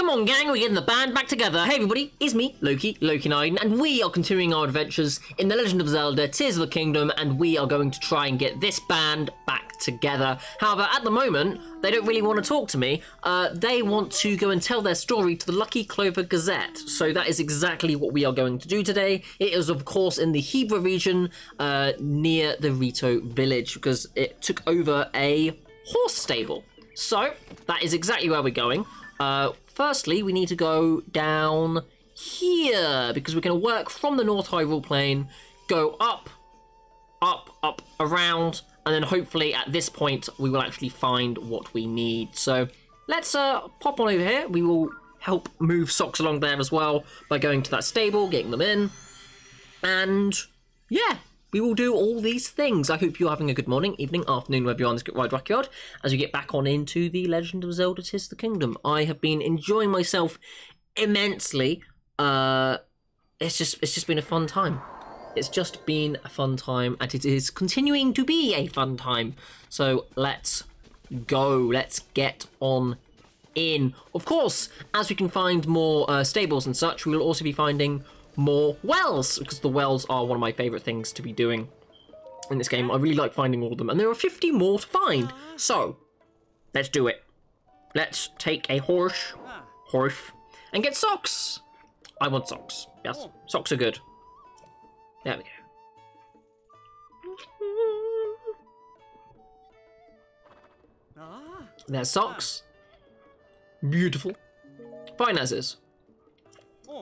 Come on, gang, we're getting the band back together. Hey, everybody, it's me, Loki, Loki9, and we are continuing our adventures in The Legend of Zelda Tears of the Kingdom, and we are going to try and get this band back together. However, at the moment, they don't really want to talk to me. Uh, they want to go and tell their story to the Lucky Clover Gazette. So that is exactly what we are going to do today. It is, of course, in the Hebra region uh, near the Rito village, because it took over a horse stable. So, that is exactly where we're going. Uh, firstly, we need to go down here because we're going to work from the North Hyrule Plain, go up, up, up, around, and then hopefully at this point we will actually find what we need. So let's uh, pop on over here. We will help move socks along there as well by going to that stable, getting them in, and yeah, we will do all these things. I hope you're having a good morning, evening, afternoon, wherever you're on this Ride Rockyard, as we get back on into the Legend of Zelda of the Kingdom. I have been enjoying myself immensely. Uh, it's just it's just been a fun time. It's just been a fun time, and it is continuing to be a fun time. So let's go. Let's get on in. Of course, as we can find more uh, stables and such, we will also be finding more wells, because the wells are one of my favourite things to be doing in this game. I really like finding all of them, and there are 50 more to find. So, let's do it. Let's take a horse, horse, and get socks. I want socks. Yes, socks are good. There we go. There's socks. Beautiful. Finances.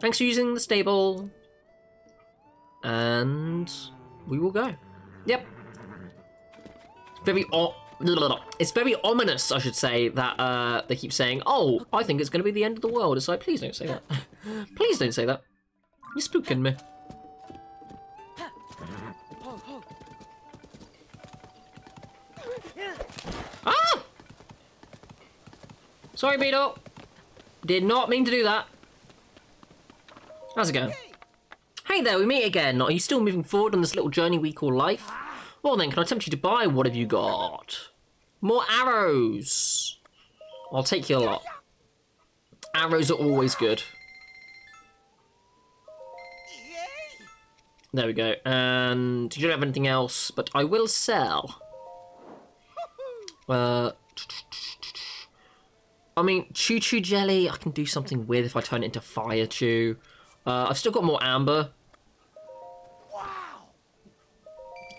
Thanks for using the stable. And we will go. Yep. Very it's very ominous, I should say, that uh, they keep saying, "Oh, I think it's going to be the end of the world." It's like, please don't say that. please don't say that. You're spooking me. Ah! Sorry, Beedle. Did not mean to do that. How's it going? Hey there, we meet again. Are you still moving forward on this little journey we call life? Well then, can I tempt you to buy? What have you got? More arrows. I'll take you a lot. Arrows are always good. There we go. And you don't have anything else, but I will sell. Uh, I mean, Chuchu Jelly, I can do something with if I turn it into Fire Chew. Uh, I've still got more Amber. Wow.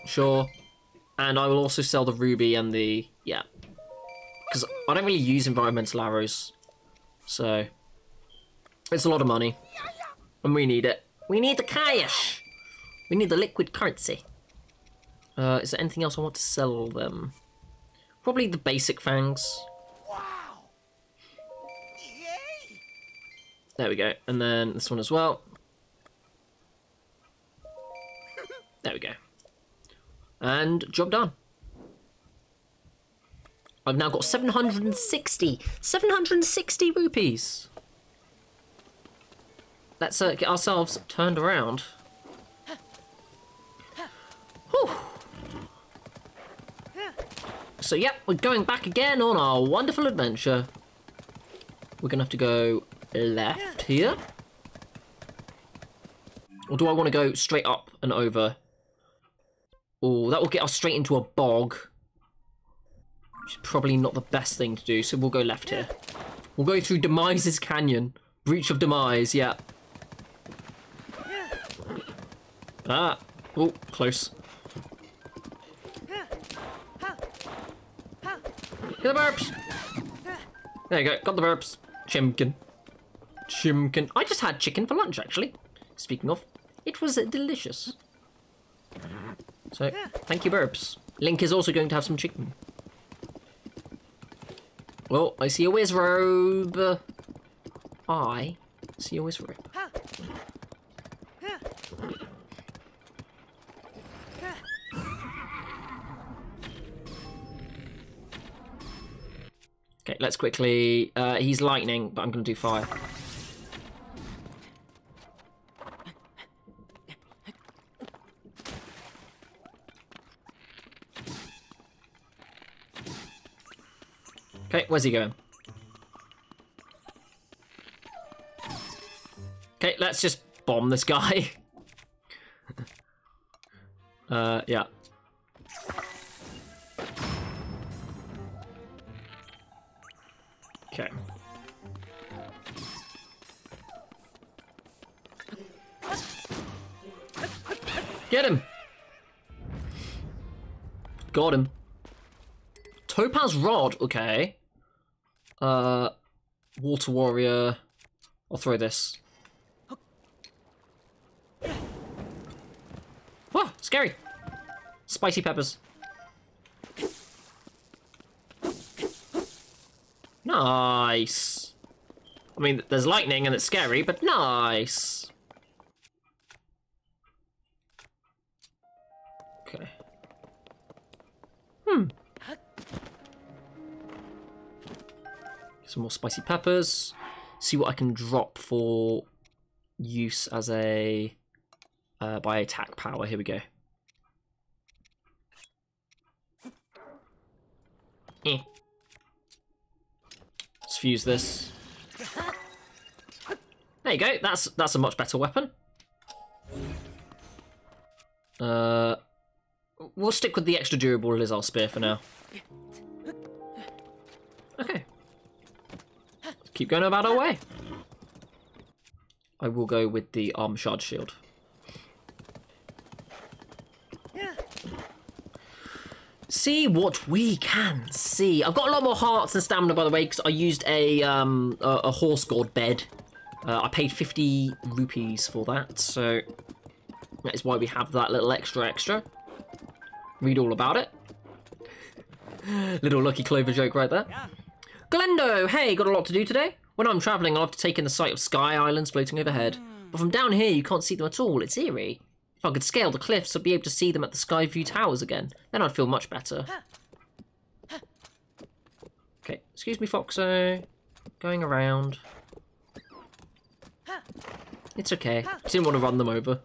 Sure. And I will also sell the Ruby and the... Yeah. Because I don't really use environmental arrows. So... It's a lot of money. And we need it. We need the cash! We need the liquid currency. Uh, is there anything else I want to sell them? Probably the basic fangs. There we go. And then this one as well. There we go. And job done. I've now got 760. 760 rupees. Let's uh, get ourselves turned around. Whew. So, yep, we're going back again on our wonderful adventure. We're going to have to go left here. Or do I want to go straight up and over? Oh, that will get us straight into a bog. Which is probably not the best thing to do, so we'll go left here. We'll go through Demise's Canyon. Breach of Demise, yeah. Ah, oh, close. Get the burps! There you go, got the burps. Chimkin. Chimkin. I just had chicken for lunch, actually. Speaking of, it was delicious. So, thank you, burps. Link is also going to have some chicken. Well, I see a Wizzrobe. I see a Wizzrobe. Okay, let's quickly... Uh, he's lightning, but I'm going to do fire. Okay, where's he going? Okay, let's just bomb this guy. uh, yeah. Okay. Get him! Got him. Topaz Rod, okay. Uh, Water Warrior. I'll throw this. Oh, scary. Spicy peppers. Nice. I mean, there's lightning and it's scary, but nice. More spicy peppers. See what I can drop for use as a uh, by attack power. Here we go. Eh. Let's fuse this. There you go. That's that's a much better weapon. Uh, we'll stick with the extra durable Lizard Spear for now. Keep going about our way. I will go with the Arm Shard Shield. See what we can see. I've got a lot more hearts and stamina, by the way, because I used a um, a, a horse god bed. Uh, I paid 50 rupees for that, so that is why we have that little extra extra. Read all about it. Little Lucky Clover joke right there. Glendo, hey, got a lot to do today? When I'm travelling, I'll have to take in the sight of sky islands floating overhead. But from down here, you can't see them at all. It's eerie. If I could scale the cliffs, I'd be able to see them at the Skyview Towers again. Then I'd feel much better. Okay, excuse me, Foxo. Going around. It's okay. Didn't want to run them over.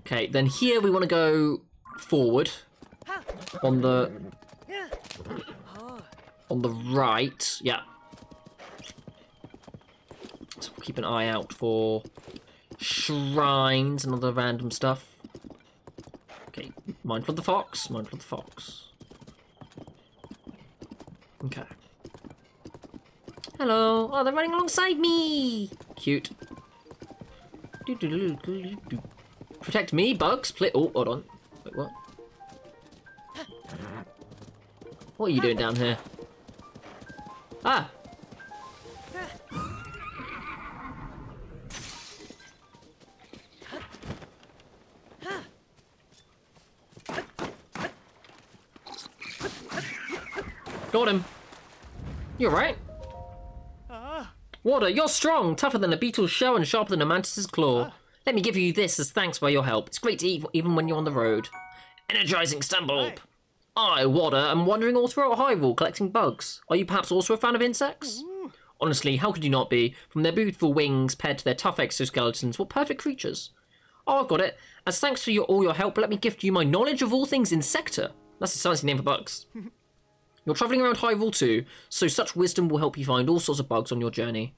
Okay, then here we want to go forward on the on the right. Yeah. So we'll keep an eye out for shrines and other random stuff. Okay, mindful of the fox, mindful of the fox. Okay. Hello. Oh, they're running alongside me. Cute. Doo-doo-doo-doo-doo-doo. Protect me, bugs. Play. Oh, hold on. Wait, what? What are you doing down here? Ah. Got him. You're right. Water, you're strong, tougher than a beetle's shell and sharper than a mantis's claw. Let me give you this as thanks for your help. It's great to eat even when you're on the road. Energizing Stumble. I, Water, am wandering all throughout Hyrule collecting bugs. Are you perhaps also a fan of insects? Mm-hmm. Honestly, how could you not be? From their beautiful wings paired to their tough exoskeletons, what perfect creatures. Oh, I've got it. As thanks for your, all your help, let me gift you my knowledge of all things Insecta. That's a fancy name for bugs. You're travelling around Hyrule too, so such wisdom will help you find all sorts of bugs on your journey.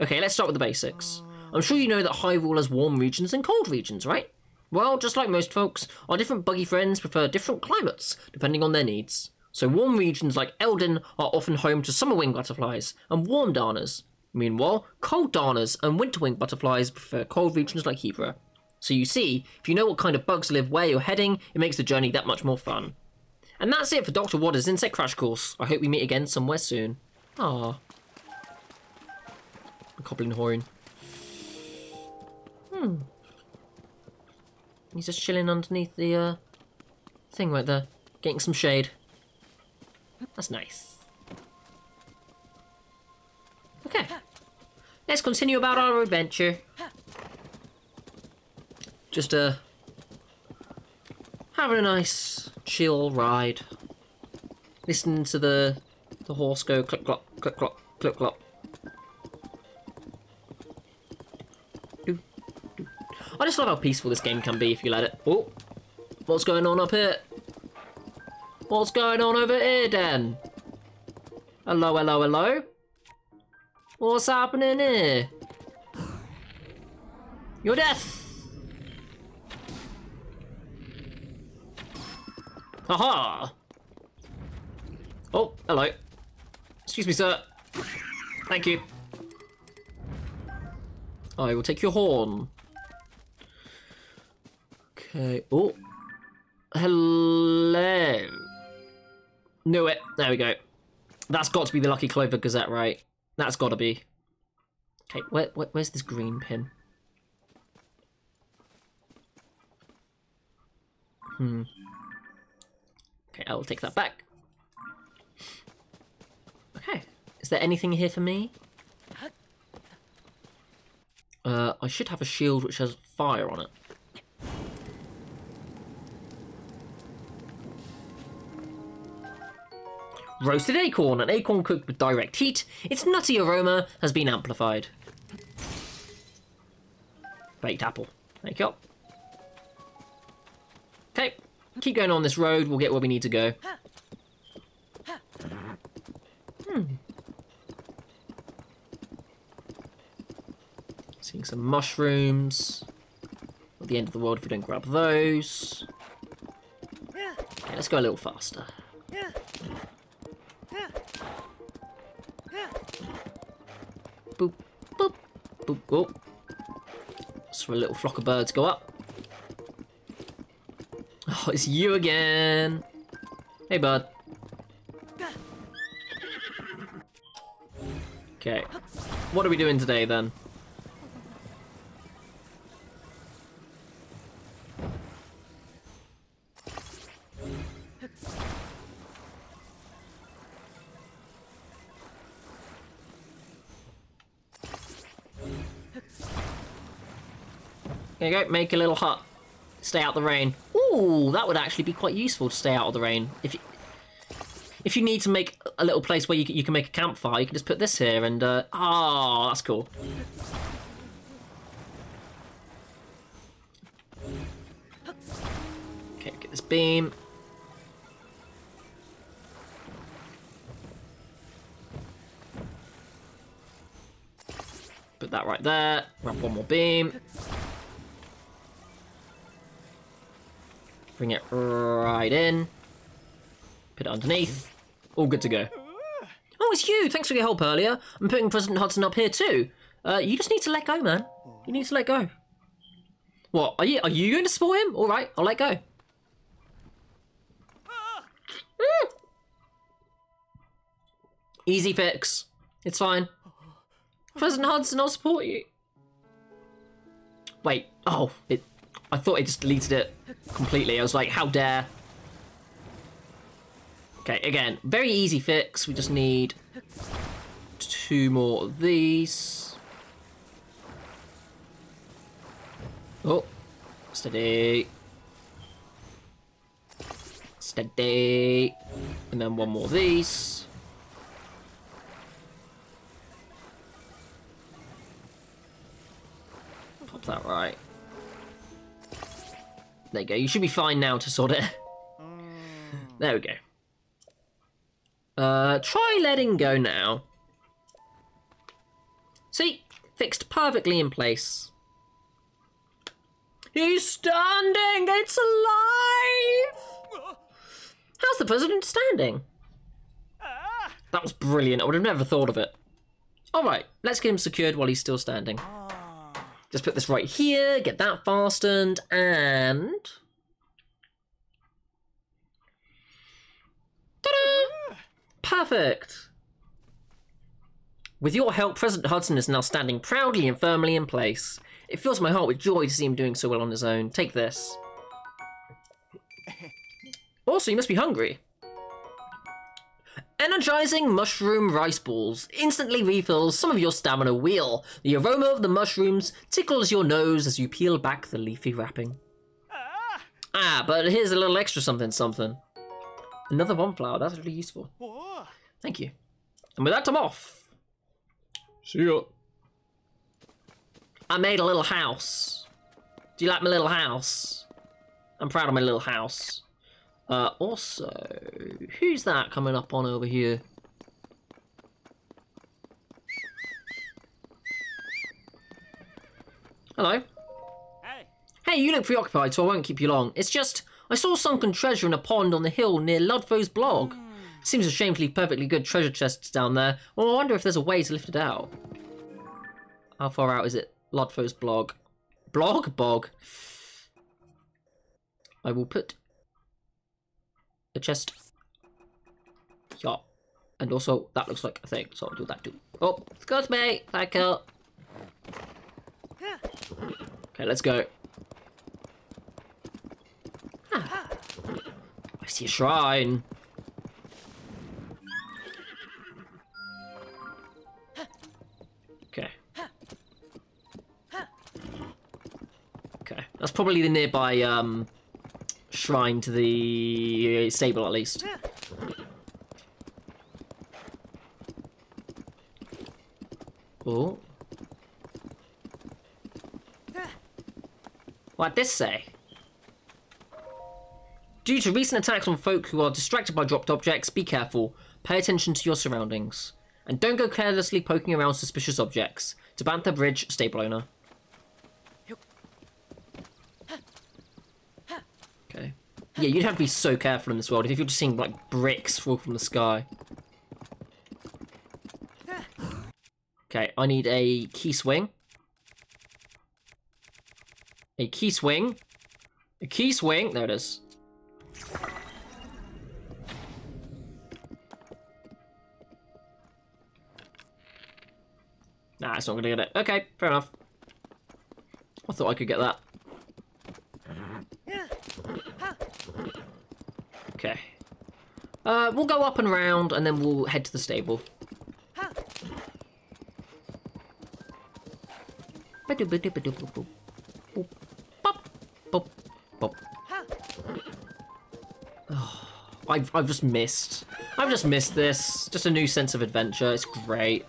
Okay, let's start with the basics. Ah. I'm sure you know that Hyrule has warm regions and cold regions, right? Well, just like most folks, our different buggy friends prefer different climates, depending on their needs. So warm regions like Eldin are often home to summer wing butterflies and warm darners. Meanwhile, cold darners and winter wing butterflies prefer cold regions like Hebra. So you see, if you know what kind of bugs live where you're heading, it makes the journey that much more fun. And that's it for Dr. Waters' Insect Crash Course. I hope we meet again somewhere soon. Ah. A Goblin Horn. Hmm. He's just chilling underneath the uh, thing right there, getting some shade. That's nice. Okay. Let's continue about our adventure. Just uh having a nice chill ride. Listening to the the horse go click clop click clop click clop. Just love how peaceful this game can be if you let it. Oh, what's going on up here? What's going on over here, Dan? Hello, hello, hello. What's happening here? Your death! Haha! Oh, hello. Excuse me, sir. Thank you. I will take your horn. Okay. Oh. Hello. Knew it. There we go. That's got to be the Lucky Clover Gazette, right? That's got to be. Okay, where, where, where's this green pin? Hmm. Okay, I will take that back. Okay. Is there anything here for me? Uh, I should have a shield which has fire on it. Roasted acorn, an acorn cooked with direct heat. Its nutty aroma has been amplified. Baked apple. Thank you. Okay, keep going on this road. We'll get where we need to go. Hmm. Seeing some mushrooms. At the end of the world if we don't grab those. Okay, let's go a little faster. Boop, boop, boop, boop. So a little flock of birds go up. Oh, it's you again. Hey, bud. Okay. What are we doing today, then? There you go, make a little hut. Stay out the rain. Ooh, that would actually be quite useful to stay out of the rain. If you, if you need to make a little place where you, can- you can make a campfire, you can just put this here and, uh, oh, that's cool. Okay, get this beam. Put that right there. Grab one more beam. Bring it right in. Put it underneath. All good to go. Oh, it's you! Thanks for your help earlier. I'm putting President Hudson up here too. Uh, you just need to let go, man. You need to let go. What? Are you are you going to support him? All right, I'll let go. Mm. Easy fix. It's fine. President Hudson, I'll support you. Wait. Oh, it. I thought it just deleted it completely. I was like, how dare. Okay, again, very easy fix. We just need two more of these. Oh, steady. Steady. And then one more of these. Pop that right. There you go. You should be fine now to sort it. Mm. there we go. Uh, try letting go now. See? Fixed perfectly in place. He's standing! It's alive! How's the president standing? Ah. That was brilliant. I would have never thought of it. Alright, let's get him secured while he's still standing. Ah. Just put this right here, get that fastened, and... Perfect! With your help, President Hudson is now standing proudly and firmly in place. It fills my heart with joy to see him doing so well on his own. Take this. Also, you must be hungry. Energizing mushroom rice balls instantly refills some of your stamina wheel. The aroma of the mushrooms tickles your nose as you peel back the leafy wrapping. Ah, but here's a little extra something something. Another one flower, that's really useful. Thank you. And with that, I'm off. See ya. I made a little house. Do you like my little house? I'm proud of my little house. Uh, also, who's that coming up on over here? Hello. Hey. Hey, you look preoccupied, so I won't keep you long. It's just, I saw sunken treasure in a pond on the hill near Ludfo's blog. Mm. Seems a shame to leave perfectly good treasure chests down there. Well, I wonder if there's a way to lift it out. How far out is it? Ludfo's blog. Blog? Bog. I will put the chest. Yeah. And also, that looks like a thing, so I'll do that too. Oh, excuse me. Thank you. Okay, let's go. Ah. I see a shrine. Okay. Okay, that's probably the nearby um, shrine to the stable, at least. Oh. What'd this say? Due to recent attacks on folk who are distracted by dropped objects, be careful. Pay attention to your surroundings. And don't go carelessly poking around suspicious objects. To Bantha Bridge, stable owner. Okay. Yeah, you'd have to be so careful in this world if you're just seeing like bricks fall from the sky. Okay, I need a Keese wing. A Keese wing. A Keese wing. There it is. Nah, it's not gonna get it. Okay, fair enough. I thought I could get that. Okay. Uh, we'll go up and round, and then we'll head to the stable. I've, I've just missed. I've just missed this. Just a new sense of adventure. It's great.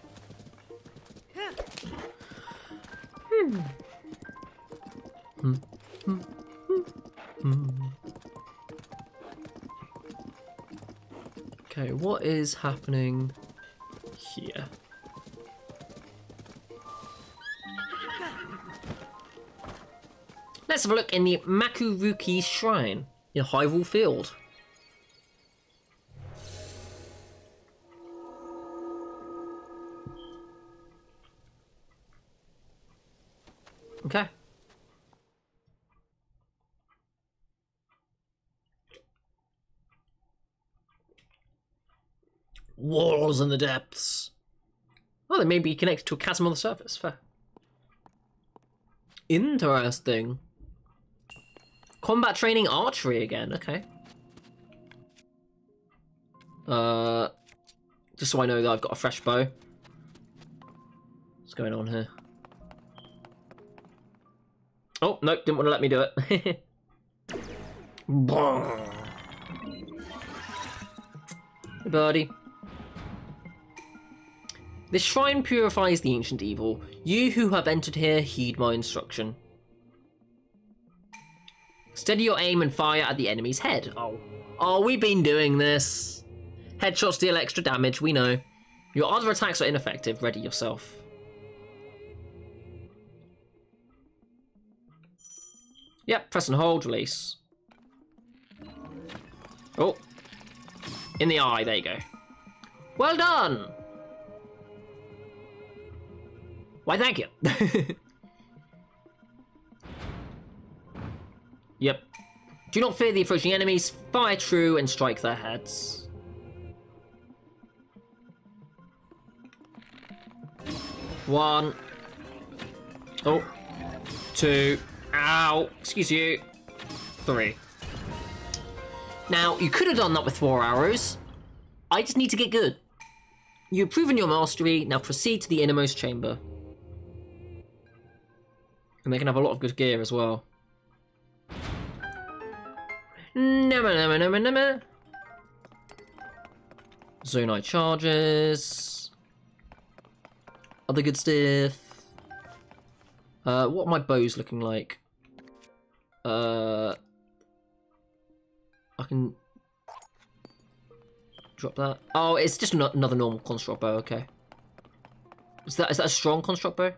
What is happening here? Let's have a look in the Makurukis Shrine in Hyrule Field. Walls in the depths. Well, they may be connected to a chasm on the surface. Fair. Interesting. Combat training archery again. Okay. Uh, just so I know that I've got a fresh bow. What's going on here? Oh, no, didn't want to let me do it. hey, buddy. This shrine purifies the ancient evil. You who have entered here, heed my instruction. Steady your aim and fire at the enemy's head. Oh. Oh, we've been doing this. Headshots deal extra damage, we know. Your other attacks are ineffective. Ready yourself. Yep, press and hold, release. Oh. In the eye, there you go. Well done! Why, thank you. yep. Do not fear the approaching enemies. Fire true and strike their heads. One. Oh. Two. Ow. Excuse you. Three. Now, you could have done that with four arrows. I just need to get good. You've proven your mastery, now proceed to the innermost chamber. And they can have a lot of good gear as well. Nema nema nema nema. Zonai charges. Other good stuff. Uh, what are my bows looking like? Uh, I can drop that. Oh, it's just ano- another normal construct bow. Okay. Is that is that a strong construct bow?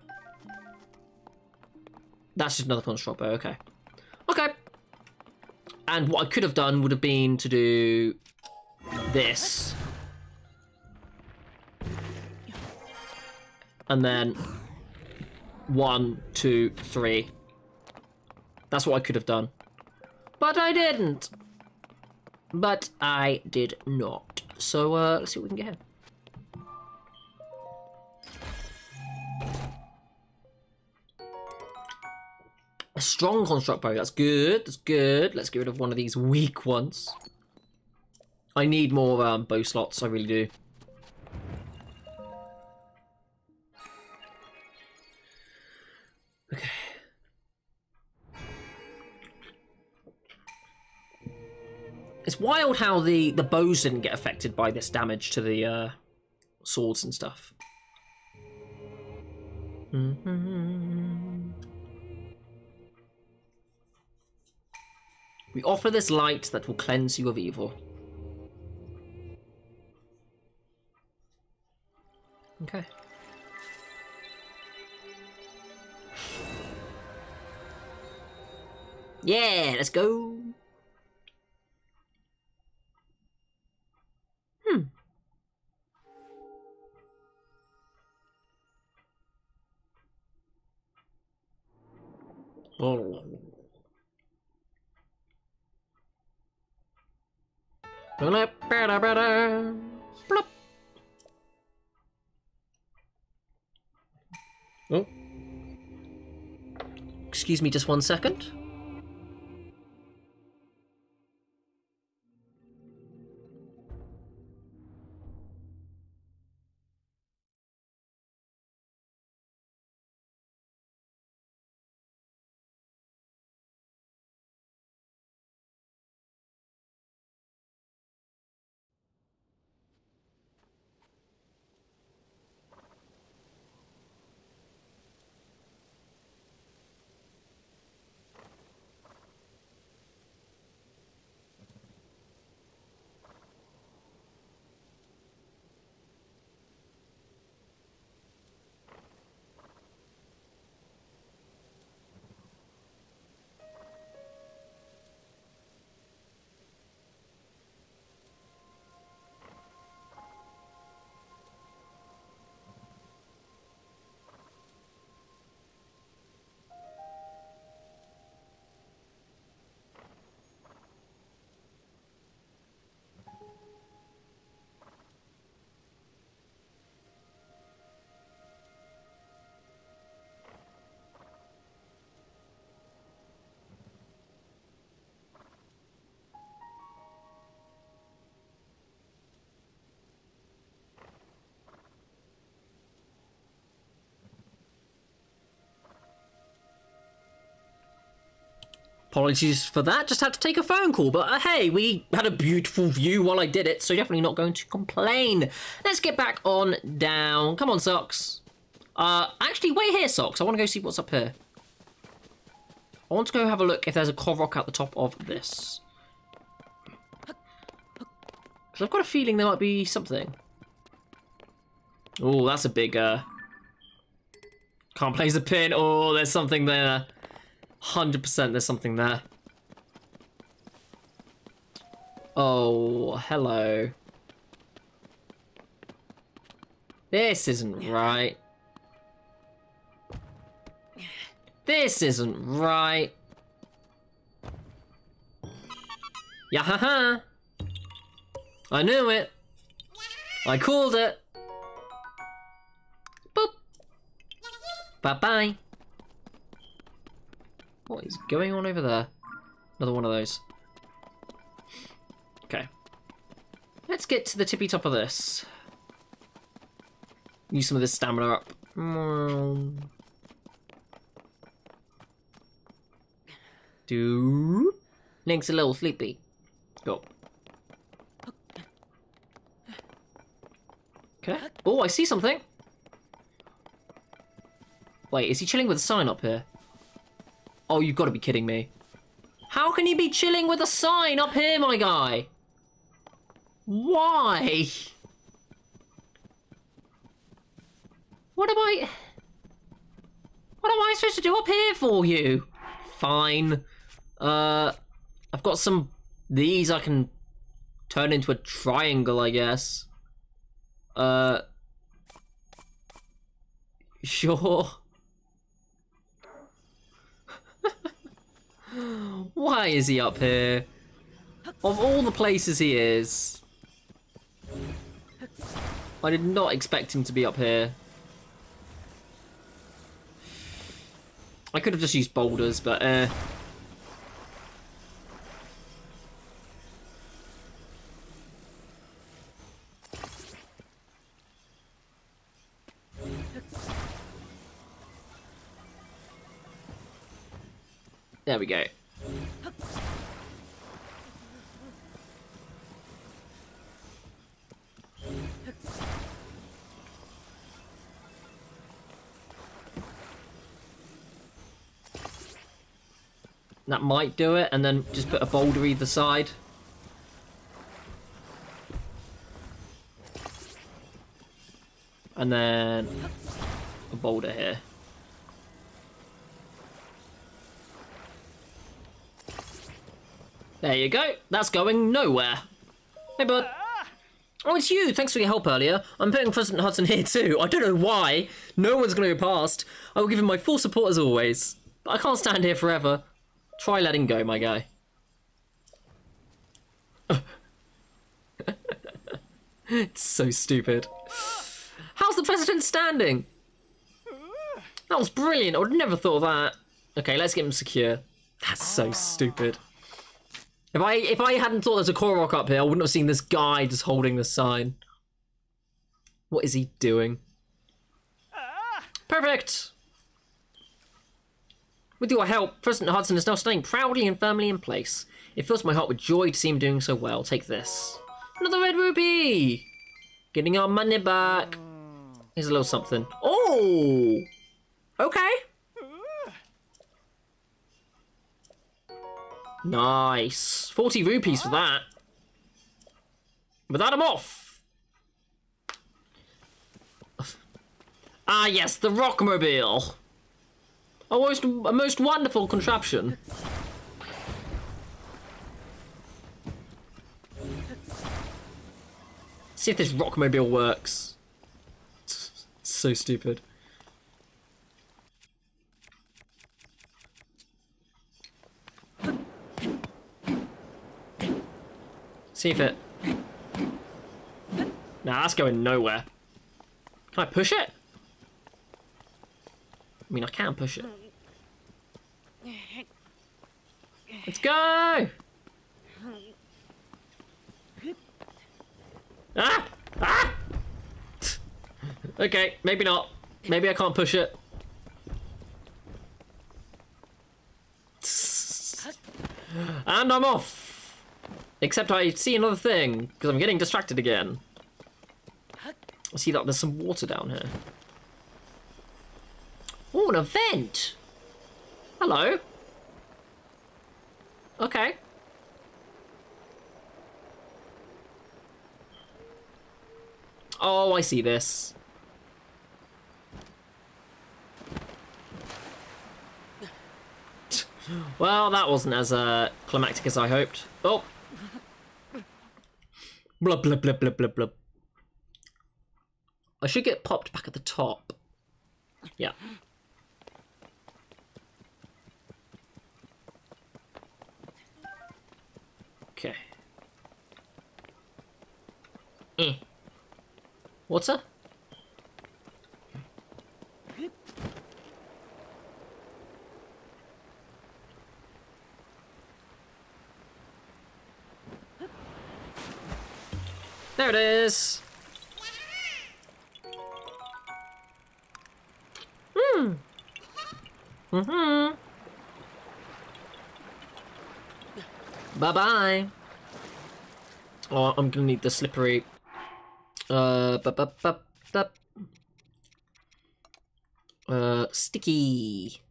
That's just another construct bow, okay. Okay. And what I could have done would have been to do this. And then one, two, three. That's what I could have done. But I didn't. But I did not. So uh, let's see what we can get here. A strong construct bow. That's good. That's good. Let's get rid of one of these weak ones. I need more um, bow slots. I really do. Okay. It's wild how the, the bows didn't get affected by this damage to the uh, swords and stuff. We offer this light that will cleanse you of evil. Okay. Yeah, let's go. Hmm. Oh. Plop. Oh. Excuse me just one second. Apologies for that, just had to take a phone call, but uh, hey, we had a beautiful view while I did it, so definitely not going to complain. Let's get back on down. Come on, Socks. Uh, actually, wait here, Socks. I want to go see what's up here. I want to go have a look if there's a Korok at the top of this. Because I've got a feeling there might be something. Oh, that's a big, uh... Can't place a pin. Oh, there's something there. 100% there's something there. Oh, hello. This isn't right. This isn't right. Yahaha! I knew it. I called it. Boop. Bye-bye. What is going on over there? Another one of those. Okay. Let's get to the tippy top of this. Use some of this stamina up. Do. Link's a little sleepy. Go. Okay. Oh, I see something. Wait, is he chilling with a sign up here? Oh, you've got to be kidding me. How can you be chilling with a sign up here, my guy? Why? What am I... What am I supposed to do up here for you? Fine. Uh, I've got some these I can turn into a triangle, I guess. Uh, sure. Why is he up here? Of all the places he is. I did not expect him to be up here. I could have just used boulders, but uh There we go. That might do it, and then just put a boulder either side. And then a boulder here. There you go. That's going nowhere. Hey, bud. Oh, it's you. Thanks for your help earlier. I'm putting President Hudson here too. I don't know why. No one's going to go past. I will give him my full support as always. But I can't stand here forever. Try letting go, my guy. it's so stupid. How's the president standing? That was brilliant. I would never thought of that. Okay, let's get him secure. That's so stupid. If I if I hadn't thought there's a Korok up here, I wouldn't have seen this guy just holding the sign. What is he doing? Perfect! With your help, President Hudson is now staying proudly and firmly in place. It fills my heart with joy to see him doing so well. Take this. Another red rupee! Getting our money back. Here's a little something. Oh! Okay. Nice. 40 rupees for that. But that, I'm off. Ah, yes, the Rockmobile. A most, a most wonderful contraption. See if this Rockmobile works. It's so stupid. See if it... Nah, that's going nowhere. Can I push it? I mean, I can push it. Let's go! Ah! Ah! okay, maybe not. Maybe I can't push it. And I'm off! Except I see another thing, because I'm getting distracted again. I see that there's some water down here. Oh, an event! Hello. Okay. Oh, I see this. Well, that wasn't as uh, climactic as I hoped. Oh, Blub, blub, blub, blub, blub, blub. I should get popped back at the top. Yeah. Okay. Eh. Water? There it is. Hmm. Mm-hmm. Bye-bye. Oh, I'm gonna need the slippery. Uh, bu bu uh, sticky.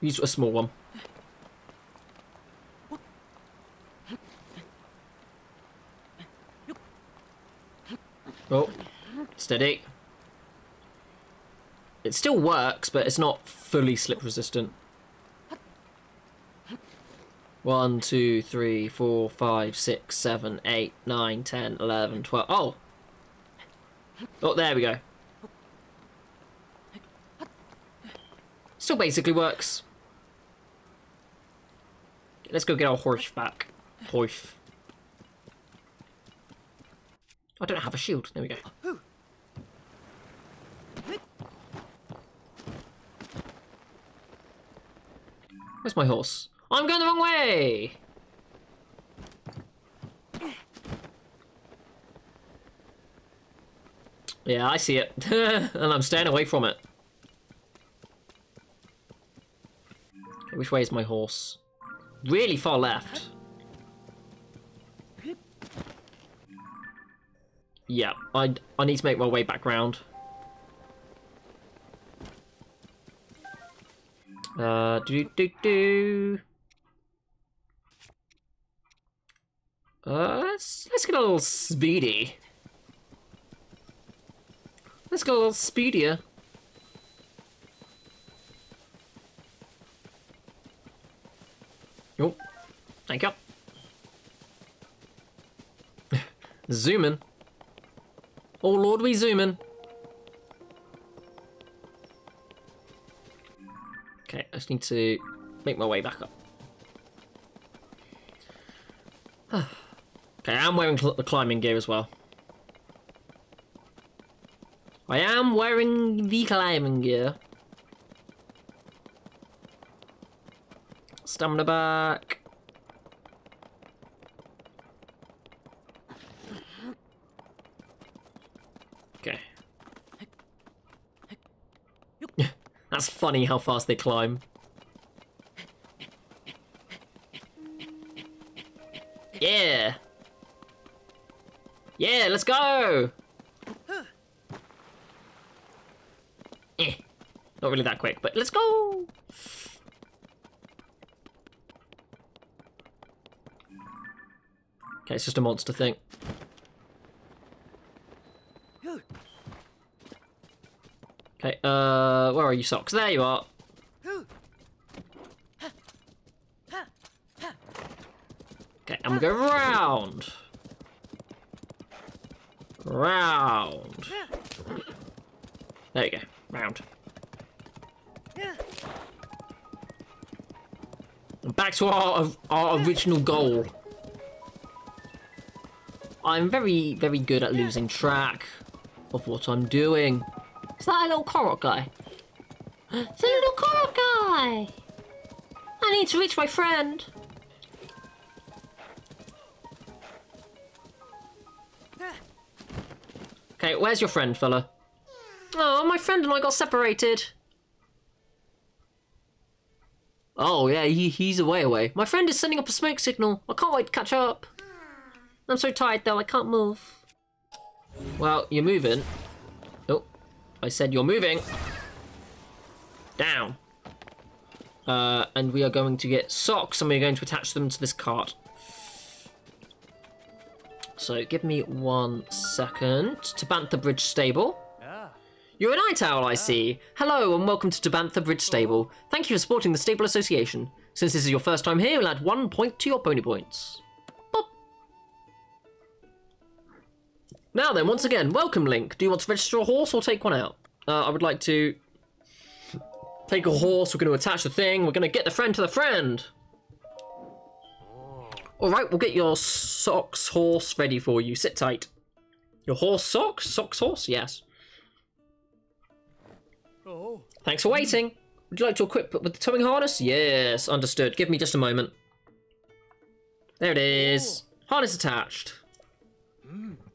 Use a small one. Oh, steady. It still works, but it's not fully slip resistant. One, two, three, four, five, six, seven, eight, nine, ten, eleven, twelve. Oh! Oh, there we go. Still basically works. Let's go get our horse back. Horse. I don't have a shield. There we go. Where's my horse? I'm going the wrong way! Yeah, I see it. and I'm staying away from it. Which way is my horse? Really far left. Yeah, I, I need to make my way back round. Uh, do do do. Uh, let's let's get a little speedy. Let's get a little speedier. Yo, thank you. zoom in. Oh lord, we zoom in. Okay, I just need to make my way back up. okay, I'm wearing the climbing gear as well. I am wearing the climbing gear. Stamina back. Okay. That's funny how fast they climb. Yeah. Yeah, let's go. Eh. Not really that quick, but let's go. Okay, it's just a monster thing. Okay, uh, where are you, Socks? There you are. Okay, I'm gonna go round. Round. There you go, round. Back to our, our original goal. I'm very, very good at losing track of what I'm doing. Is that a little Korok guy? It's a little Korok guy! I need to reach my friend. Okay, where's your friend, fella? Oh, my friend and I got separated. Oh, yeah, he, he's away away. My friend is sending up a smoke signal. I can't wait to catch up. I'm so tired, though, I can't move. Well, you're moving. Oh, I said you're moving. Down. Uh, and we are going to get socks and we're going to attach them to this cart. So give me one second. Tabantha Bridge Stable. You're a night owl, I see. Hello and welcome to Tabantha Bridge Stable. Thank you for supporting the Stable Association. Since this is your first time here, we'll add one point to your pony points. Boop. Now then, once again, welcome Link. Do you want to register a horse or take one out? Uh, I would like to take a horse. We're going to attach the thing. We're going to get the friend to the friend. All right, we'll get your socks horse ready for you. Sit tight. Your horse socks? Socks horse? Yes. Oh. Thanks for waiting. Would you like to equip with the towing harness? Yes, understood. Give me just a moment. There it is. Harness attached.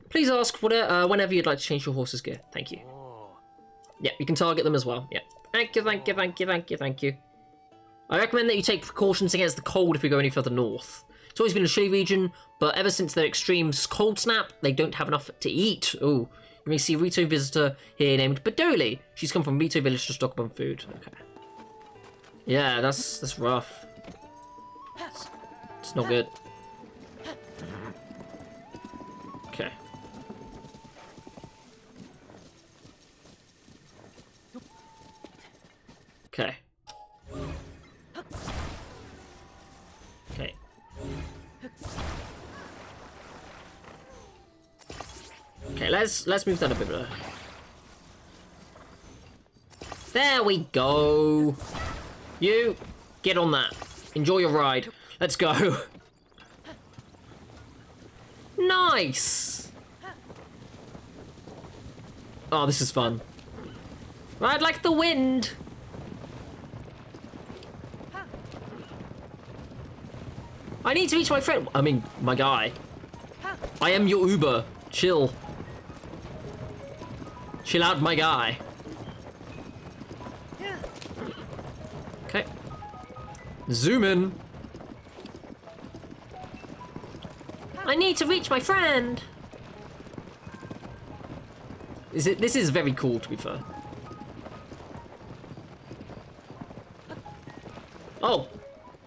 Please ask what, uh, whenever you'd like to change your horse's gear. Thank you. Yeah, you can target them as well. Yeah. Thank you, thank you, thank you, thank you, thank you. I recommend that you take precautions against the cold if we go any further north. It's always been a chilly region, but ever since their extreme cold snap, they don't have enough to eat. Ooh. You may see a Rito visitor here named Badoli. She's come from Rito village to stock up on food. Okay. Yeah, that's that's rough. It's not good. Okay. Okay. Okay, let's let's move that a bit. There we go. You get on that. Enjoy your ride. Let's go. nice. Oh, this is fun. Ride like the wind. I need to reach my friend. I mean, my guy. I am your Uber. Chill. Chill out, my guy. Okay. Zoom in. I need to reach my friend. Is it? This is very cool, to be fair. Oh,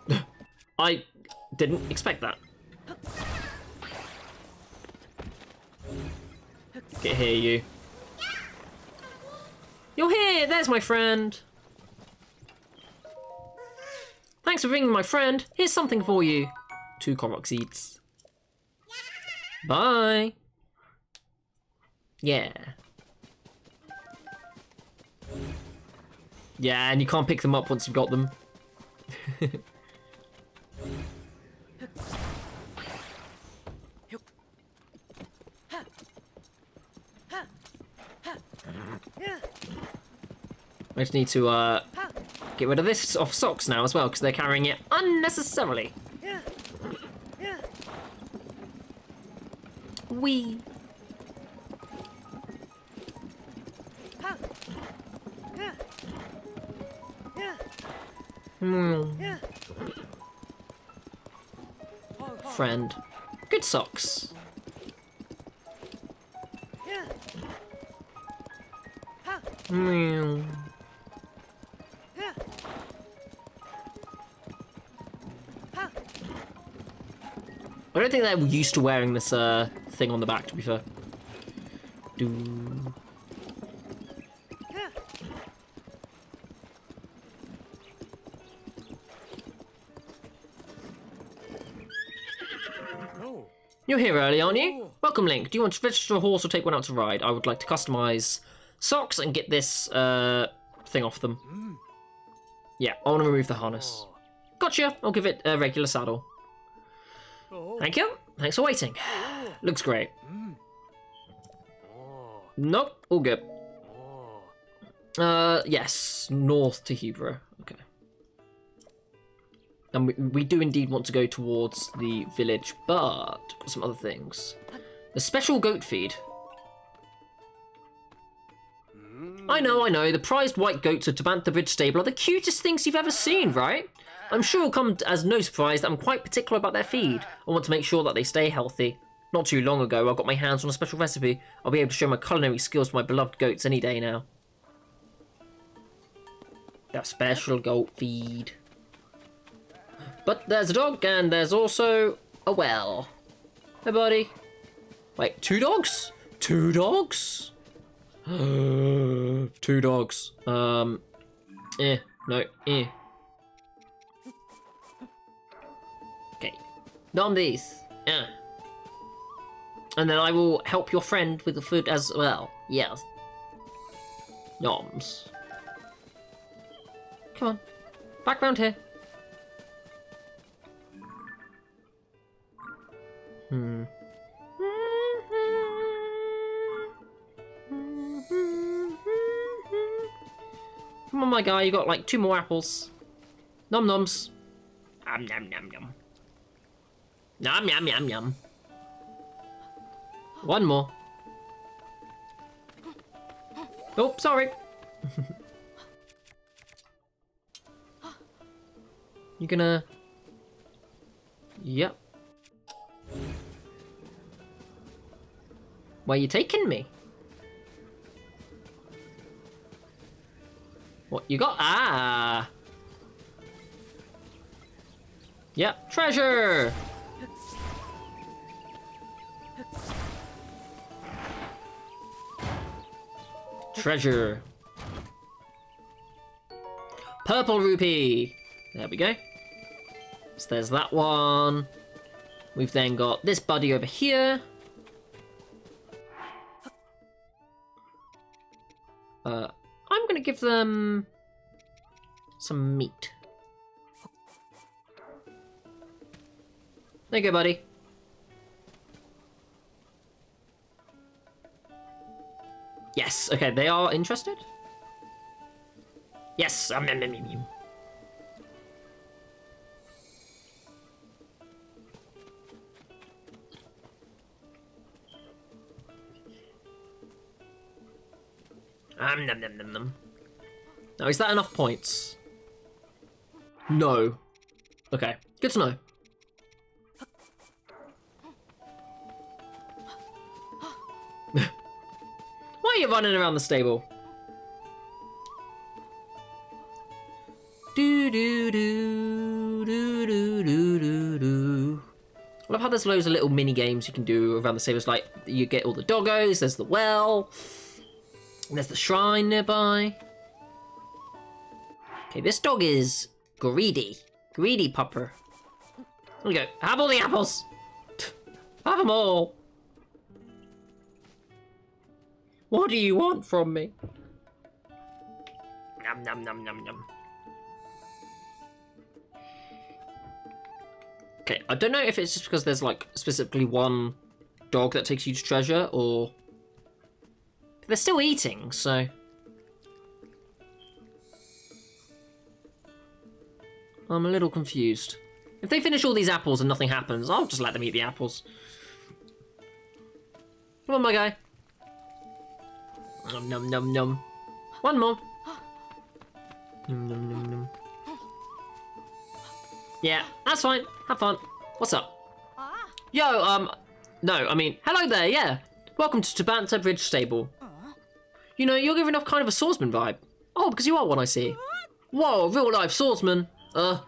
I didn't expect that. Get here, you. You're here! There's my friend! Thanks for bringing my friend. Here's something for you. Two Korok seeds. Bye! Yeah. Yeah, and you can't pick them up once you've got them. I just need to uh, get rid of this off socks now as well because they're carrying it unnecessarily. Wee. Hmm. Friend. Good socks. I don't think they're used to wearing this uh, thing on the back, to be fair. You're here early, aren't you? Welcome, Link. Do you want to register a horse or take one out to ride? I would like to customize socks and get this uh, thing off them. Yeah, I want to remove the harness. Gotcha. I'll give it a regular saddle. Oh. Thank you. Thanks for waiting. Looks great. Oh. Nope, all good. Oh. Uh, yes, north to Hebra. And we, we do indeed want to go towards the village, but got some other things. The special goat feed. I know, I know. The prized white goats of Tabantha Bridge Stable are the cutest things you've ever seen, right? I'm sure it'll come as no surprise that I'm quite particular about their feed. I want to make sure that they stay healthy. Not too long ago, I got my hands on a special recipe. I'll be able to show my culinary skills to my beloved goats any day now. That special goat feed. But there's a dog, and there's also a well. Hey, buddy. Wait, two dogs? Two dogs? two dogs. Um, eh, no, eh. Okay. Nom these. Yeah. And then I will help your friend with the food as well. Yes. Noms. Come on. Back round here. Hmm. Come on, my guy, you got like two more apples. Nom noms. Nom nom nom nom. Nom nom nom nom. One more. Oh, sorry. you gonna... Yep. Where you taking me? What you got? Ah! Yep, treasure! Treasure. Purple rupee. There we go. So there's that one. We've then got this buddy over here. Uh, I'm gonna give them some meat. There you go, buddy. Yes, okay, they are interested? Yes, um, um, um, um, um. Um. Now, is that enough points? No. Okay, good to know. Why are you running around the stable? Do do do do do do do do. I love how there's loads of little mini games you can do around the stables. Like you get all the doggos. There's the well. And there's the shrine nearby. Okay, this dog is greedy. Greedy pupper. There we go. Have all the apples. Have them all. What do you want from me? Num num num num num. Okay, I don't know if it's just because there's like specifically one dog that takes you to treasure or they're still eating, so I'm a little confused. If they finish all these apples and nothing happens, I'll just let them eat the apples. Come on, my guy. Num num num num. One more. Num num num num. Yeah, that's fine. Have fun. What's up? Yo, um, no, I mean, hello there, yeah. Welcome to Tabantha Bridge Stable. You know, you're giving off kind of a swordsman vibe. Oh, because you are one, I see. Whoa, real life swordsman. Uh,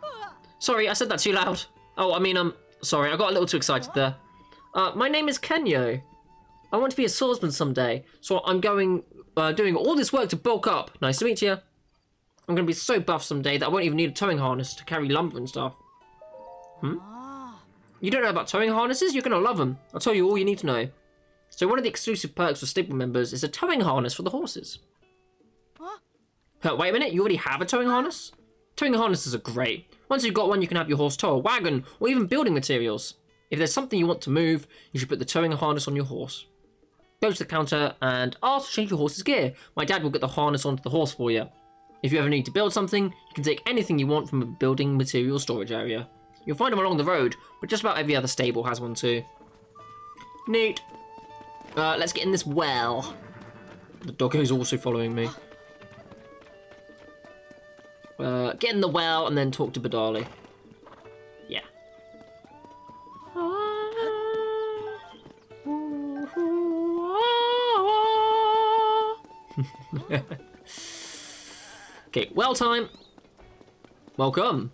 sorry, I said that too loud. Oh, I mean, I'm um, sorry, I got a little too excited there. Uh, my name is Kenyo. I want to be a swordsman someday, so I'm going, uh, doing all this work to bulk up. Nice to meet you. I'm going to be so buff someday that I won't even need a towing harness to carry lumber and stuff. Hmm? You don't know about towing harnesses? You're going to love them. I'll tell you all you need to know. So one of the exclusive perks for stable members is a towing harness for the horses. Huh, wait a minute, you already have a towing harness? Towing harnesses are great. Once you've got one, you can have your horse tow a wagon or even building materials. If there's something you want to move, you should put the towing harness on your horse. Go to the counter and ask to change your horse's gear. My dad will get the harness onto the horse for you. If you ever need to build something, you can take anything you want from a building material storage area. You'll find them along the road, but just about every other stable has one too. Neat. Uh, let's get in this well. The doggo is also following me. Uh, get in the well and then talk to Badali. Yeah. okay, well time. Welcome.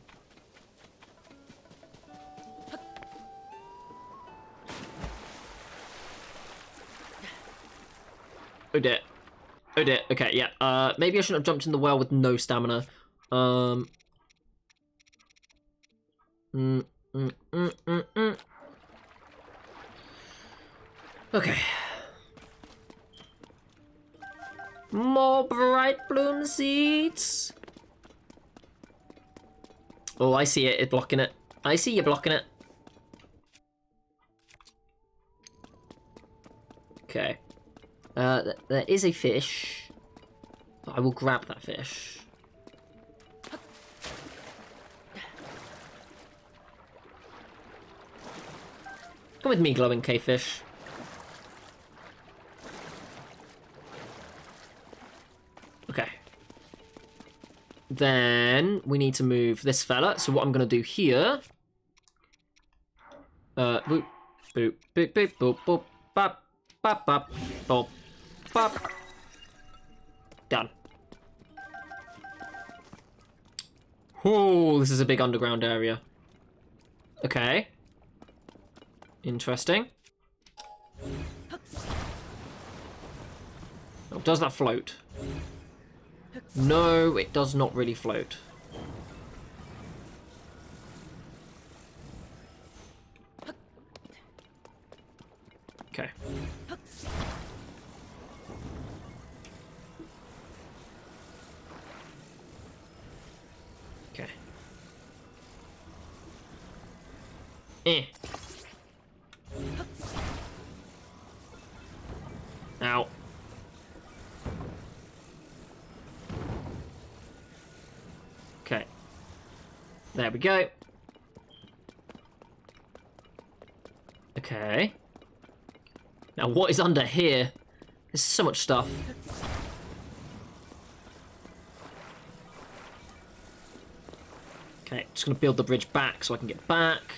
Oh dear. Oh dear. Okay, yeah. Uh, maybe I shouldn't have jumped in the well with no stamina. Um. Mm, mm, mm, mm, mm. Okay. More bright bloom seeds. Oh, I see it. It's blocking it. I see you blocking it. Okay. Uh, th there is a fish. I will grab that fish. Come with me, glowing cave fish. Okay. Then we need to move this fella. So what I'm going to do here... Uh, boop, boop, boop, boop, boop, boop, bop, bop, bop, boop, bop. Done. Oh, this is a big underground area. Okay. Interesting. Oh, does that float? No, it does not really float. Okay. Eh. Ow. Okay. There we go. Okay. Now what is under here? There's so much stuff. Okay, just gonna build the bridge back so I can get back.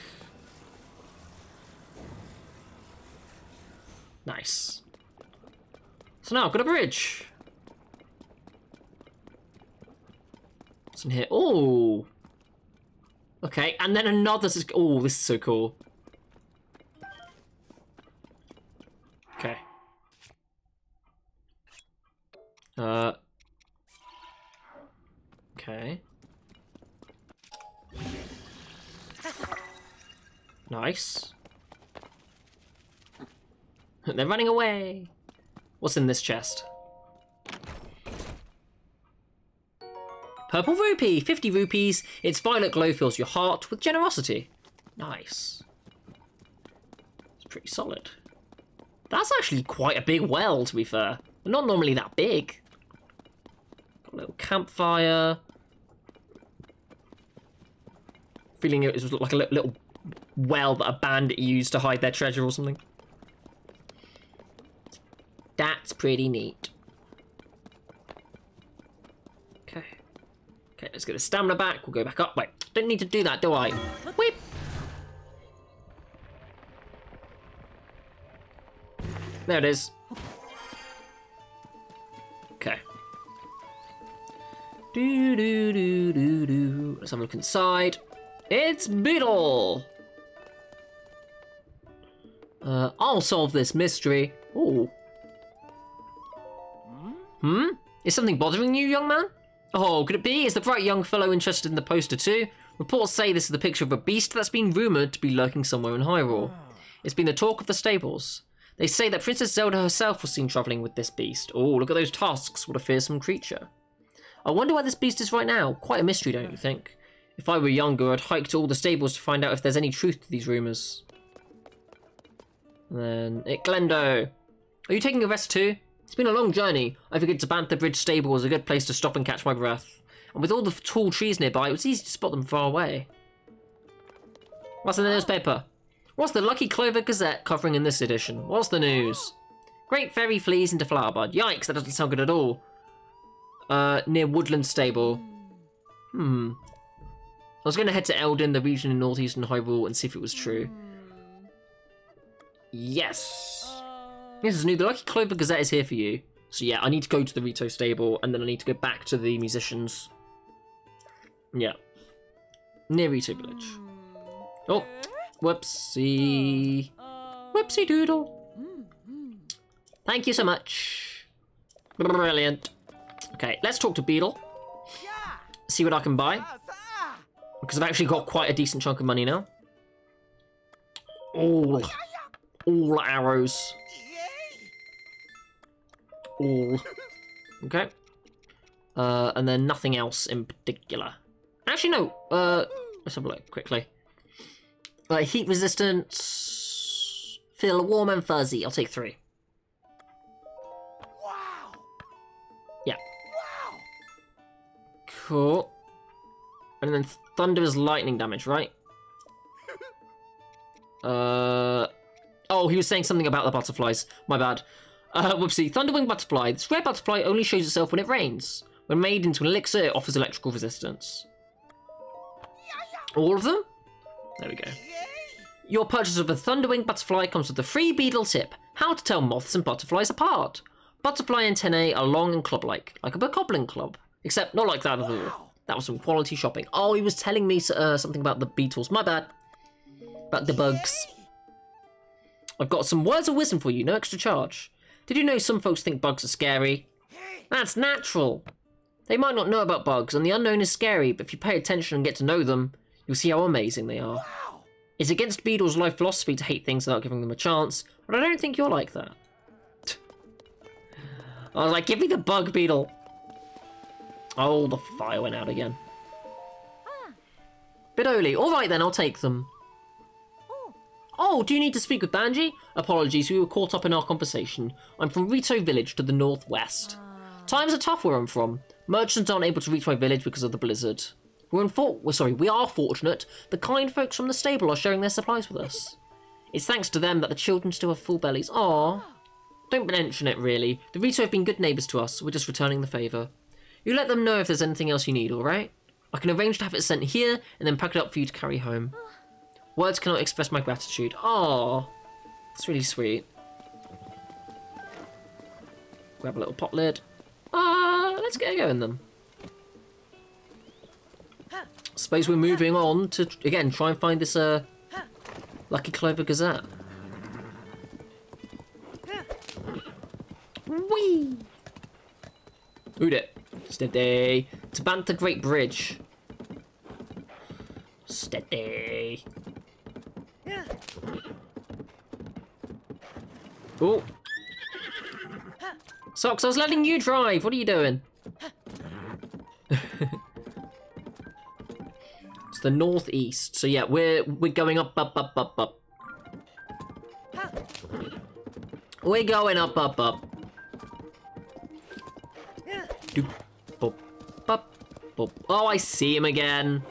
Nice. So now I've got a bridge. What's in here? Oh. Okay, and then another. Oh, this is so cool. They're running away. What's in this chest? Purple rupee, 50 rupees. Its violet glow fills your heart with generosity. Nice. It's pretty solid. That's actually quite a big well, to be fair. Not normally that big. Got a little campfire. Feeling it was like a little well that a bandit used to hide their treasure or something. That's pretty neat. Okay. Okay, let's get the stamina back. We'll go back up. Wait, don't need to do that, do I? There it is. Okay. Do do do do do. Let's have a look inside. It's Beedle! Uh, I'll solve this mystery. Ooh. Hmm? Is something bothering you, young man? Oh, could it be? Is the bright young fellow interested in the poster too? Reports say this is the picture of a beast that's been rumoured to be lurking somewhere in Hyrule. It's been the talk of the stables. They say that Princess Zelda herself was seen travelling with this beast. Oh, look at those tusks. What a fearsome creature. I wonder where this beast is right now. Quite a mystery, don't you think? If I were younger, I'd hike to all the stables to find out if there's any truth to these rumours. And then, it Glendo. Are you taking a rest too? It's been a long journey. I figured Tabantha Bridge Stable was a good place to stop and catch my breath. And with all the tall trees nearby, it was easy to spot them far away. What's in the newspaper? What's the Lucky Clover Gazette covering in this edition? What's the news? Great fairy flees into Flowerbud. Yikes, that doesn't sound good at all. Uh, near Woodland Stable. Hmm. I was going to head to Eldin, the region in northeastern Hyrule, and see if it was true. Yes. This is new. The Lucky Clover Gazette is here for you. So yeah, I need to go to the Rito stable, and then I need to go back to the musicians. Yeah. Near Rito Village. Oh, whoopsie. Whoopsie doodle. Thank you so much. Brilliant. Okay, let's talk to Beedle. See what I can buy. Because I've actually got quite a decent chunk of money now. All, all arrows. All. Okay. Uh, and then nothing else in particular. Actually, no. Uh, let's have a look quickly. Uh, heat resistance. Feel warm and fuzzy. I'll take three. Wow! Yeah. Wow! Cool. And then thunder is lightning damage, right? Uh. Oh, he was saying something about the butterflies. My bad. Uh, whoopsie. Thunderwing butterfly. This rare butterfly only shows itself when it rains. When made into an elixir, it offers electrical resistance. All of them? There we go. Your purchase of a Thunderwing butterfly comes with a free beetle tip. How to tell moths and butterflies apart. Butterfly antennae are long and club-like, like a bokoblin club. Except not like that at all. That was some quality shopping. Oh, he was telling me uh, something about the beetles. My bad. About the bugs. I've got some words of wisdom for you, no extra charge. Did you know some folks think bugs are scary? That's natural. They might not know about bugs, and the unknown is scary, but if you pay attention and get to know them, you'll see how amazing they are. It's against Beedle's life philosophy to hate things without giving them a chance, but I don't think you're like that. I was like, give me the bug, Beetle. Oh, the fire went out again. Bidoli. All right then, I'll take them. Oh, do you need to speak with Banji? Apologies, we were caught up in our conversation. I'm from Rito village to the northwest. Ah. Times are tough where I'm from. Merchants aren't able to reach my village because of the blizzard. We're in for- well, sorry, we are fortunate. The kind folks from the stable are sharing their supplies with us. It's thanks to them that the children still have full bellies. Aww. Don't mention it, really. The Rito have been good neighbours to us. We're just returning the favour. You let them know if there's anything else you need, alright? I can arrange to have it sent here and then pack it up for you to carry home. Hmm. Words cannot express my gratitude. Aww. That's really sweet. Grab a little pot lid. Ah, let's get going then. Suppose we're moving on to, again, try and find this, uh, Lucky Clover Gazette. Whee! Who'd it? Steady. Tabantha Great Bridge. Steady. Oh. Socks, I was letting you drive. What are you doing? it's the northeast. So yeah, we're we're going up, up, up, up, up. We're going up, up, up. Oh, I see him again.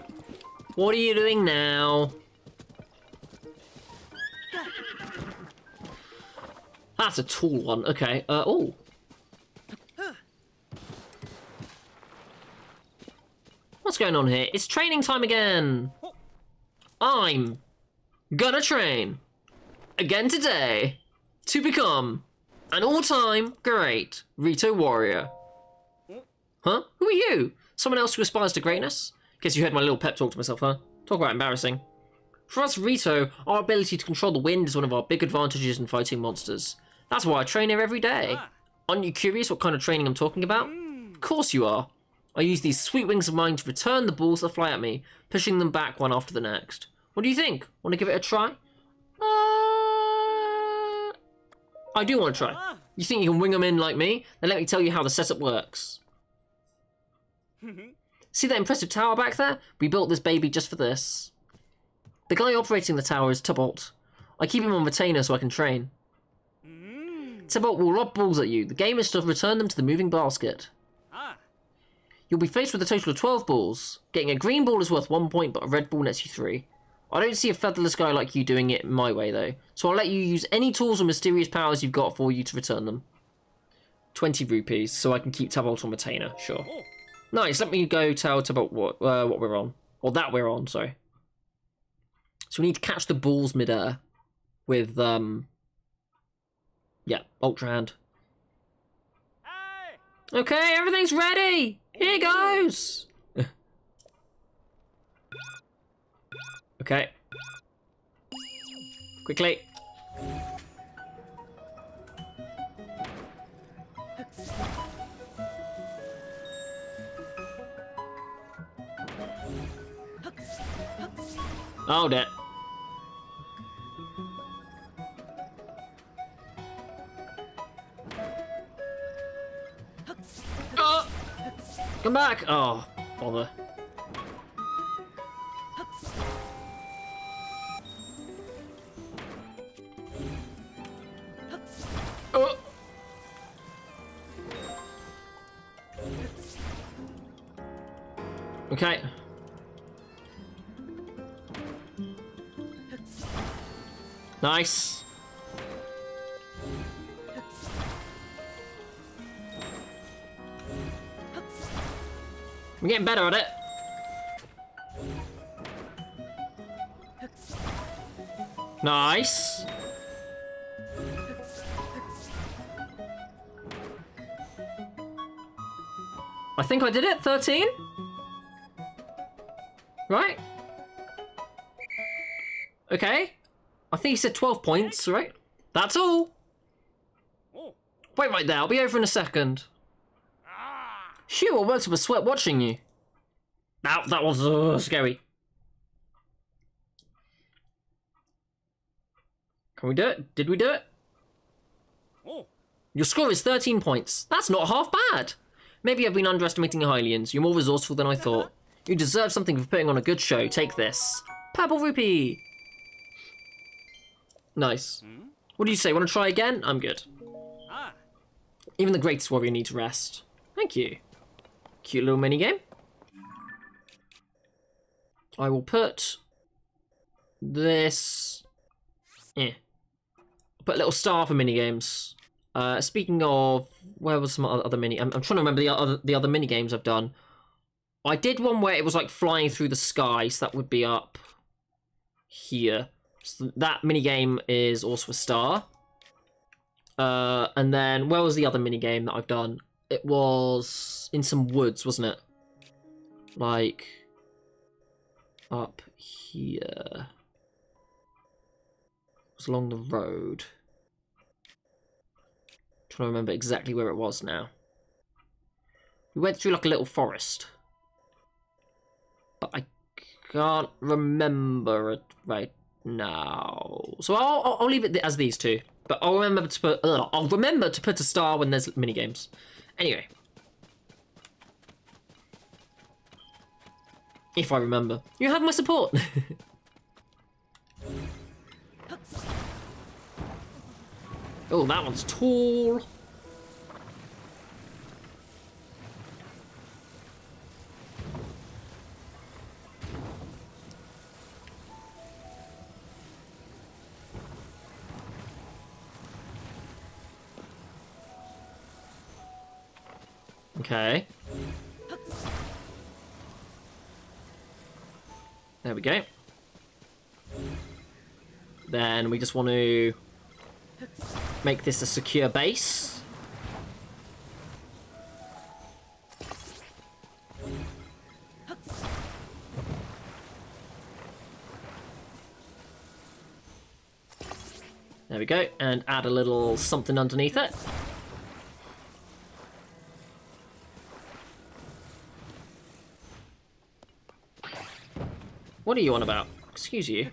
What are you doing now? That's a tall one. Okay. Uh, oh. What's going on here? It's training time again. I'm gonna train again today to become an all-time great Rito warrior. Huh? Who are you? Someone else who aspires to greatness? Guess you heard my little pep talk to myself, huh? Talk about embarrassing. For us Rito, our ability to control the wind is one of our big advantages in fighting monsters. That's why I train here every day. Aren't you curious what kind of training I'm talking about? Of course you are. I use these sweet wings of mine to return the balls that fly at me, pushing them back one after the next. What do you think? Want to give it a try? Uh... I do want to try. You think you can wing them in like me? Then let me tell you how the setup works. See that impressive tower back there? We built this baby just for this. The guy operating the tower is Tubalt. I keep him on retainer so I can train. Tubalt will lob balls at you. The game is to return them to the moving basket. Ah. You'll be faced with a total of 12 balls. Getting a green ball is worth one point, but a red ball nets you three. I don't see a featherless guy like you doing it my way, though. So I'll let you use any tools or mysterious powers you've got for you to return them. 20 rupees, so I can keep Tubalt on retainer, sure. Oh. Nice, let me go tell Tubalt what, uh, what we're on. Or that we're on, sorry. So we need to catch the balls midair with, um... Yeah, Ultra Hand. Okay, everything's ready! Here goes! okay. Quickly. Oh, it. Come back! Oh, bother. Oh! Okay. Nice. I'm getting better at it. Nice. I think I did it. 13? Right? Okay. I think he said 12 points, right? That's all. Wait right there. I'll be over in a second. Phew, I worked up a sweat watching you. That, that was uh, scary. Can we do it? Did we do it? Oh. Your score is 13 points. That's not half bad. Maybe I've been underestimating your Hylians. You're more resourceful than I thought. You deserve something for putting on a good show. Take this. Purple rupee. Nice. What do you say? Want to try again? I'm good. Ah. Even the greatest warrior needs rest. Thank you. Cute little mini game. I will put this. Eh. Put a little star for mini games. Uh, speaking of, where was some other mini? I'm, I'm trying to remember the other the other mini games I've done. I did one where it was like flying through the sky, so that would be up here. So that mini game is also a star. Uh, and then where was the other mini game that I've done? It was in some woods, wasn't it? Like up here. It was along the road. I'm trying to remember exactly where it was now. We went through like a little forest. But I can't remember it right now. So I'll, I'll, leave it as these two. But I'll remember to put. Uh, I'll remember to put a star when there's mini games. Anyway, if I remember, you have my support. oh, that one's tall. Okay. There we go. Then we just want to make this a secure base. There we go, and add a little something underneath it. What are you on about? Excuse you.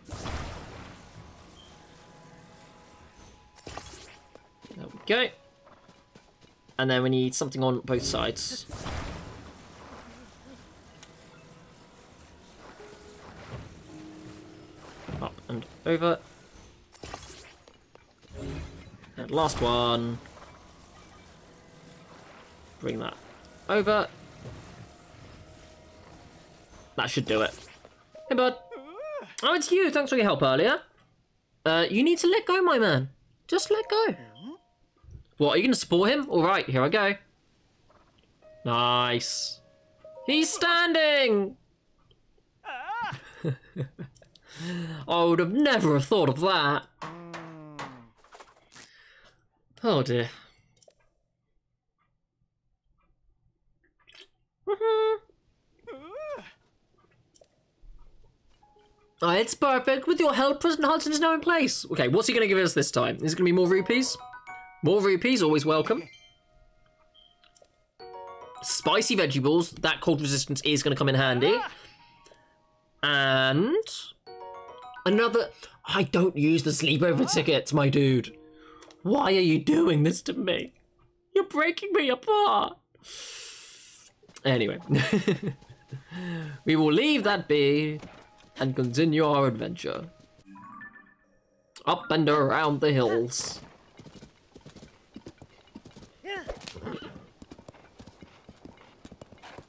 There we go. And then we need something on both sides. Up and over. And last one. Bring that over. That should do it. Hey, bud. Oh, it's you. Thanks for your help earlier. Uh, you need to let go, my man. Just let go. What, are you going to support him? All right, here I go. Nice. He's standing! I would have never have thought of that. Oh dear. Oh, it's perfect. With your help, President Hudson is now in place. Okay, what's he going to give us this time? Is it going to be more rupees? More rupees, always welcome. Spicy vegetables. That cold resistance is going to come in handy. And... Another... I don't use the sleepover tickets, my dude. Why are you doing this to me? You're breaking me apart. Anyway. we will leave that be and continue our adventure. Up and around the hills.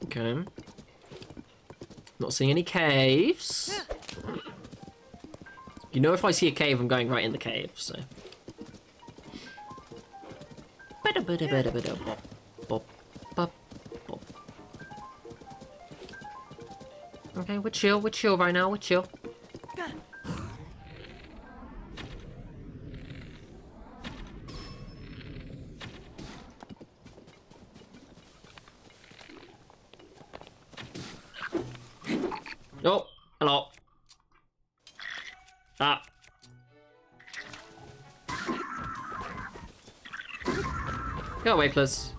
Okay. Not seeing any caves. You know if I see a cave, I'm going right in the cave, so. Okay, we're chill, we're chill right now, we're chill. Oh, hello. Ah. Go away, please.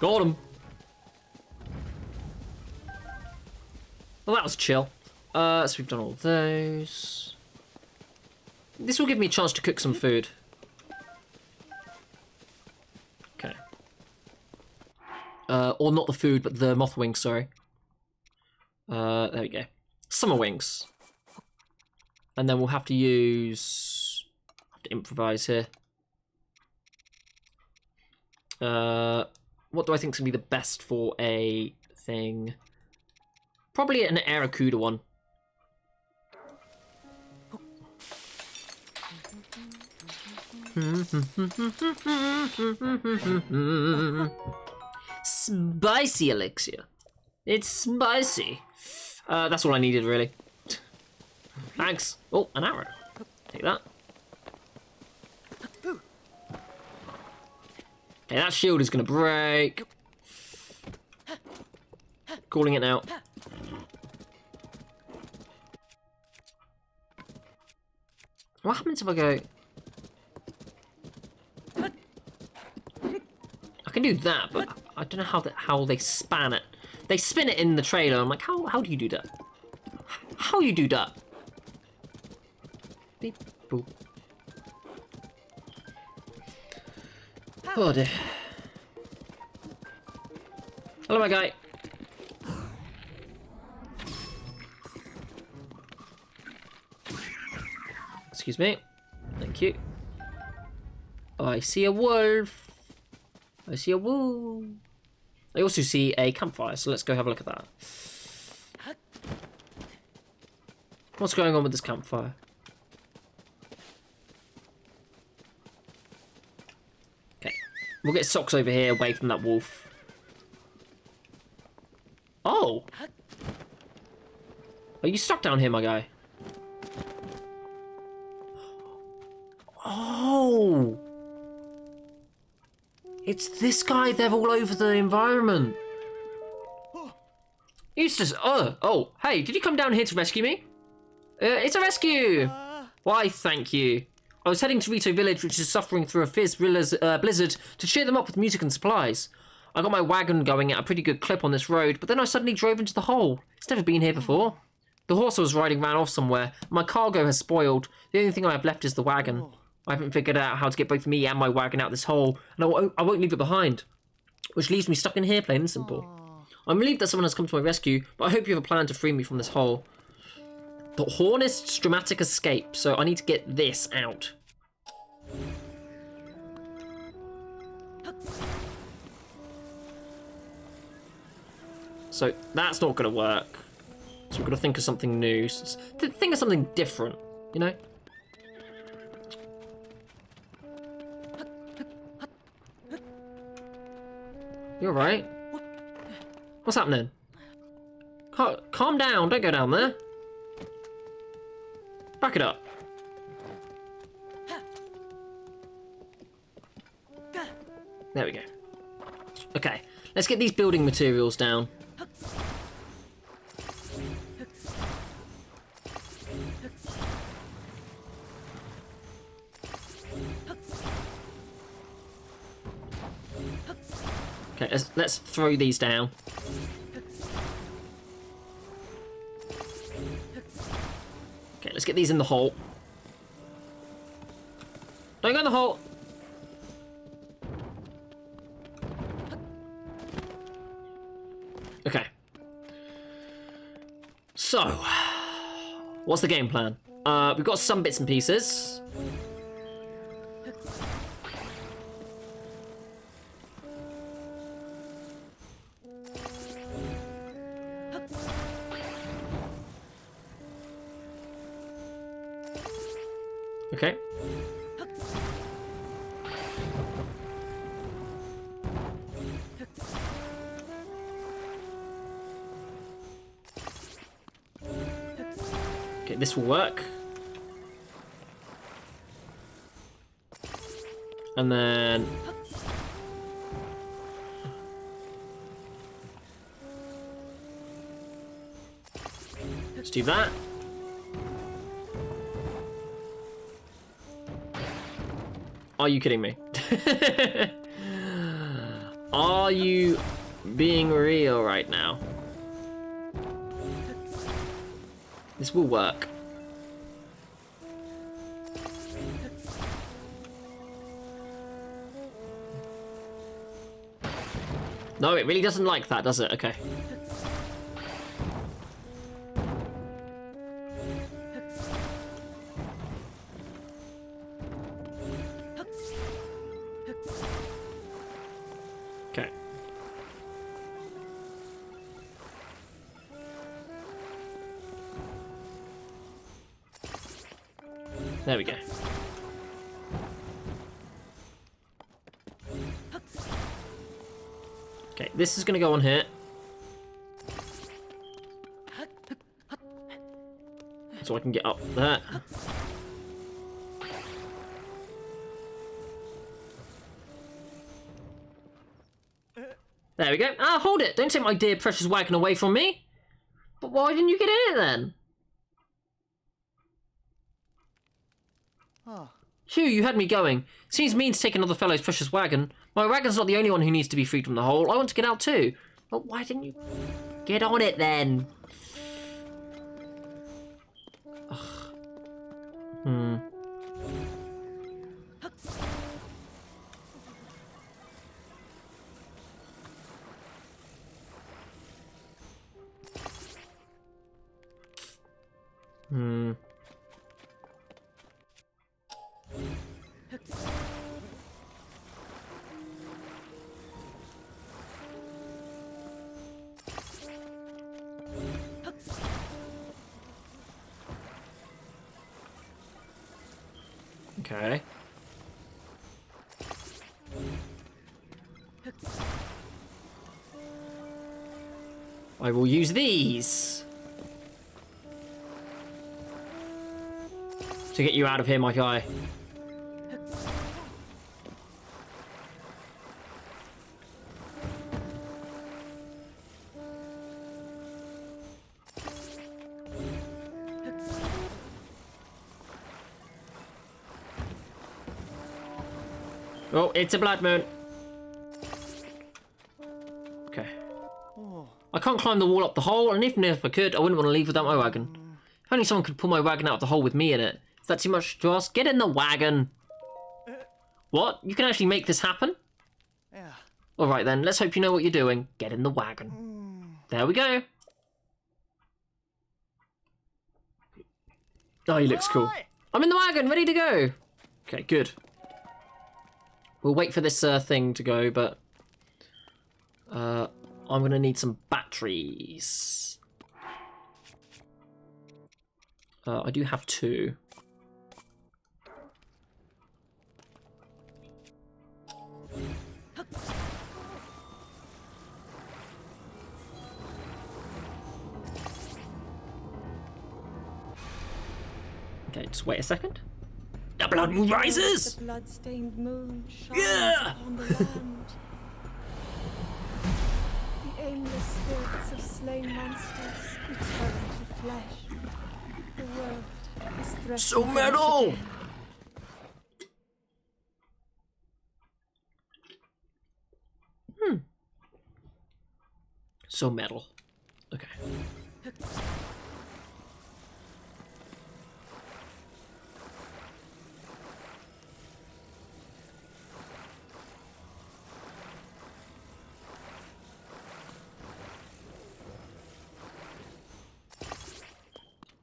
Got him. Well, that was chill. Uh, so we've done all those. This will give me a chance to cook some food. Okay. Uh, or not the food, but the moth wings, sorry. Uh, there we go. Summer wings. And then we'll have to use... have to improvise here. Uh, what do I think is going to be the best for a thing? Probably an Aerocuda one. Spicy elixir. It's spicy. Uh, that's all I needed, really. Thanks. Oh, an arrow. Take that. Okay, that shield is going to break. Calling it now. What happens if I go... I can do that, but I don't know how the, how they span it. They spin it in the trailer. I'm like, how how do you do that? How you do that? Beep, boop. Oh dear. Hello, my guy. Excuse me. Thank you. I see a wolf. I see a wolf. I also see a campfire, so let's go have a look at that. What's going on with this campfire? Okay. We'll get socks over here away from that wolf. Oh! Are you stuck down here, my guy? It's this guy, they're all over the environment. Eustus, oh, oh, hey, did you come down here to rescue me? Uh, it's a rescue! Why, thank you. I was heading to Rito Village, which is suffering through a fierce uh, blizzard, to cheer them up with music and supplies. I got my wagon going at a pretty good clip on this road, but then I suddenly drove into the hole. It's never been here before. The horse I was riding ran off somewhere. My cargo has spoiled. The only thing I have left is the wagon. I haven't figured out how to get both me and my wagon out this hole, and I won't, I won't leave it behind. Which leaves me stuck in here, plain and simple. I'm relieved that someone has come to my rescue, but I hope you have a plan to free me from this hole. The Hornist's dramatic escape, so I need to get this out. So that's not going to work. So we've got to think of something new. Think of something different, you know? You're right. What's happening? Cal calm down, don't go down there. Back it up. There we go. Okay, let's get these building materials down. Let's, throw these down. Okay, let's get these in the hole. Don't go in the hole. Okay. So, what's the game plan? Uh, we've got some bits and pieces. Work. And then... Let's do that. Are you kidding me? Are you being real right now? This will work. No, it really doesn't like that, does it? Okay. This is gonna go on here. So I can get up there. There we go. Ah, hold it! Don't take my dear precious wagon away from me! But why didn't you get in it then? Phew, you had me going. Seems mean to take another fellow's precious wagon. My wagon's not the only one who needs to be freed from the hole. I want to get out too. But why didn't you get on it then? Okay. I will use these. To get you out of here, my guy. Oh, it's a blood moon. Okay. I can't climb the wall up the hole, and even if I could, I wouldn't want to leave without my wagon. If only someone could pull my wagon out of the hole with me in it. Is that too much to ask? Get in the wagon! What? You can actually make this happen? yeah. Alright then, let's hope you know what you're doing. Get in the wagon. There we go. Oh, he looks cool. I'm in the wagon, ready to go. Okay, good. We'll wait for this uh, thing to go, but uh, I'm gonna need some batteries. Uh, I do have two. Okay, just wait a second. The blood moon rises! The blood-stained moon shines Yeah! upon the land. The aimless spirits of slain monsters return to flesh. The world is threatened So metal! again. Hmm. So metal. Okay.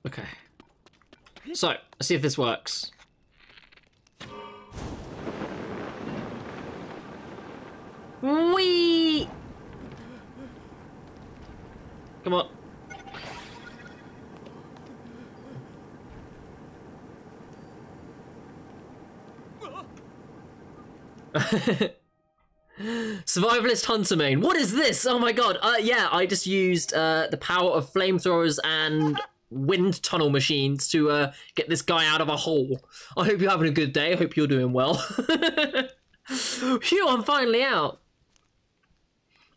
Okay. So, let's see if this works. Wee! Come on. Survivalist Hunter main. What is this? Oh my god. Uh, yeah, I just used uh, the power of flamethrowers and wind tunnel machines to uh, get this guy out of a hole. I hope you're having a good day. I hope you're doing well. Phew, I'm finally out.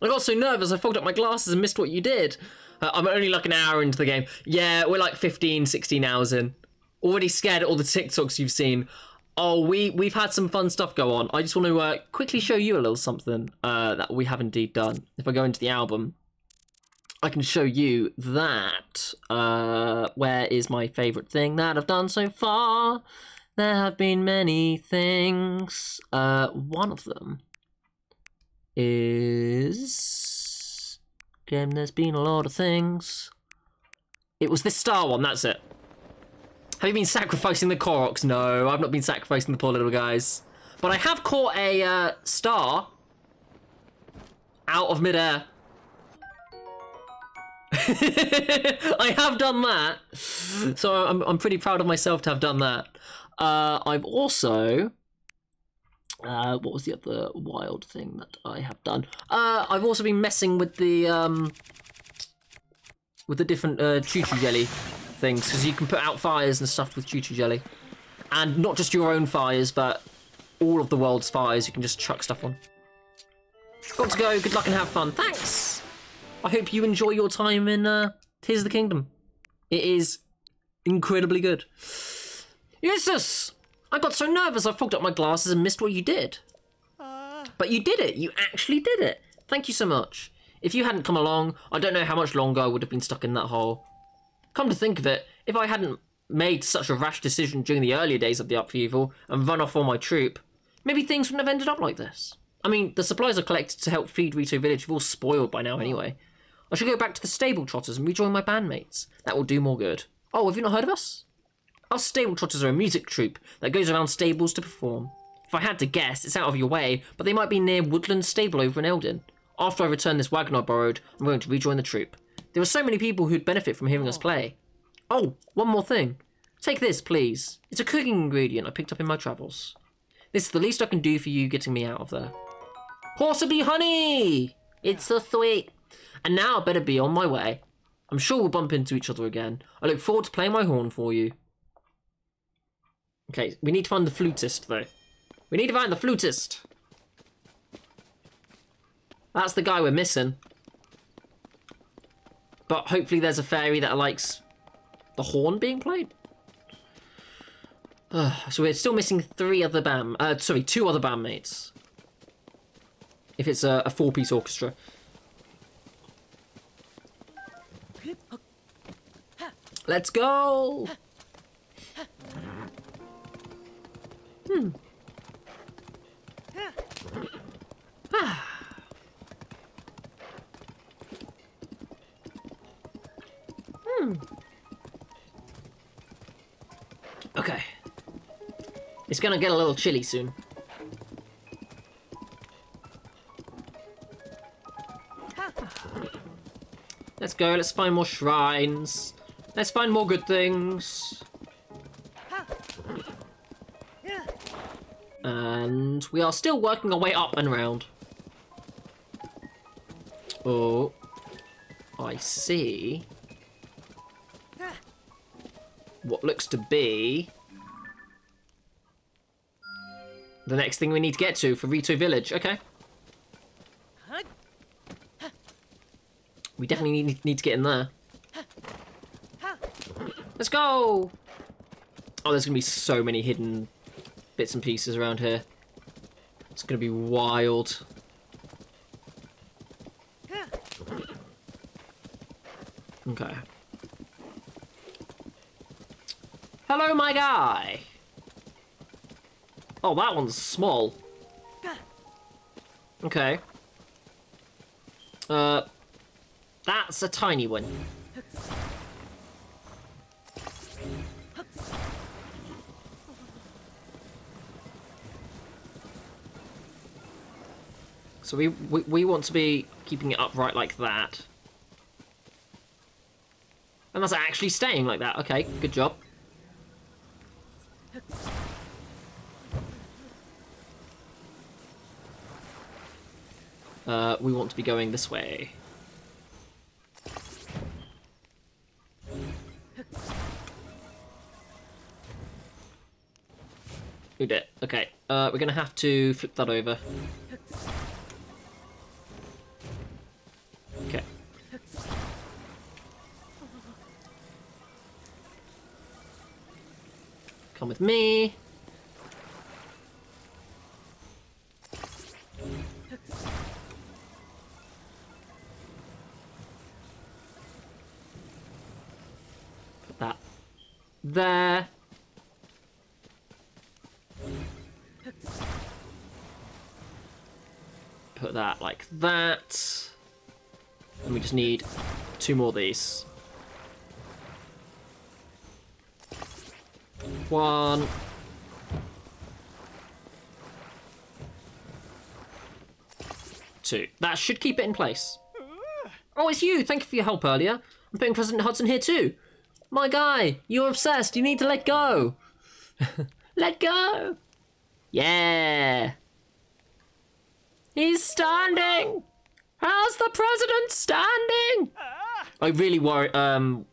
I got so nervous I fogged up my glasses and missed what you did. Uh, I'm only like an hour into the game. Yeah, we're like 15, 16 hours in. Already scared at all the TikToks you've seen. Oh, we, we've had some fun stuff go on. I just want to uh, quickly show you a little something uh, that we have indeed done. If I go into the album, I can show you that. Uh, where is my favourite thing that I've done so far? There have been many things. Uh, one of them is. Game, there's been a lot of things. It was this star one, that's it. Have you been sacrificing the Koroks? No, I've not been sacrificing the poor little guys. But I have caught a uh, star out of midair. I have done that. So I'm, I'm pretty proud of myself to have done that. Uh, I've also. Uh, what was the other wild thing that I have done? Uh, I've also been messing with the um, with the different uh, Chuchu jelly things because you can put out fires and stuff with Chuchu jelly, and not just your own fires, but all of the world's fires. You can just chuck stuff on. Got to go. Good luck and have fun. Thanks. I hope you enjoy your time in uh, Tears of the Kingdom. It is incredibly good. Eustus! I got so nervous I fogged up my glasses and missed what you did. But you did it. You actually did it. Thank you so much. If you hadn't come along, I don't know how much longer I would have been stuck in that hole. Come to think of it, if I hadn't made such a rash decision during the earlier days of the upheaval and run off all my troop, maybe things wouldn't have ended up like this. I mean, the supplies I collected to help feed Rito Village have all spoiled by now anyway. I should go back to the stable trotters and rejoin my bandmates. That will do more good. Oh, have you not heard of us? Us stable trotters are a music troupe that goes around stables to perform. If I had to guess, it's out of your way, but they might be near Woodland Stable over in Eldin. After I return this wagon I borrowed, I'm going to rejoin the troupe. There are so many people who'd benefit from hearing us play. Oh, one more thing. Take this, please. It's a cooking ingredient I picked up in my travels. This is the least I can do for you getting me out of there. Courser Bee honey! It's so sweet. And now I better be on my way. I'm sure we'll bump into each other again. I look forward to playing my horn for you. Okay, we need to find the flutist, though. We need to find the flutist. That's the guy we're missing. But hopefully there's a fairy that likes the horn being played. so we're still missing three other band... Uh, sorry, two other bandmates. If it's a, a four-piece orchestra. Let's go! Hmm. Ah. Hmm. Okay. It's gonna get a little chilly soon. Go, let's find more shrines. Let's find more good things. And we are still working our way up and around. Oh. I see. What looks to be... The next thing we need to get to for Rito Village. Okay. Definitely need, need to get in there. Let's go! Oh, there's going to be so many hidden bits and pieces around here. It's going to be wild. Okay. Hello, my guy! Oh, that one's small. Okay. Uh, that's a tiny one. So we, we, we want to be keeping it upright like that. And that's actually staying like that. Okay, good job. Uh, we want to be going this way. Uh, we're gonna have to flip that over. Just need two more of these. One. Two. That should keep it in place. Oh, it's you! Thank you for your help earlier. I'm putting President Hudson here too. My guy, you're obsessed. You need to let go. let go. Yeah. He's standing. How's the president standing? I really worry. Um,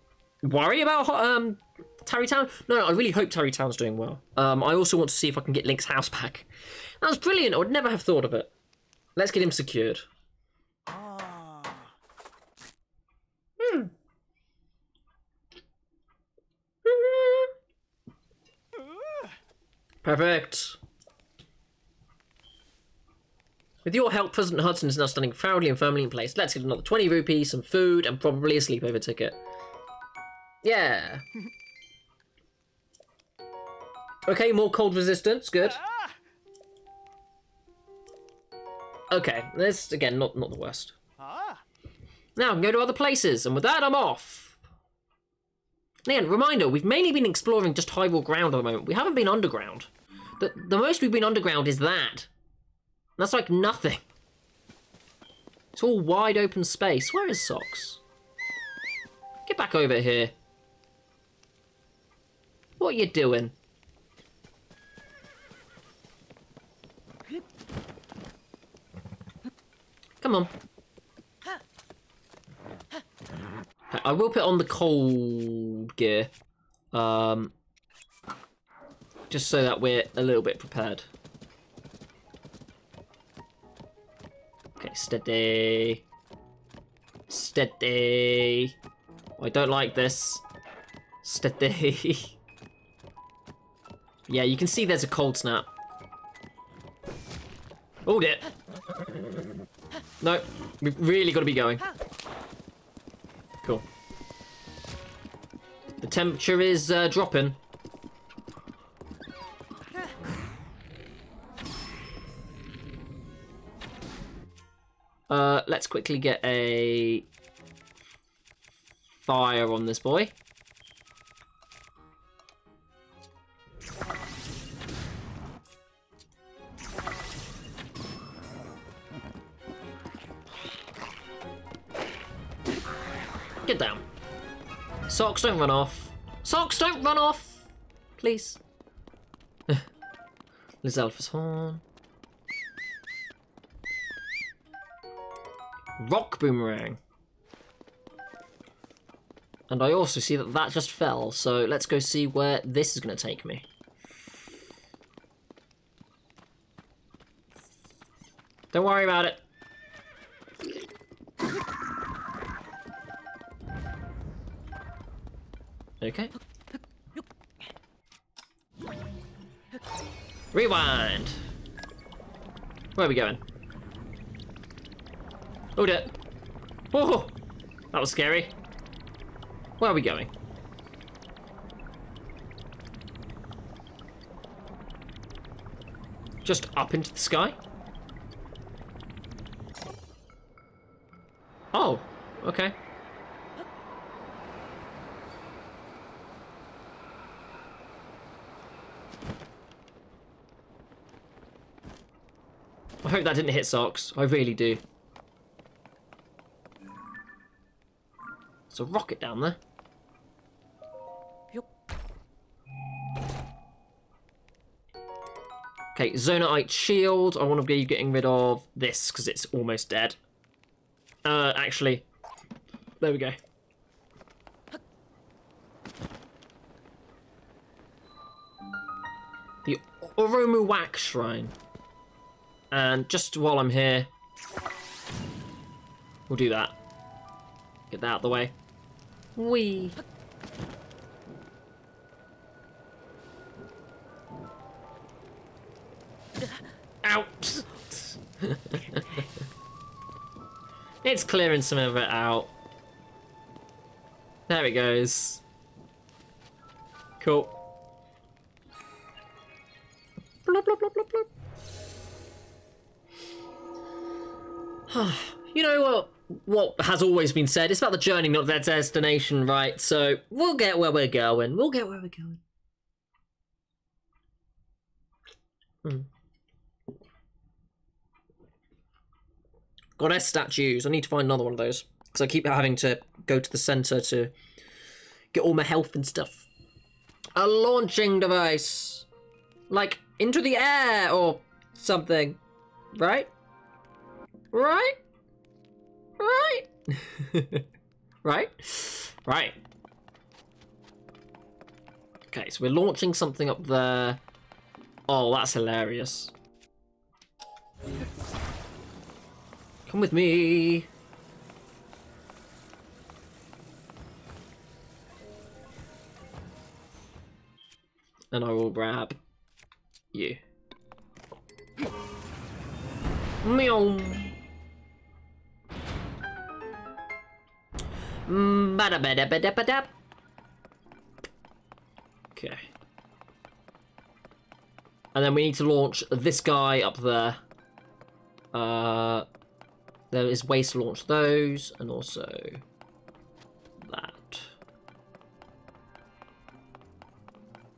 worry about um Tarrey Town. No, no, I really hope Tarrey Town's doing well. Um, I also want to see if I can get Link's house back. That was brilliant. I would never have thought of it. Let's get him secured. Ah. Perfect. With your help, President Hudson is now standing proudly and firmly in place. Let's get another 20 rupees, some food, and probably a sleepover ticket. Yeah. Okay, more cold resistance. Good. Okay, this, again, not, not the worst. Now I can go to other places, and with that, I'm off. Again, reminder, we've mainly been exploring just Hyrule Ground at the moment. We haven't been underground. The, the most we've been underground is that. That's like nothing. It's all wide open space. Where is Socks? Get back over here. What are you doing? Come on. I will put on the cold gear. Um, just so that we're a little bit prepared. Okay, steady. Steady. I don't like this. Steady. yeah, you can see there's a cold snap. Hold it. No, we've really got to be going. Cool. The temperature is uh, dropping. Uh, let's quickly get a fire on this boy. Get down. Socks, don't run off. Socks, don't run off! Please. Lizalfos horn. Rock boomerang. And I also see that that just fell, so let's go see where this is going to take me. Don't worry about it. Okay. Rewind. Where are we going? Hold dear. Oh, That was scary. Where are we going? Just up into the sky? Oh, okay. I hope that didn't hit socks. I really do. There's a rocket down there. Okay, Zonaite shield. I want to be getting rid of this because it's almost dead. Uh, actually, there we go. The Oromuwak Shrine. And just while I'm here, we'll do that. Get that out of the way. Wee. Ow! it's clearing some of it out. There it goes. Cool. What? Has always been said? It's about the journey, not the destination, right? So we'll get where we're going. We'll get where we're going. Hmm. Goddess statues. I need to find another one of those because I keep having to go to the center to get all my health and stuff. A launching device, like into the air or something, right? Right? Right? right? Right. Okay, so we're launching something up there. Oh, that's hilarious. Come with me. And I will grab you. Meow. Okay. And then we need to launch this guy up there. Uh, there is ways to launch those, and also that.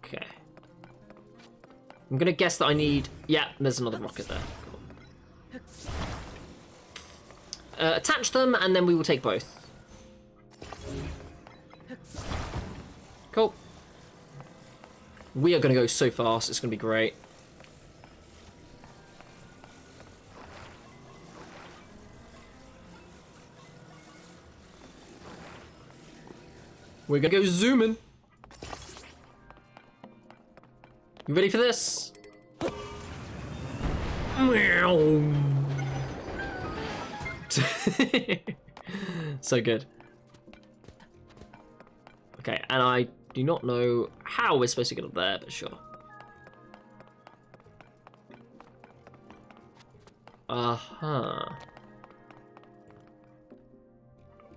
Okay. I'm gonna guess that I need. Yeah, there's another rocket there. Uh, attach them, and then we will take both. Cool. We are gonna go so fast. It's gonna be great. We're gonna go zooming. You ready for this? So good. Okay, and I do not know how we're supposed to get up there, but sure. Uh-huh.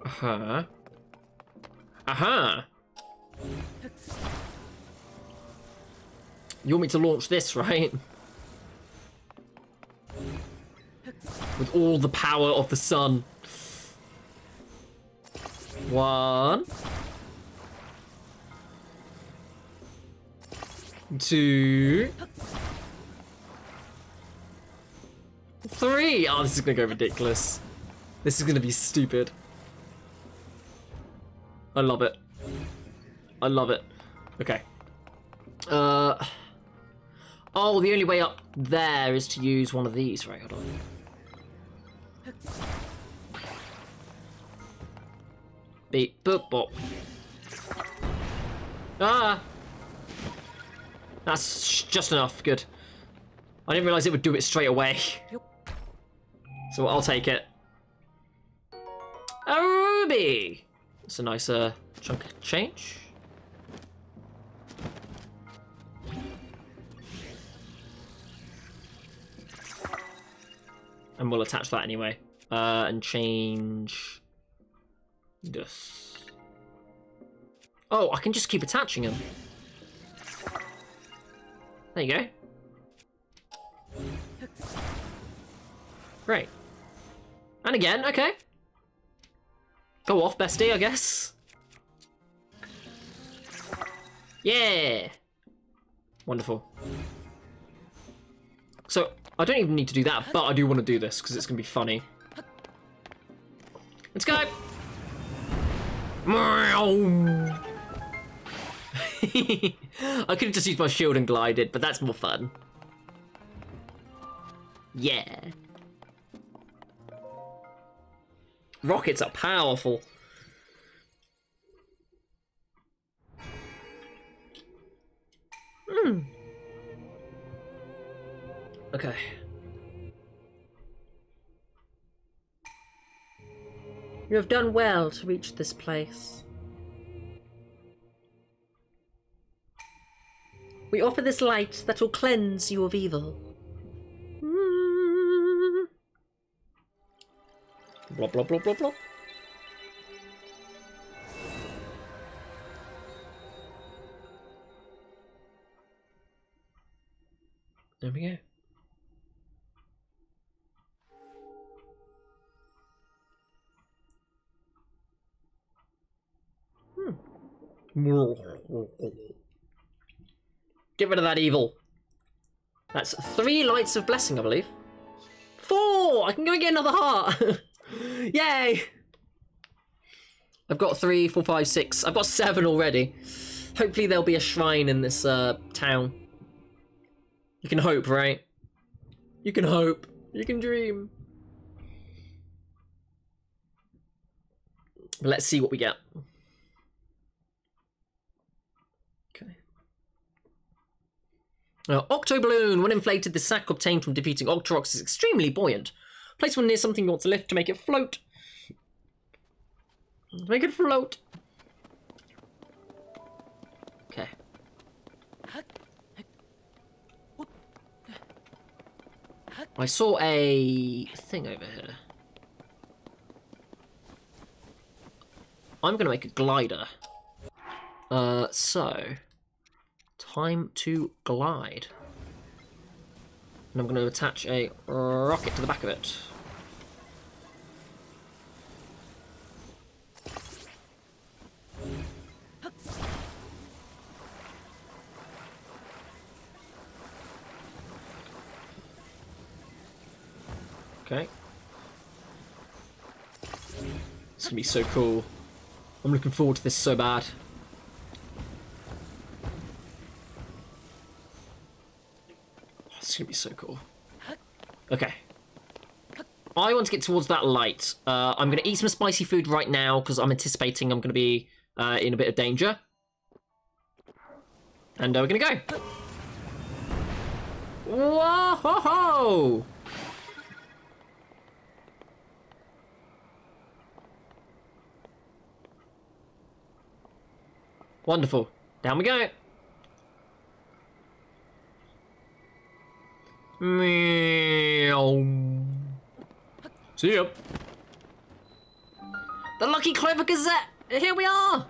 Uh-huh. Uh-huh. You want me to launch this, right? With all the power of the sun. One. Two. Three. Oh, this is gonna go ridiculous. This is gonna be stupid. I love it. I love it. Okay. Uh. Oh, the only way up there is to use one of these. Right, hold on. Beep, boop, bop. Ah! That's just enough. Good. I didn't realize it would do it straight away. So I'll take it. A ruby! It's a nice uh, chunk of change. And we'll attach that anyway. Uh, and change this. Oh, I can just keep attaching them. There you go. Great. And again, okay. Go off, bestie, I guess. Yeah. Wonderful. So, I don't even need to do that, but I do want to do this because it's going to be funny. Let's go! I could have just used my shield and glided, but that's more fun. Yeah. Rockets are powerful. Hmm. Okay. You have done well to reach this place. We offer this light that will cleanse you of evil. Mm. blah blah blah blah. There we go. Hmm. Get rid of that evil. That's three lights of blessing, I believe. Four! I can go and get another heart! Yay! I've got three, four, five, six. I've got seven already. Hopefully there'll be a shrine in this uh, town. You can hope, right? You can hope. You can dream. Let's see what we get. Okay. Uh, Octoballoon. When inflated, the sack obtained from defeating Octoroks is extremely buoyant. Place one near something you want to lift to make it float. Make it float. Okay. I saw a thing over here. I'm gonna make a glider. Uh, so time to glide. And I'm gonna attach a rocket to the back of it. Okay. It's gonna be so cool. I'm looking forward to this so bad. It's gonna be so cool. Okay. I want to get towards that light. Uh, I'm gonna eat some spicy food right now because I'm anticipating I'm gonna be uh, in a bit of danger. And uh, we're gonna go. Whoa! -ho -ho! Wonderful. Down we go. Meow. See ya. The Lucky Clover Gazette! Here we are!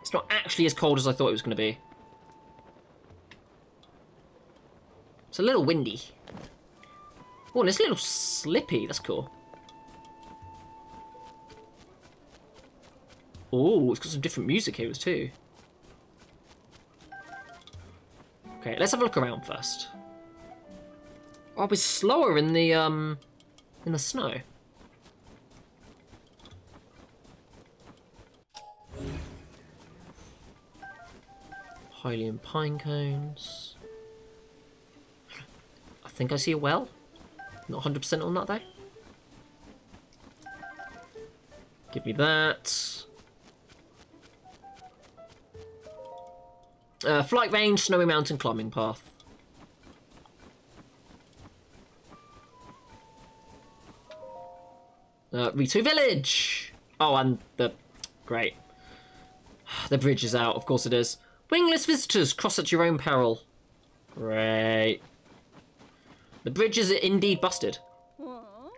It's not actually as cold as I thought it was going to be. It's a little windy. Oh, and it's a little slippy. That's cool. Oh, it's got some different music here too. Okay, let's have a look around first. Oh, we're slower in the um in the snow. Hylian pine cones. I think I see a well. Not 100% on that though. Give me that. Uh, flight range, snowy mountain climbing path. Uh, Rito Village! Oh, and the... Great. The bridge is out, of course it is. Wingless visitors, cross at your own peril. Great. The bridge is indeed busted.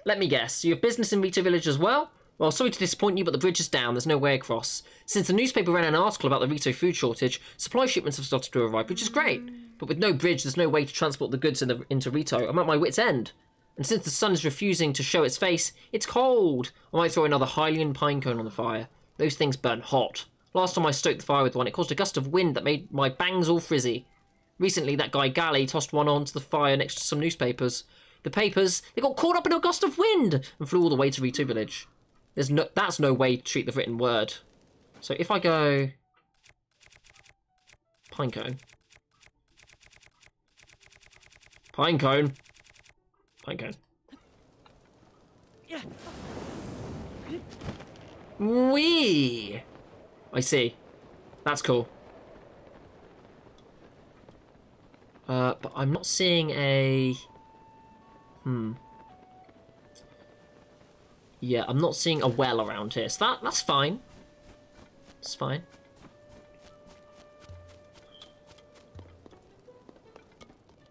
Let me guess, you have business in Rito Village as well? Well, sorry to disappoint you, but the bridge is down. There's no way across. Since the newspaper ran an article about the Rito food shortage, supply shipments have started to arrive, which is great. But with no bridge, there's no way to transport the goods in the, into Rito. I'm at my wit's end. And since the sun is refusing to show its face, it's cold. I might throw another Hylian pine cone on the fire. Those things burn hot. Last time I stoked the fire with one, it caused a gust of wind that made my bangs all frizzy. Recently, that guy Galley tossed one onto the fire next to some newspapers. The papers, they got caught up in a gust of wind and flew all the way to Rito Village. There's no, that's no way to treat the written word. So if I go pinecone, pinecone, pinecone. Wee. I see. That's cool. Uh, but I'm not seeing a. Hmm. Yeah, I'm not seeing a well around here, so that, that's fine. It's fine.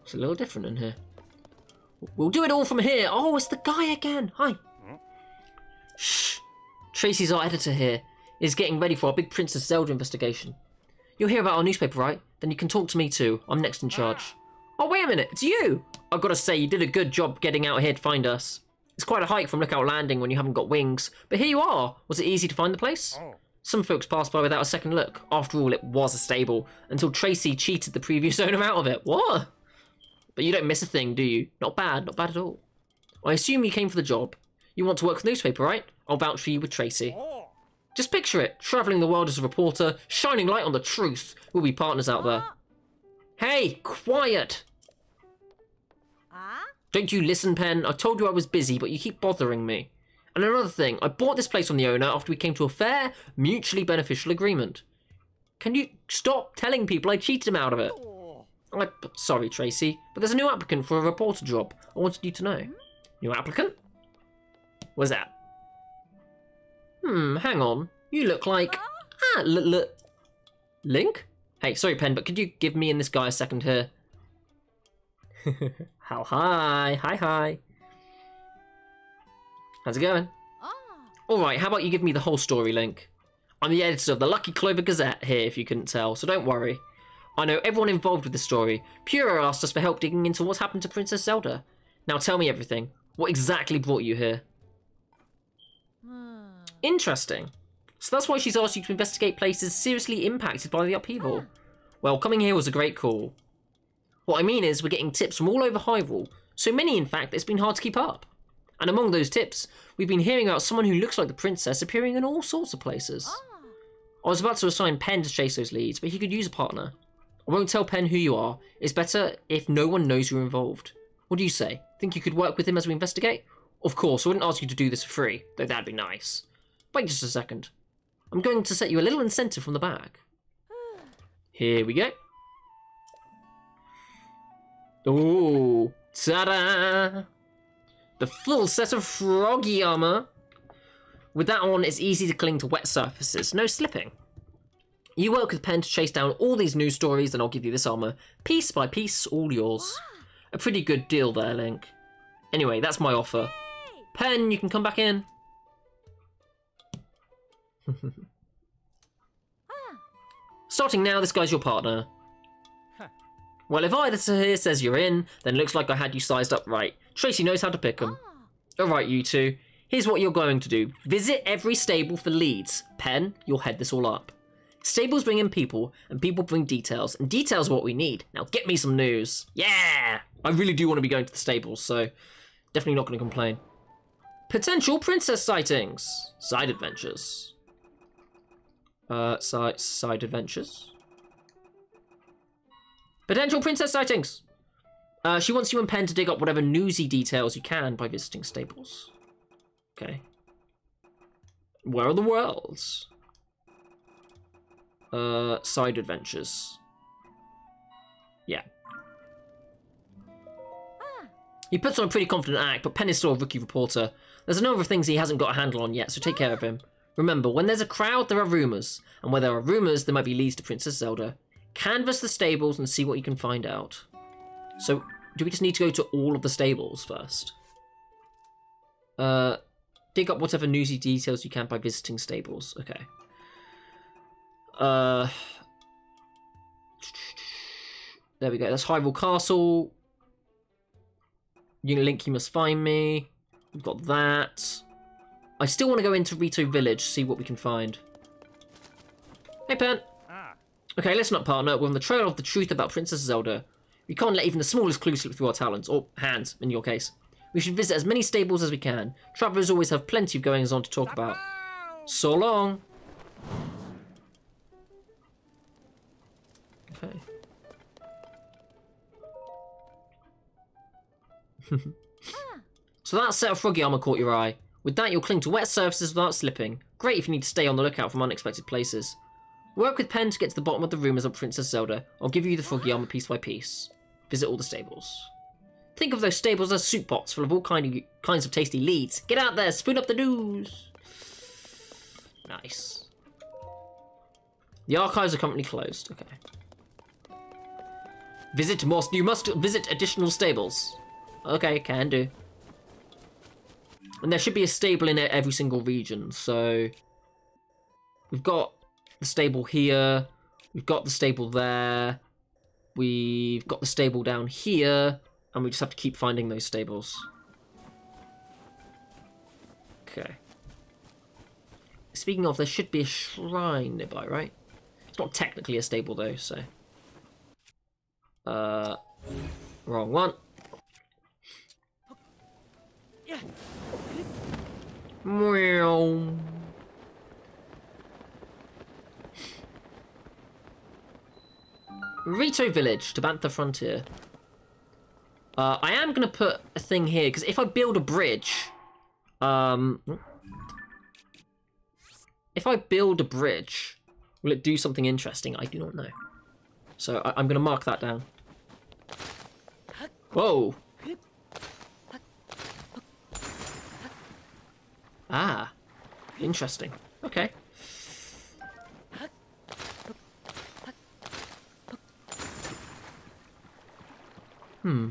It's a little different in here. We'll do it all from here. Oh, it's the guy again. Hi. Shh. Traysi's our editor here. Is getting ready for our big Princess Zelda investigation. You'll hear about our newspaper, right? Then you can talk to me too. I'm next in charge. Oh, wait a minute. It's you. I've got to say, you did a good job getting out here to find us. It's quite a hike from Lookout Landing when you haven't got wings, but here you are. Was it easy to find the place? Oh. Some folks passed by without a second look. After all, it was a stable, until Tracy cheated the previous owner out of it. What? But you don't miss a thing, do you? Not bad, not bad at all. I assume you came for the job. You want to work for the newspaper, right? I'll vouch for you with Traysi. Just picture it, travelling the world as a reporter, shining light on the truth. We'll be partners out there. Hey, quiet! Don't you listen, Penn? I told you I was busy, but you keep bothering me. And another thing, I bought this place from the owner after we came to a fair, mutually beneficial agreement. Can you stop telling people I cheated him out of it? I, sorry, Traysi, but there's a new applicant for a reporter job. I wanted you to know. New applicant? What's that? Hmm, hang on. You look like... Ah, l- l- Link? Hey, sorry, Penn, but could you give me and this guy a second here? How hi, hi, hi. How's it going? Alright, how about you give me the whole story, Link? I'm the editor of the Lucky Clover Gazette here, if you couldn't tell, so don't worry. I know everyone involved with the story. Purah asked us for help digging into what's happened to Princess Zelda. Now tell me everything. What exactly brought you here? Hmm. Interesting. So that's why she's asked you to investigate places seriously impacted by the upheaval. Well, coming here was a great call. What I mean is, we're getting tips from all over Hyrule, so many in fact that it's been hard to keep up. And among those tips, we've been hearing about someone who looks like the princess appearing in all sorts of places. I was about to assign Penn to chase those leads, but he could use a partner. I won't tell Penn who you are. It's better if no one knows you're involved. What do you say? Think you could work with him as we investigate? Of course, I wouldn't ask you to do this for free, though that'd be nice. Wait just a second. I'm going to set you a little incentive from the bag. Here we go. Ooh, ta-da! The full set of froggy armor. With that on, it's easy to cling to wet surfaces, no slipping. You work with Penn to chase down all these news stories, and I'll give you this armor, piece by piece, all yours. A pretty good deal there, Link. Anyway, that's my offer. Penn, you can come back in. Starting now, this guy's your partner. Well, if editor here says you're in, then looks like I had you sized up right. Traysi knows how to pick 'em. Alright, you two. Here's what you're going to do. Visit every stable for leads. Penn, you'll head this all up. Stables bring in people, and people bring details, and details are what we need. Now get me some news. Yeah! I really do want to be going to the stables, so definitely not going to complain. Potential princess sightings. Side adventures. Uh, side, side adventures. Potential princess sightings. Uh, she wants you and Penn to dig up whatever newsy details you can by visiting stables. Okay. Where are the worlds? Uh, side adventures. Yeah. He puts on a pretty confident act, but Penn is still a rookie reporter. There's a number of things he hasn't got a handle on yet, so take care of him. Remember, when there's a crowd, there are rumours, and where there are rumours, there might be leads to Princess Zelda. Canvass the stables and see what you can find out. So, do we just need to go to all of the stables first? Uh, dig up whatever newsy details you can by visiting stables. Okay. Uh, there we go. That's Hyrule Castle. You link, you must find me. We've got that. I still want to go into Rito Village, see what we can find. Hey, Penn. Ah. Okay, listen up, partner. We're on the trail of the truth about Princess Zelda. We can't let even the smallest clue slip through our talents, or hands, in your case. We should visit as many stables as we can. Travelers always have plenty of goings on to talk about. So long. Okay. so that set of froggy armor caught your eye. With that, you'll cling to wet surfaces without slipping. Great if you need to stay on the lookout from unexpected places. Work with Penn to get to the bottom of the rumours of Princess Zelda. I'll give you the froggy armor piece by piece. Visit all the stables. Think of those stables as soup pots full of all kind of, kinds of tasty leads. Get out there, spoon up the news. Nice. The archives are currently closed. Okay. Visit more. You must visit additional stables. Okay, can do. And there should be a stable in every single region. So we've got the stable here. We've got the stable there. We've got the stable down here. And we just have to keep finding those stables. Okay. speaking of, there should be a shrine nearby, right? It's not technically a stable though, so. Uh, wrong one. Meow. Rito Village Tabantha Frontier. Uh, I am gonna put a thing here because if I build a bridge, um, if I build a bridge, will it do something interesting? I do not know. So I I'm gonna mark that down. Whoa. Ah, interesting. Okay. Hmm.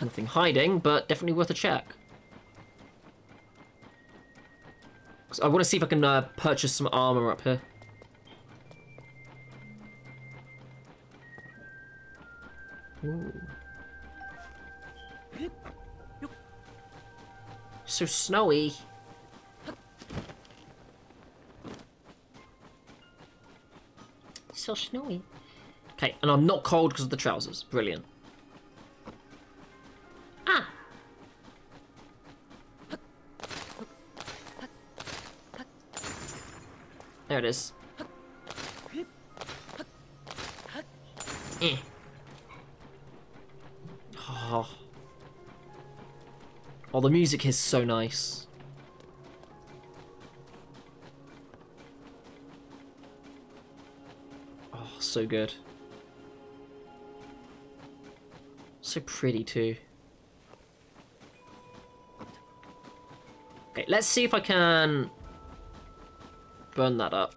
Nothing hiding, but definitely worth a check. I want to see if I can uh, purchase some armor up here. So snowy. So snowy. Okay, and I'm not cold because of the trousers. Brilliant. Ah! There it is. Eh. Oh. oh, the music is so nice. Oh, so good. So pretty too. Okay, let's see if I can burn that up.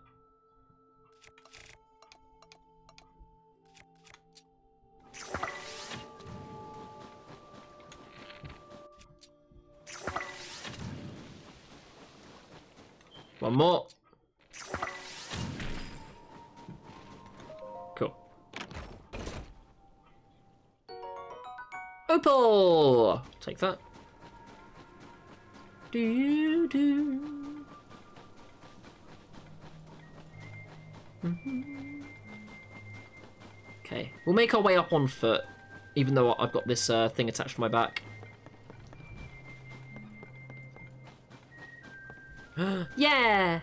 Do do. Mhm. Okay, we'll make our way up on foot, even though I've got this uh, thing attached to my back. yeah!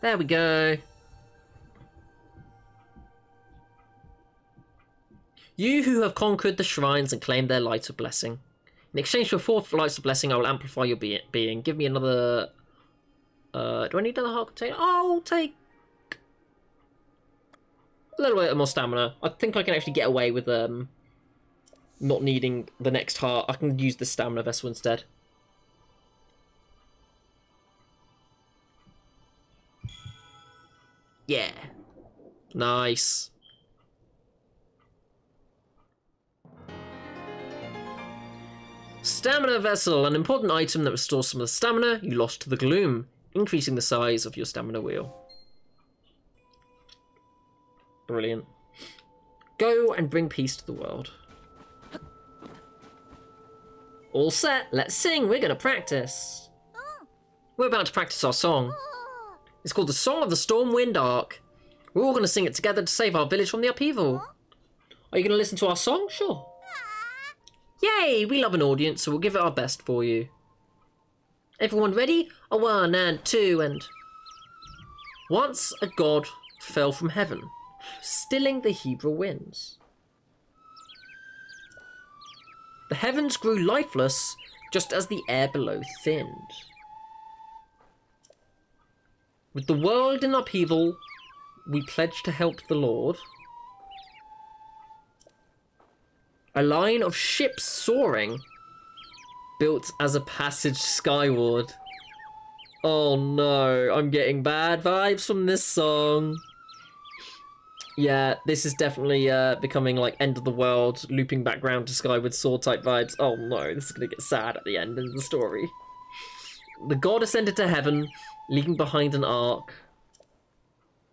There we go. You who have conquered the shrines and claimed their light of blessing. In exchange for four lights of blessing, I will amplify your be- being. Give me another. Uh, do I need another heart container? I'll take a little bit more stamina. I think I can actually get away with um not needing the next heart. I can use the stamina vessel instead. Yeah. Nice. Stamina Vessel, an important item that restores some of the stamina you lost to the gloom, increasing the size of your stamina wheel. Brilliant. Go and bring peace to the world. All set, let's sing, we're gonna practice. We're about to practice our song. It's called the Song of the Stormwind Ark. We're all gonna sing it together to save our village from the upheaval. Are you gonna listen to our song? Sure. Yay! We love an audience, so we'll give it our best for you. Everyone ready? A one and two and. Once a god fell from heaven, stilling the Hebra winds. The heavens grew lifeless just as the air below thinned. With the world in upheaval, we pledge to help the Lord. A line of ships soaring, built as a passage skyward. Oh no, I'm getting bad vibes from this song. Yeah, this is definitely uh, becoming like end of the world, looping background to Skyward Sword type vibes. Oh no, this is gonna get sad at the end of the story. The god ascended to heaven, leaving behind an ark.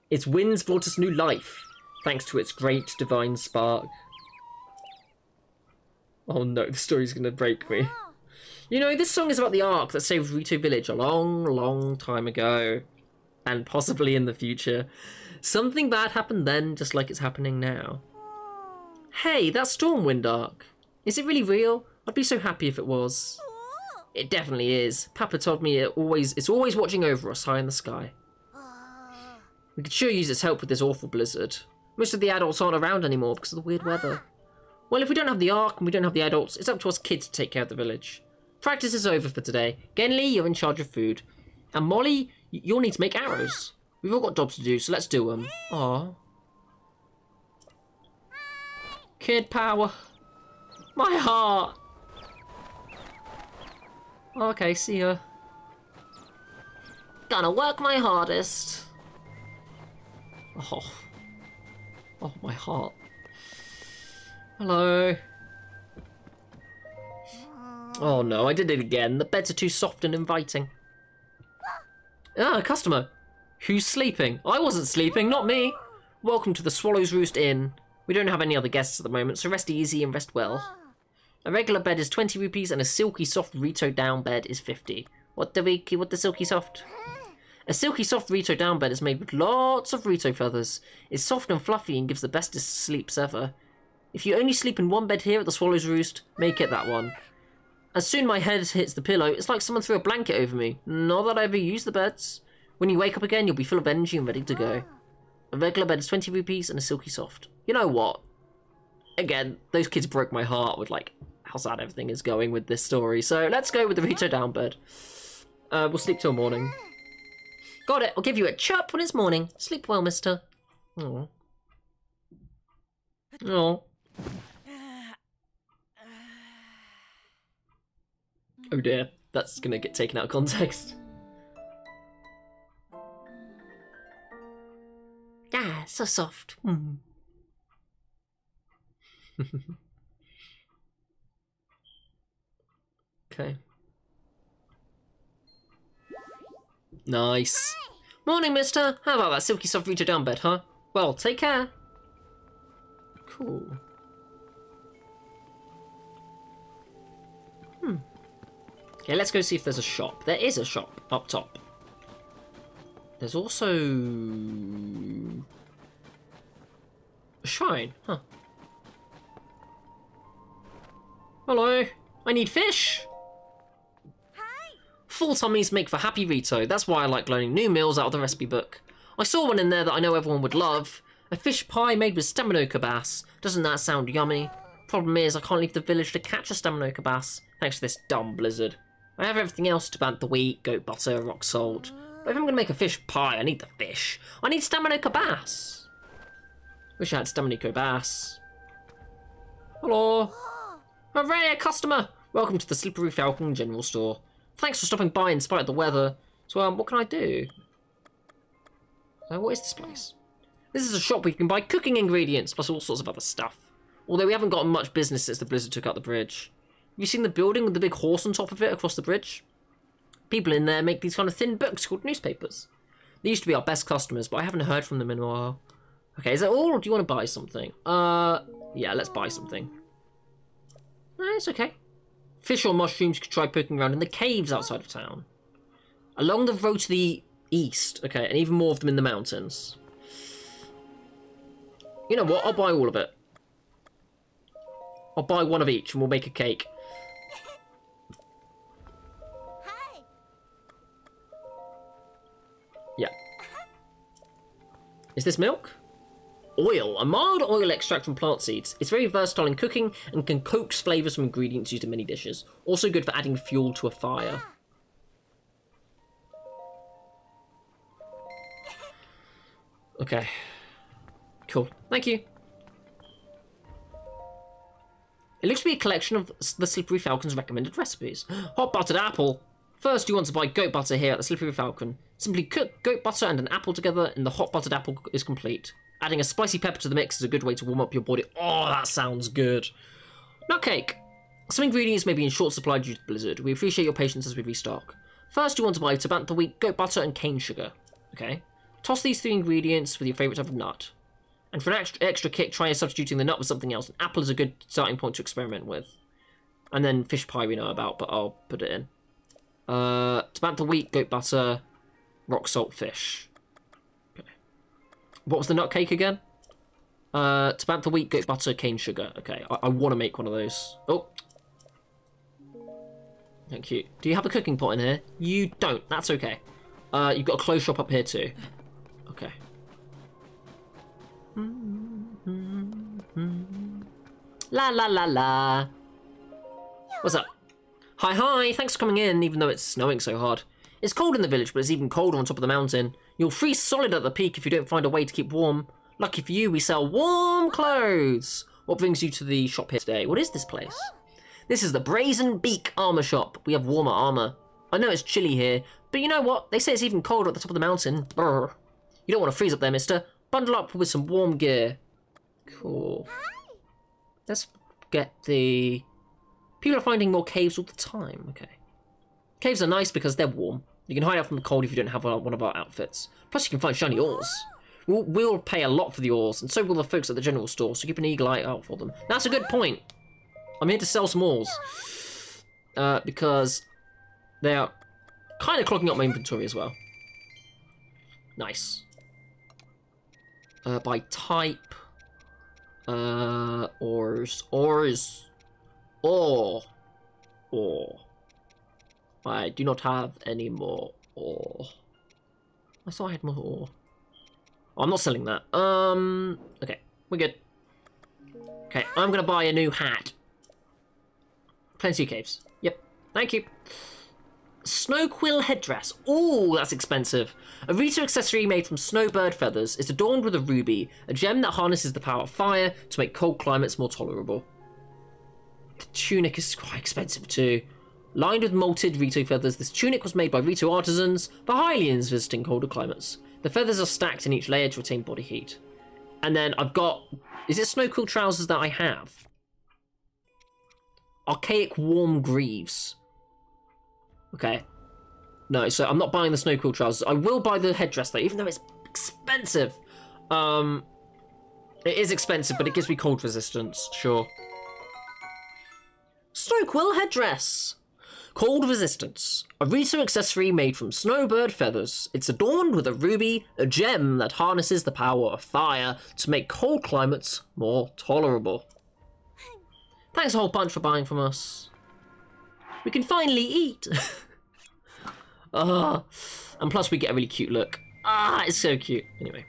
Its winds brought us new life, thanks to its great divine spark. Oh no, the story's gonna break me. You know, this song is about the ark that saved Rito Village a long, long time ago. And possibly in the future. Something bad happened then, just like it's happening now. Hey, that Stormwind ark. Is it really real? I'd be so happy if it was. It definitely is. Papa told me it always it's always watching over us high in the sky. We could sure use its help with this awful blizzard. Most of the adults aren't around anymore because of the weird weather. Well, if we don't have the Ark and we don't have the adults, it's up to us kids to take care of the village. Practice is over for today. Genli, you're in charge of food. And Molli, you'll need to make arrows. We've all got jobs to do, so let's do them. Aw. Kid power. My heart. Okay, see ya. Gonna work my hardest. Oh. Oh, my heart. Hello. Oh no, I did it again. The beds are too soft and inviting. Ah, customer. Who's sleeping? I wasn't sleeping, not me. Welcome to the Swallow's Roost Inn. We don't have any other guests at the moment, so rest easy and rest well. A regular bed is 20 rupees and a silky soft Rito down bed is 50. What the Riki, what the silky soft? A silky soft Rito down bed is made with lots of Rito feathers. It's soft and fluffy and gives the bestest sleeps ever. If you only sleep in one bed here at the Swallow's Roost, make it that one. As soon my head hits the pillow, it's like someone threw a blanket over me. Not that I ever use the beds. When you wake up again, you'll be full of energy and ready to go. A regular bed is 20 rupees and a silky soft. You know what? Again, those kids broke my heart with like how sad everything is going with this story. So let's go with the Rito down bed. Uh, we'll sleep till morning. Got it. I'll give you a chirp when it's morning. Sleep well, mister. Oh. Oh. Oh dear. That's gonna get taken out of context. Ah, so soft. Mm. okay. Nice. Morning, mister. How about that silky soft Rito down bed, huh? Well, take care. Cool. Okay, let's go see if there's a shop. There is a shop up top. There's also a shrine, huh? Hello, I need fish. Hi. Full tummies make for happy Rito. That's why I like learning new meals out of the recipe book. I saw one in there that I know everyone would love. A fish pie made with staminoka bass. Doesn't that sound yummy? Problem is, I can't leave the village to catch a staminoka bass, thanks to this dumb blizzard. I have everything else Tabantha wheat, goat butter, rock salt. But if I'm gonna make a fish pie, I need the fish. I need staminoka bass. Wish I had staminoka bass. Hello. Hooray, a customer! Welcome to the Slippery Falcon General Store. Thanks for stopping by in spite of the weather. So, um, what can I do? Uh, what is this place? This is a shop where you can buy cooking ingredients, plus all sorts of other stuff. Although we haven't gotten much business since the blizzard took out the bridge. Have you seen the building with the big horse on top of it across the bridge? People in there make these kind of thin books called newspapers. They used to be our best customers, but I haven't heard from them in a while. Okay, is that all, or do you want to buy something? Uh, yeah, let's buy something. No, it's okay. Fish or mushrooms could try poking around in the caves outside of town. Along the road to the east, okay, and even more of them in the mountains. You know what, I'll buy all of it. I'll buy one of each and we'll make a cake. Is this milk? Oil, a mild oil extract from plant seeds. It's very versatile in cooking and can coax flavours from ingredients used in many dishes. Also good for adding fuel to a fire. Okay. Cool. Thank you. It looks to be a collection of the Slippery Falcon's recommended recipes. Hot buttered apple. First, you want to buy goat butter here at the Slippery Falcon. Simply cook goat butter and an apple together, and the hot buttered apple is complete. Adding a spicy pepper to the mix is a good way to warm up your body. Oh, that sounds good. Nut cake. Some ingredients may be in short supply due to blizzard. We appreciate your patience as we restock. First, you want to buy Tabantha wheat, goat butter, and cane sugar. Okay. Toss these three ingredients with your favourite type of nut. And for an extra, extra kick, try substituting the nut with something else. An apple is a good starting point to experiment with. And then fish pie we know about, but I'll put it in. Uh, Tabantha wheat, goat butter, rock salt fish. Okay. What was the nut cake again? Uh, Tabantha wheat, goat butter, cane sugar. Okay, I, I want to make one of those. Oh. Thank you. Do you have a cooking pot in here? You don't. That's okay. Uh, you've got a clothes shop up here too. Okay. La la la la. What's up? Hi hi, thanks for coming in, even though it's snowing so hard. It's cold in the village, but it's even colder on top of the mountain. You'll freeze solid at the peak if you don't find a way to keep warm. Lucky for you, we sell warm clothes. What brings you to the shop here today? What is this place? This is the Brazen Beak Armor Shop. We have warmer armor. I know it's chilly here, but you know what? They say it's even colder at the top of the mountain. Brr. You don't want to freeze up there, mister. Bundle up with some warm gear. Cool. Let's get the... People are finding more caves all the time. Okay. Caves are nice because they're warm. You can hide out from the cold if you don't have one of our outfits. Plus you can find shiny ores. We'll, we'll pay a lot for the ores, and so will the folks at the general store, so keep an eagle eye out for them. That's a good point. I'm here to sell some ores. Uh, because they are kind of clogging up my inventory as well. Nice. Uh, by type. Uh, ores. Ores. Ore. Ore. I do not have any more ore. I thought I had more ore. Oh, I'm not selling that. Um, okay, we're good. Okay, I'm gonna buy a new hat. Plenty of caves. Yep, thank you. Snow quill headdress. Ooh, that's expensive. A Rito accessory made from snowbird feathers. It's adorned with a ruby, a gem that harnesses the power of fire to make cold climates more tolerable. The tunic is quite expensive too. Lined with molted Rito feathers, this tunic was made by Rito artisans for Hylians visiting colder climates. The feathers are stacked in each layer to retain body heat. And then I've got... Is it snow quill trousers that I have? Archaic warm greaves. Okay. No, so I'm not buying the snow quill trousers. I will buy the headdress though, even though it's expensive. Um, it is expensive, but it gives me cold resistance, sure. Snow quill headdress. Cold resistance. A Rito accessory made from snowbird feathers. It's adorned with a ruby, a gem that harnesses the power of fire to make cold climates more tolerable. Thanks a whole bunch for buying from us. We can finally eat. Ah, and plus we get a really cute look. Ah, it's so cute. Anyway.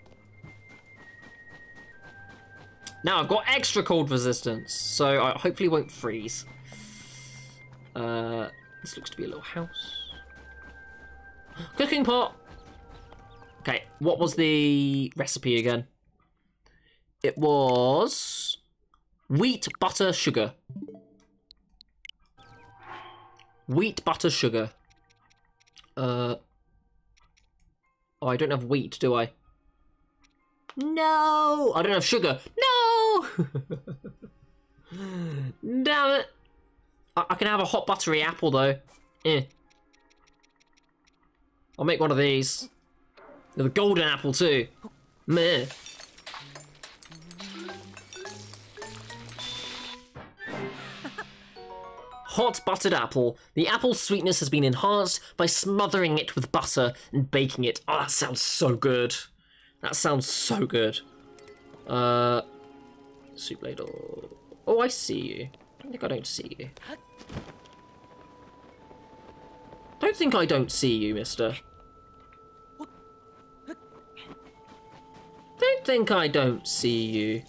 Now I've got extra cold resistance, so I hopefully won't freeze. Uh, this looks to be a little house. Cooking pot! Okay, what was the recipe again? It was wheat, butter, sugar. Wheat, butter, sugar. Uh, oh, I don't have wheat, do I? No! I don't have sugar. No! Damn it! I, I can have a hot buttery apple though. Eh. I'll make one of these. The golden apple too. Meh. Hot buttered apple. The apple's sweetness has been enhanced by smothering it with butter and baking it. Oh, that sounds so good. That sounds so good. Uh, soup ladle. Oh, I see you. I think I don't see you. Don't think I don't see you, mister. Don't think I don't see you.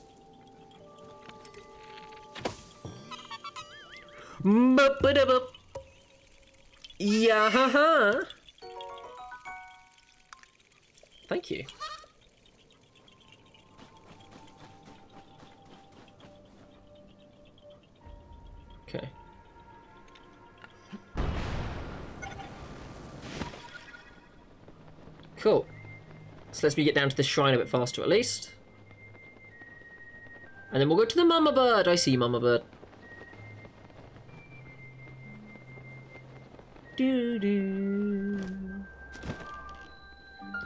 Yeah, ha, ha. Thank you. Okay. Cool. So let's me get down to the shrine a bit faster at least. And then we'll go to the mama bird. I see mama bird. Doo doo.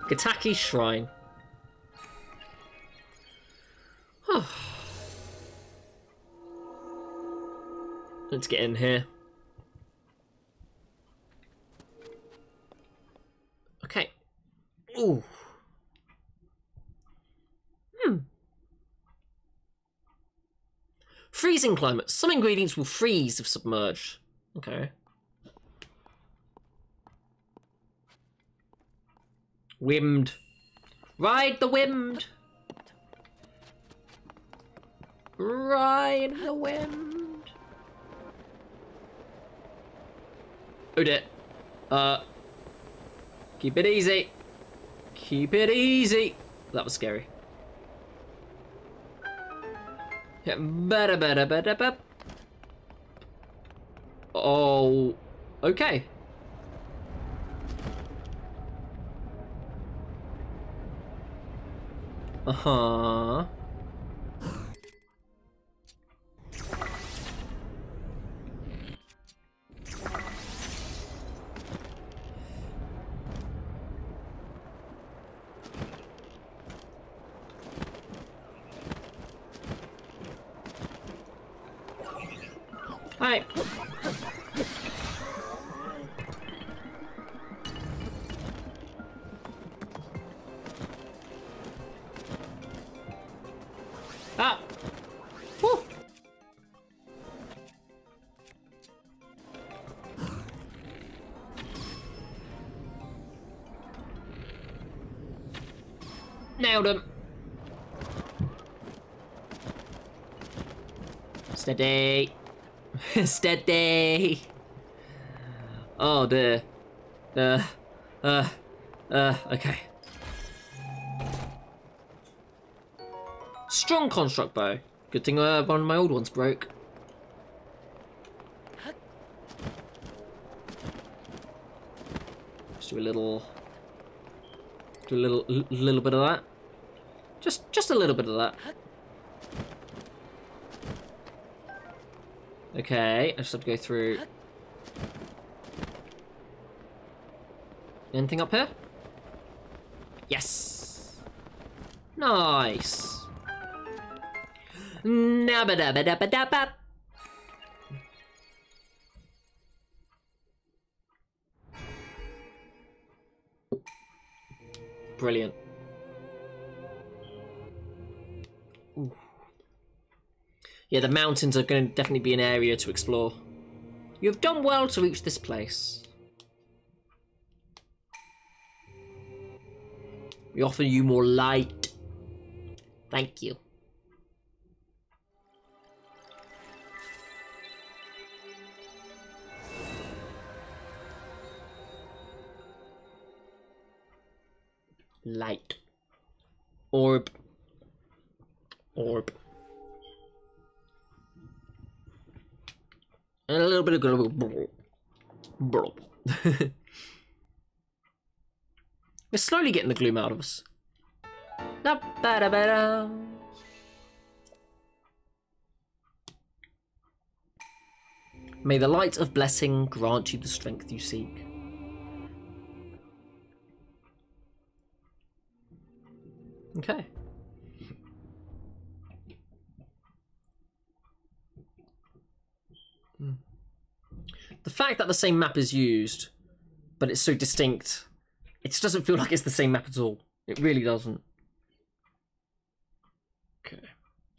Gatakis Shrine. Let's get in here. Ooh. Hmm. Freezing climate. Some ingredients will freeze if submerged. Okay. Wind. Ride the wind. Ride the wind. Dear. Uh. Keep it easy. Keep it easy. That was scary. Yeah, better, better, better, better. Oh. Okay. Uh huh. Hi. Ah. Whew. Nailed him. Steady. Steady. Oh dear. Uh, uh, uh, okay. Strong construct bow. Good thing uh, one of my old ones broke. Just do a little, do a little, little bit of that. Just, just a little bit of that. Okay, I just have to go through. Anything up here? Yes. Nice. Nabba-dabba-dabba-dabba. Brilliant. Yeah, the mountains are going to definitely be an area to explore. You have done well to reach this place. We offer you more light. Thank you. Light. Orb. Orb. And a little bit of global. We're slowly getting the gloom out of us. May the light of blessing grant you the strength you seek. Okay. The fact that the same map is used, but it's so distinct, it just doesn't feel like it's the same map at all. It really doesn't. Okay.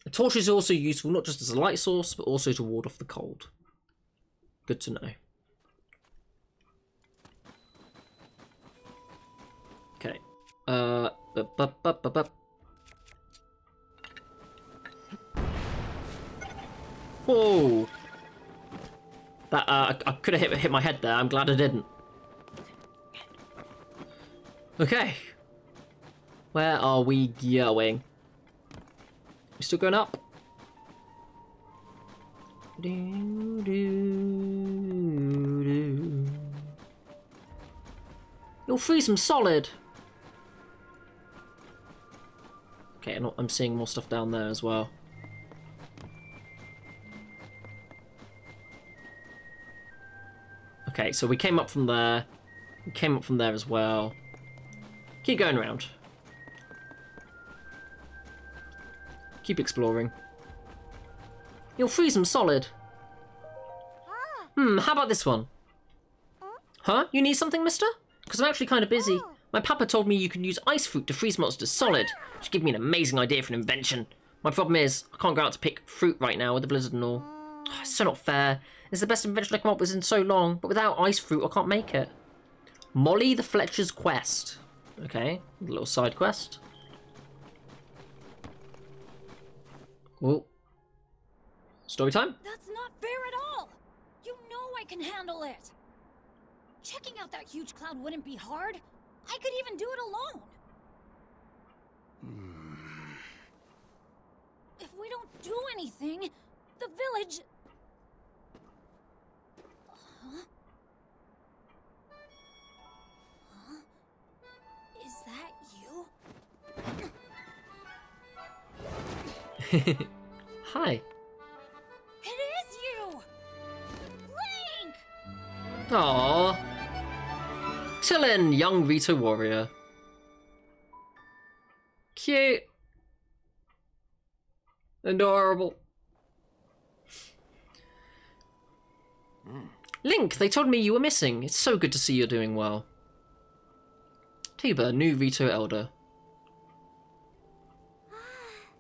A torch is also useful not just as a light source, but also to ward off the cold. Good to know. Okay. Uh. bup, bup, bup, bup, bup. Whoa! That uh, I, I could have hit, hit my head there. I'm glad I didn't. Okay. Where are we going? We still going up? Do, do, do. You'll freeze them solid. Okay, I'm, seeing more stuff down there as well. Okay, so we came up from there. We came up from there as well. Keep going around. Keep exploring. You'll freeze them solid. Hmm, how about this one? Huh? You need something, mister? Because I'm actually kind of busy. My papa told me you can use ice fruit to freeze monsters solid, which gave me an amazing idea for an invention. My problem is, I can't go out to pick fruit right now with the blizzard and all. It's so not fair. It's the best invention I come up with in so long, but without ice fruit, I can't make it. Molli the Fletcher's Quest. Okay, a little side quest. Oh. Story time? That's not fair at all! You know I can handle it! Checking out that huge cloud wouldn't be hard. I could even do it alone. Hmm. If we don't do anything, the village... Hi. It is you! Link! Aww. Tulin, young Rito warrior. Cute. Adorable. Link, they told me you were missing. It's so good to see you're doing well. Tiba, new Rito elder.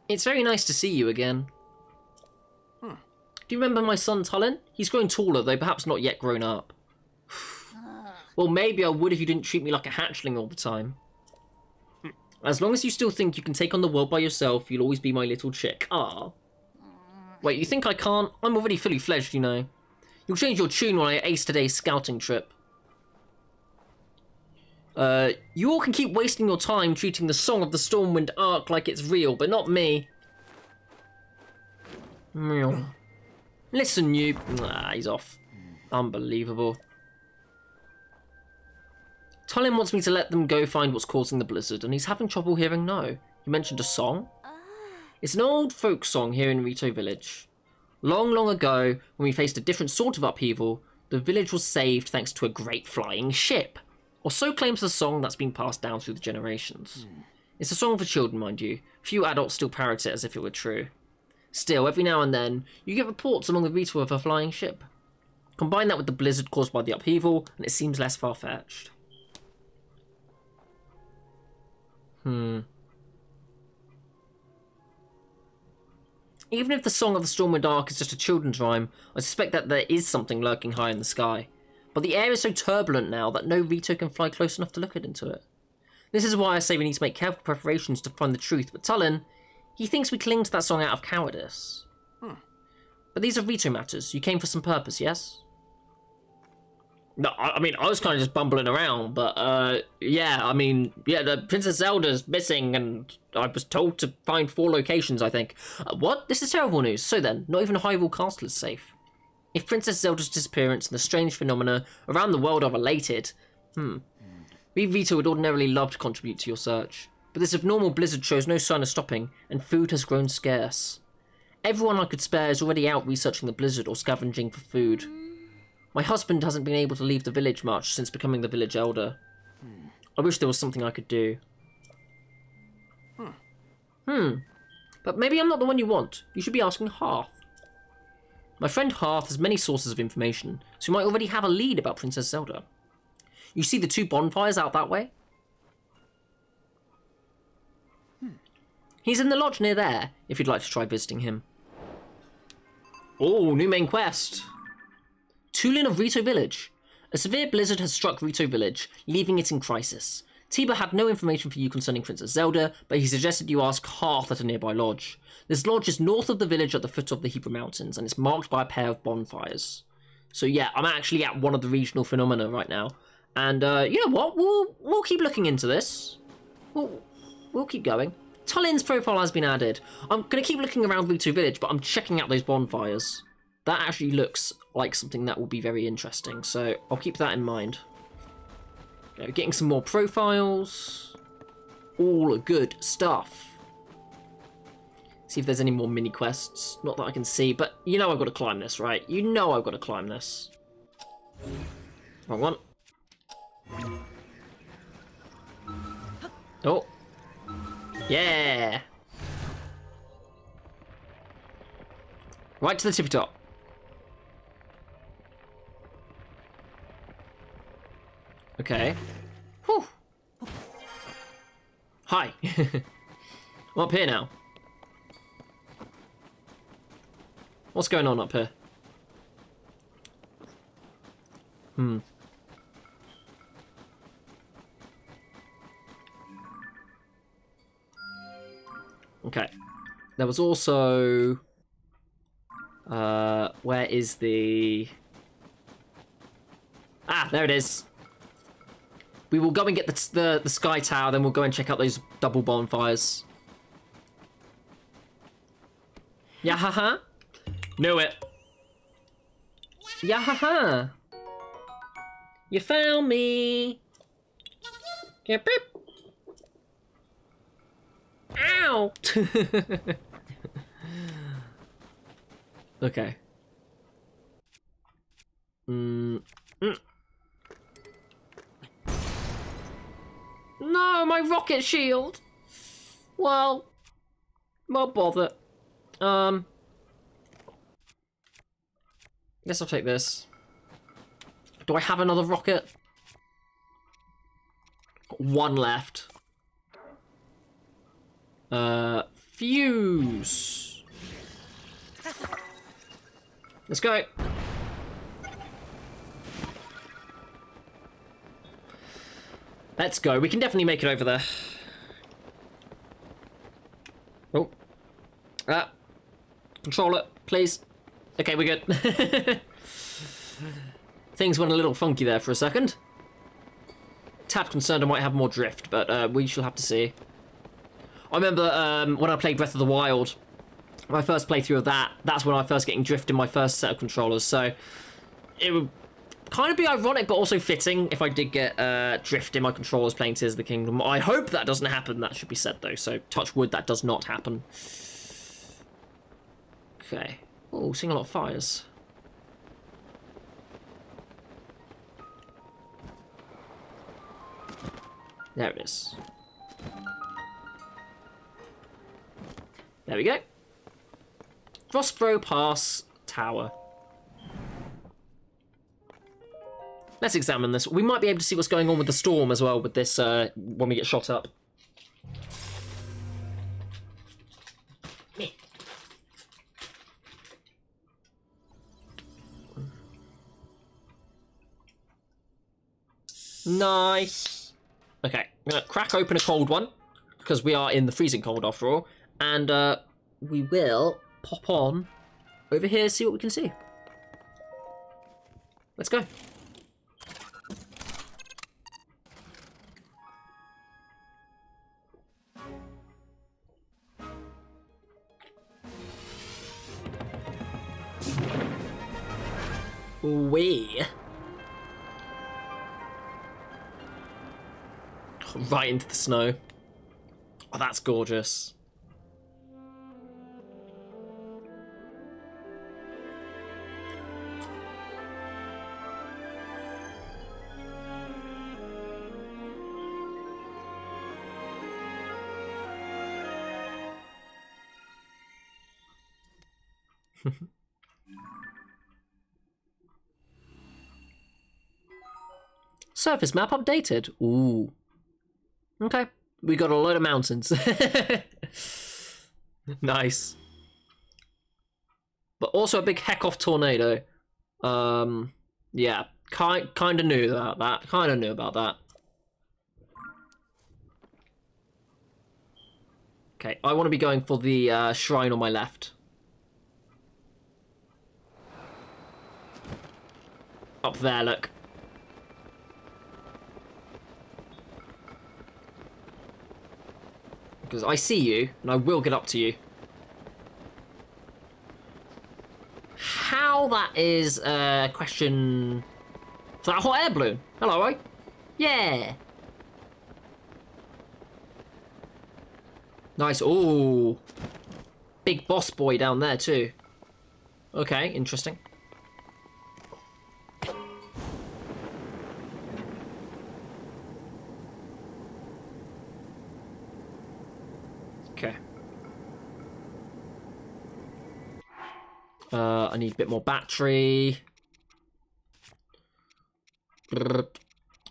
It's very nice to see you again. Do you remember my son Tulin? He's grown taller, though perhaps not yet grown up. well, maybe I would if you didn't treat me like a hatchling all the time. As long as you still think you can take on the world by yourself, you'll always be my little chick. Ah. Wait, you think I can't? I'm already fully fledged, you know. You'll change your tune when I ace today's scouting trip. Uh, you all can keep wasting your time treating the Song of the Stormwind ark like it's real, but not me. Meow. Listen, you. Ah, he's off. Unbelievable. Tulin wants me to let them go find what's causing the blizzard, and he's having trouble hearing no. You mentioned a song? It's an old folk song here in Rito Village. Long, long ago, when we faced a different sort of upheaval, the village was saved thanks to a great flying ship. Or so claims the song that's been passed down through the generations. It's a song for children, mind you. Few adults still parrot it as if it were true. Still, every now and then, you get reports among the Rito of a flying ship. Combine that with the blizzard caused by the upheaval, and it seems less far-fetched. Hmm. Even if the Song of the Stormwind Ark is just a children's rhyme, I suspect that there is something lurking high in the sky. But the air is so turbulent now that no Rito can fly close enough to look into it. This is why I say we need to make careful preparations to find the truth, but Tulin, he thinks we cling to that song out of cowardice. But these are Rito matters. You came for some purpose, yes? No, I I mean, I was kind of just bumbling around, but, uh, yeah, I mean, yeah, the Princess Zelda's missing, and I was told to find four locations, I think. Uh, what? This is terrible news. So then, not even Hyrule Castle is safe. If Princess Zelda's disappearance and the strange phenomena around the world are related, hmm, we Rito would ordinarily love to contribute to your search, but this abnormal blizzard shows no sign of stopping, and food has grown scarce. Everyone I could spare is already out researching the blizzard or scavenging for food. My husband hasn't been able to leave the village much since becoming the village elder. I wish there was something I could do. Hmm. But maybe I'm not the one you want. You should be asking Hearth. My friend Hearth has many sources of information, so you might already have a lead about Princess Zelda. You see the two bonfires out that way? He's in the lodge near there, if you'd like to try visiting him. Oh, new main quest. Tulin of Rito Village. A severe blizzard has struck Rito Village, leaving it in crisis. Tiba had no information for you concerning Princess Zelda, but he suggested you ask Hearth at a nearby lodge. This lodge is north of the village at the foot of the Hebra Mountains, and it's marked by a pair of bonfires. So yeah, I'm actually at one of the regional phenomena right now. And uh, you know what? We'll we'll keep looking into this. We'll we'll keep going. Tulin's profile has been added. I'm gonna keep looking around Rito Village, but I'm checking out those bonfires. That actually looks like something that will be very interesting, so I'll keep that in mind. Getting some more profiles. All good stuff. See if there's any more mini quests. Not that I can see, but you know I've got to climb this, right? You know I've got to climb this. Wrong one. Oh. Yeah. Right to the tippy top. Okay. Whew. Hi. I'm up here now. What's going on up here? Hmm. Okay. There was also... Uh, where is the... Ah, there it is. We will go and get the, the, the Sky Tower, then we'll go and check out those double bonfires. Yeah, haha. Knew it. Yeah, haha. You found me. Yeah, beep. Ow! okay. Mm. mm. No, my rocket shield. Well, well, bother. Um, guess I'll take this. Do I have another rocket? Got one left. Uh, fuse. Let's go. Let's go. We can definitely make it over there. Oh. Ah. Control it, please. Okay, we're good. Things went a little funky there for a second. Tad concerned I might have more drift, but uh, we shall have to see. I remember um, when I played Breath of the Wild, my first playthrough of that, that's when I first getting drift in my first set of controllers, so it would kind of be ironic but also fitting if I did get uh, drift in my controllers playing Tears of the Kingdom. I hope that doesn't happen, that should be said though, so touch wood, that does not happen. Okay. Oh, seeing a lot of fires. There it is. There we go. Rospro Pass Tower. Let's examine this. We might be able to see what's going on with the storm as well with this uh, when we get shot up. Nice. Okay, I'm gonna crack open a cold one because we are in the freezing cold after all, and uh, we will pop on over here see what we can see. Let's go. We right into the snow. Oh, that's gorgeous. Surface map updated. Ooh. Okay. We got a load of mountains. nice. But also a big heck off tornado. Um yeah, kind kind of knew about that. Kind of knew about that. Okay, I want to be going for the uh, shrine on my left. Up there, look. Because I see you, and I will get up to you. How that is a question... Is that hot air balloon? Hello, right? Yeah. Nice. Ooh. Big boss boy down there, too. Okay, interesting. Uh, I need a bit more battery.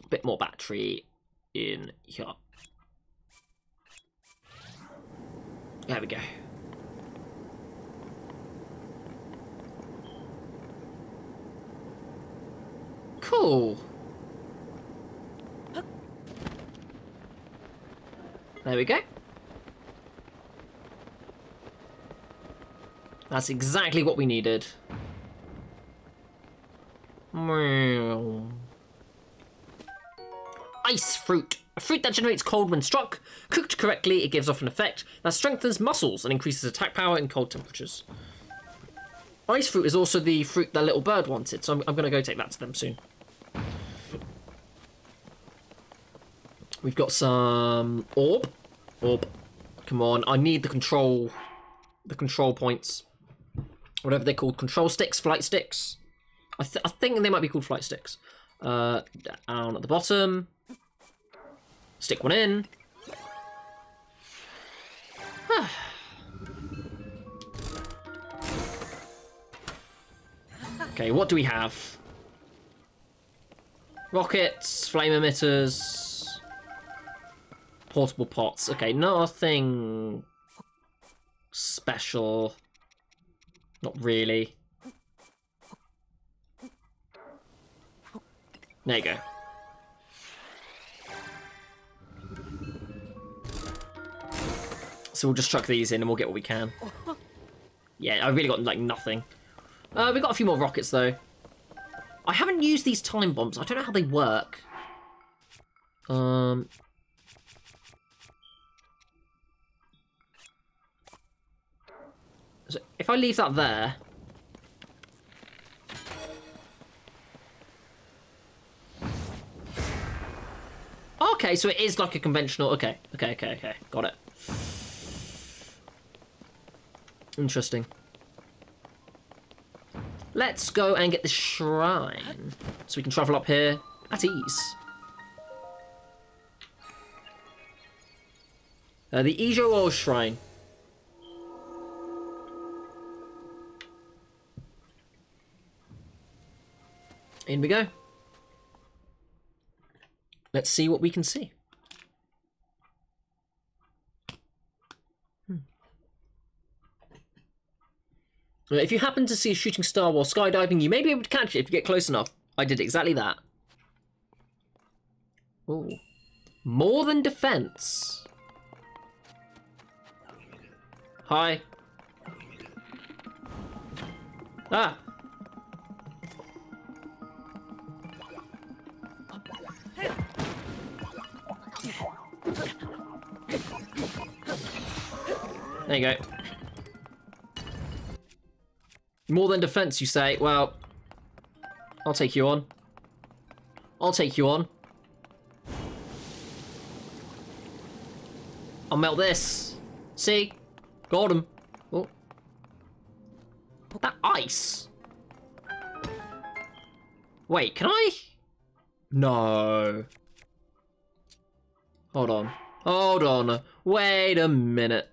bit more battery in here. There we go. Cool. There we go. That's exactly what we needed. Ice fruit. A fruit that generates cold when struck. Cooked correctly, it gives off an effect that strengthens muscles and increases attack power in cold temperatures. Ice fruit is also the fruit that little bird wanted, so I'm, I'm going to go take that to them soon. We've got some orb. Orb. Come on, I need the control, the control points. Whatever they're called, control sticks, flight sticks. I, th I think they might be called flight sticks. Uh, down at the bottom. Stick one in. okay, what do we have? Rockets, flame emitters, portable pots. Okay, nothing special. Not really. There you go. So we'll just chuck these in and we'll get what we can. Yeah, I've really got like nothing. Uh, we got a few more rockets though. I haven't used these time bombs. I don't know how they work. Um. So if I leave that there. Okay, so it is like a conventional. Okay, okay, okay, okay. Got it. Interesting. Let's go and get the shrine. So we can travel up here at ease. Uh, the Ijo Shrine. In we go. Let's see what we can see. Hmm. If you happen to see a shooting star while skydiving, you may be able to catch it if you get close enough. I did exactly that. Ooh. More than defense. Hi. Ah. There you go. More than defense, you say? Well, I'll take you on. I'll take you on. I'll melt this. See? Got him. Oh. That ice. Wait, can I? No. Hold on. Hold on. Wait a minute.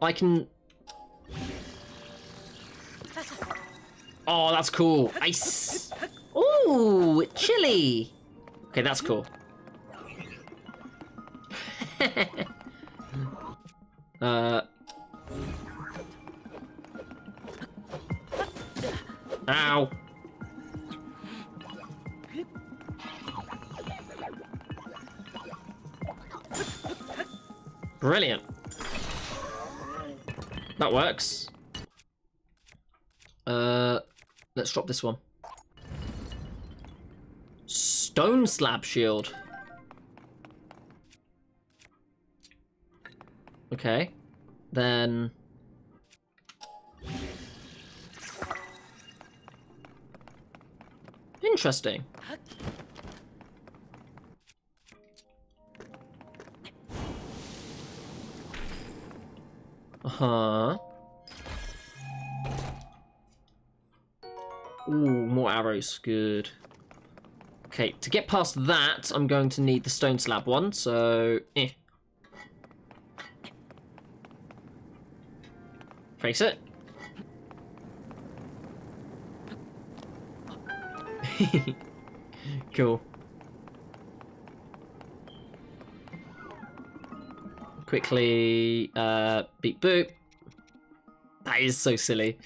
I can... Oh, that's cool. Ice. Ooh, chili. Okay, that's cool. uh... Ow. Brilliant. That works. Uh, let's drop this one. Stone slab shield. Okay. Then... Interesting. Uh-huh. Ooh, more arrows. Good. Okay, to get past that, I'm going to need the stone slab one, so... Eh. Face it. cool. Quickly, uh, beep boop. That is so silly.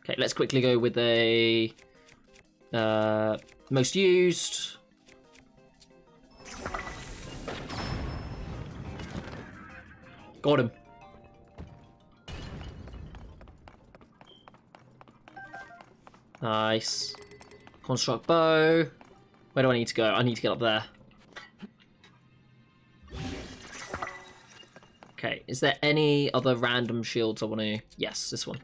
Okay, let's quickly go with a uh, most used. Got him. Nice. Construct bow. Where do I need to go? I need to get up there. Okay, is there any other random shields I want to... Yes, this one.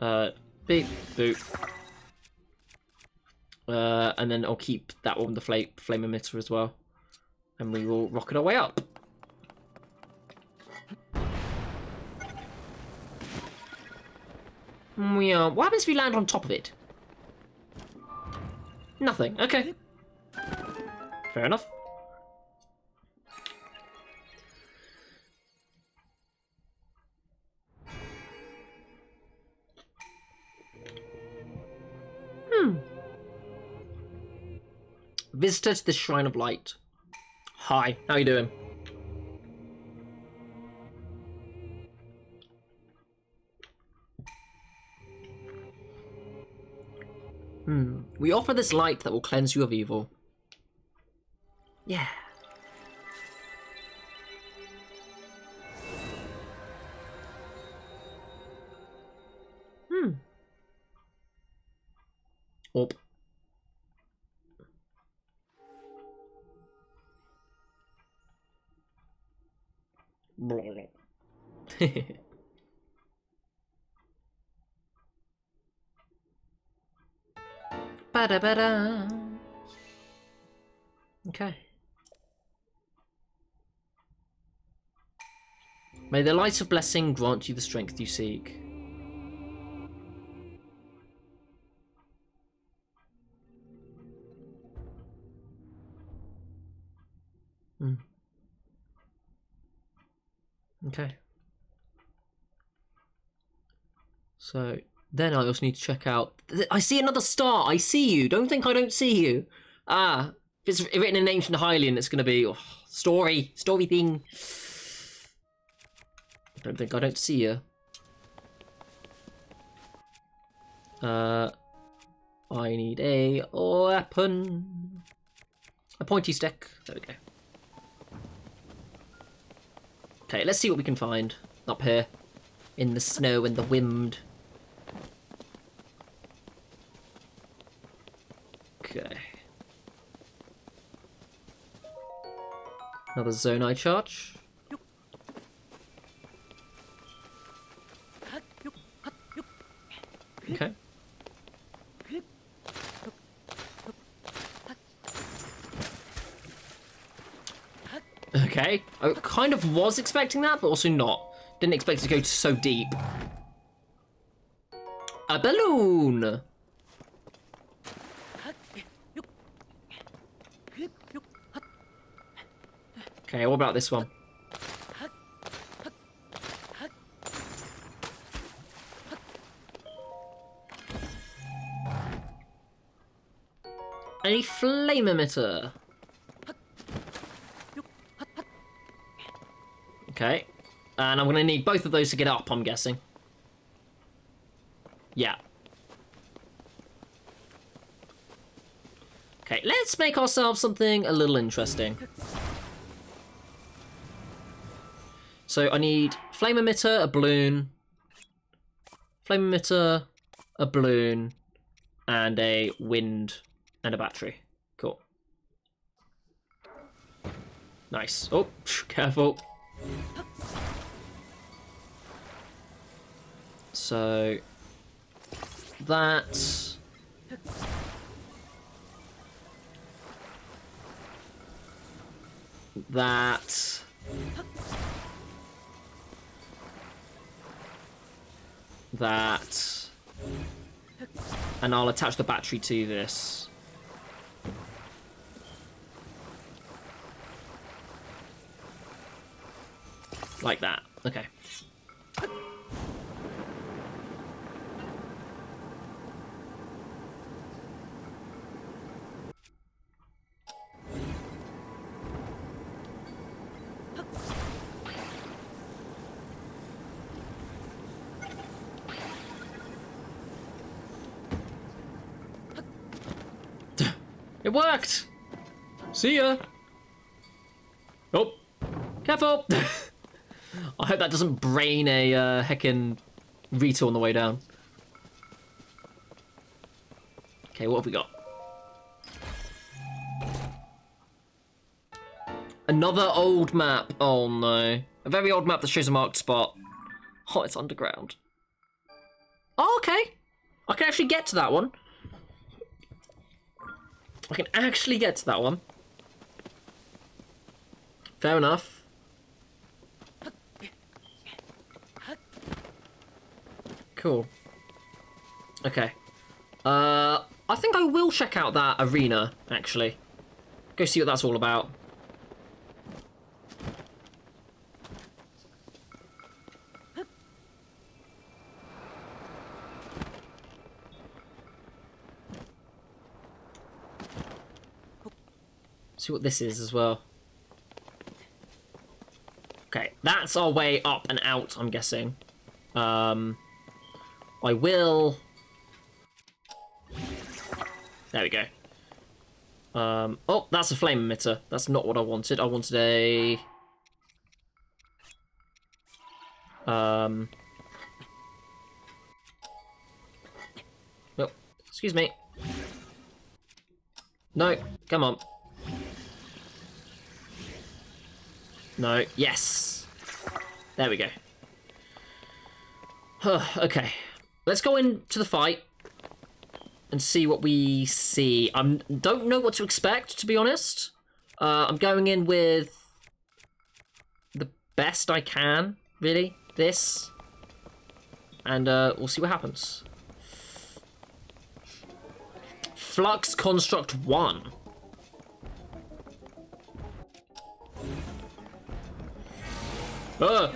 Uh, beep, boop. Uh, and then I'll keep that one, the flame, flame emitter as well. And we will rocket our way up. Are. What happens if we land on top of it? Nothing. Okay. Fair enough. Hmm. Visitor to the Shrine of Light. Hi, how you doing? Hmm. We offer this light that will cleanse you of evil. Yeah. Hmm. Op. Ba-da-ba-da. Okay. May the light of blessing grant you the strength you seek. Hmm. Okay. So then I also need to check out. I see another star. I see you. Don't think I don't see you. Ah, if it's written in ancient Hylian, it's going to be oh, story, story thing. Don't think I don't see you. Uh, I need a weapon. A pointy stick. There we go. Okay, let's see what we can find up here in the snow and the wind. Okay. Another Zonai charge. Okay. Okay. I kind of was expecting that, but also not. Didn't expect it to go so deep. A balloon! Okay, what about this one? A flame emitter. Okay. And I'm going to need both of those to get up, I'm guessing. Yeah. Okay, let's make ourselves something a little interesting. So I need flame emitter, a balloon, flame emitter, a balloon, and a wind and a battery. Cool. Nice. Oh, careful. So that that that... And I'll attach the battery to this. Like that. Okay. It worked! See ya! Oh, careful! I hope that doesn't brain a uh, heckin' Rito on the way down. Okay, what have we got? Another old map. Oh no. A very old map that shows a marked spot. Oh, it's underground. Oh, okay. I can actually get to that one. I can actually get to that one. Fair enough. Cool. Okay. Uh, I think I will check out that arena, actually. Go see what that's all about. See what this is as well. Okay, that's our way up and out, I'm guessing. Um, I will... There we go. Um, oh, that's a flame emitter. That's not what I wanted. I wanted a... Um... Oh, excuse me. No, come on. No, yes. There we go. okay. Let's go into the fight and see what we see. I don't know what to expect, to be honest. Uh, I'm going in with the best I can, really. This. And uh, we'll see what happens. Flux Construct 1. Ah!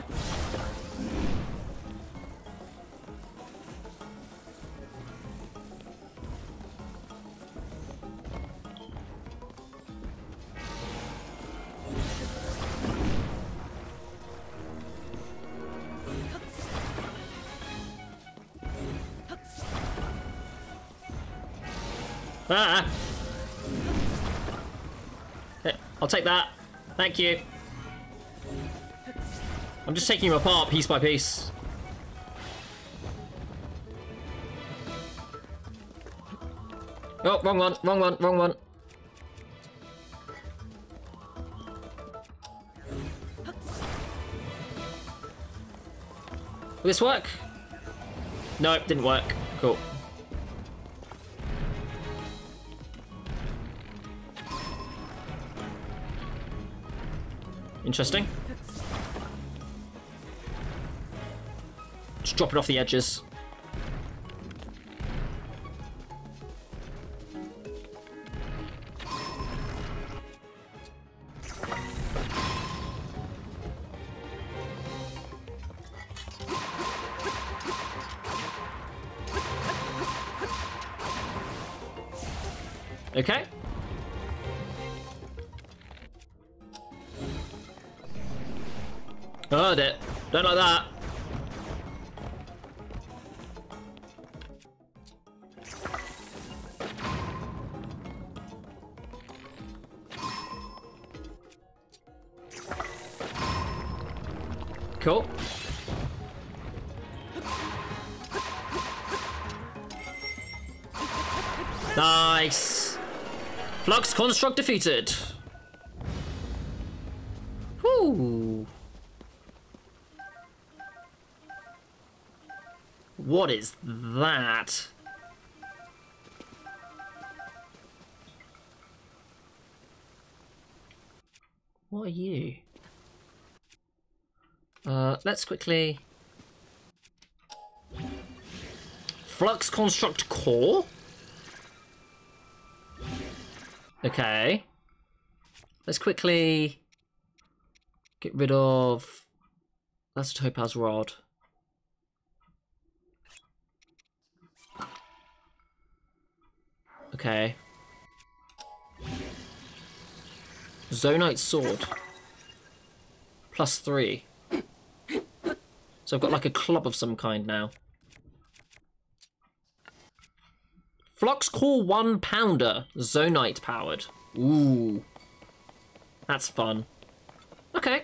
Okay, I'll take that. Thank you. I'm just taking him apart piece by piece. Oh, wrong one, wrong one, wrong one. Will this work? No, it didn't work. Cool. Interesting. Just drop it off the edges. Construct defeated. Whoo. What is that? What are you? Uh, let's quickly... Flux Construct Core? Okay. Let's quickly get rid of That's a topaz rod. Okay. Zonaite sword. Plus three. So I've got like a club of some kind now. Flux Core 1 Pounder. Zonaite powered. Ooh. That's fun. Okay.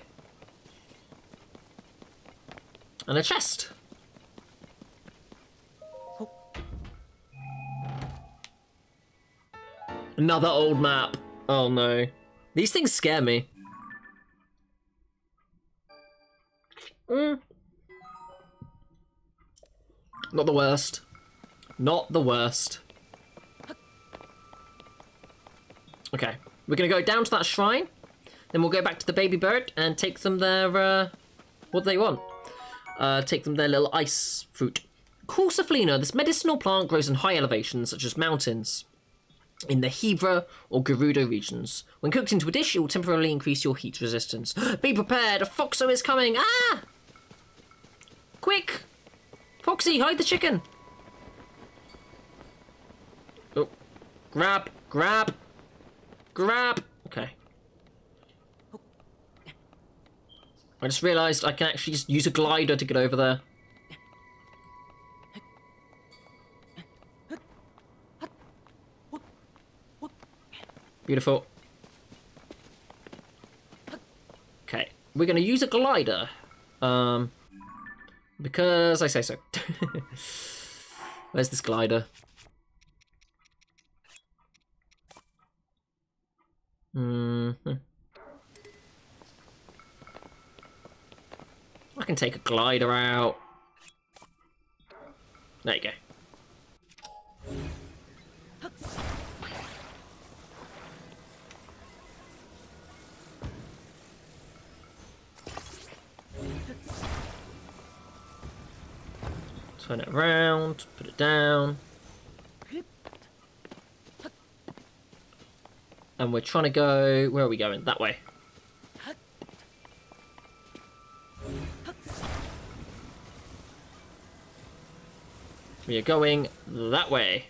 And a chest. Another old map. Oh no. These things scare me. Mm. Not the worst. Not the worst. Okay. We're gonna go down to that shrine. Then we'll go back to the baby bird and take them their, uh, what they want? Uh, take them their little ice fruit. Cool Safflina, this medicinal plant grows in high elevations such as mountains in the Hebra or Gerudo regions. When cooked into a dish, it will temporarily increase your heat resistance. Be prepared, a Foxo is coming! Ah! Quick! Foxy, hide the chicken! Oh. Grab, grab, grab! Okay. I just realised I can actually just use a glider to get over there. Beautiful. Okay, we're gonna use a glider. Um, because I say so. Where's this glider? Hmm I can take a glider out. There you go. Turn it around, put it down. And we're trying to go... Where are we going? That way. We are going that way.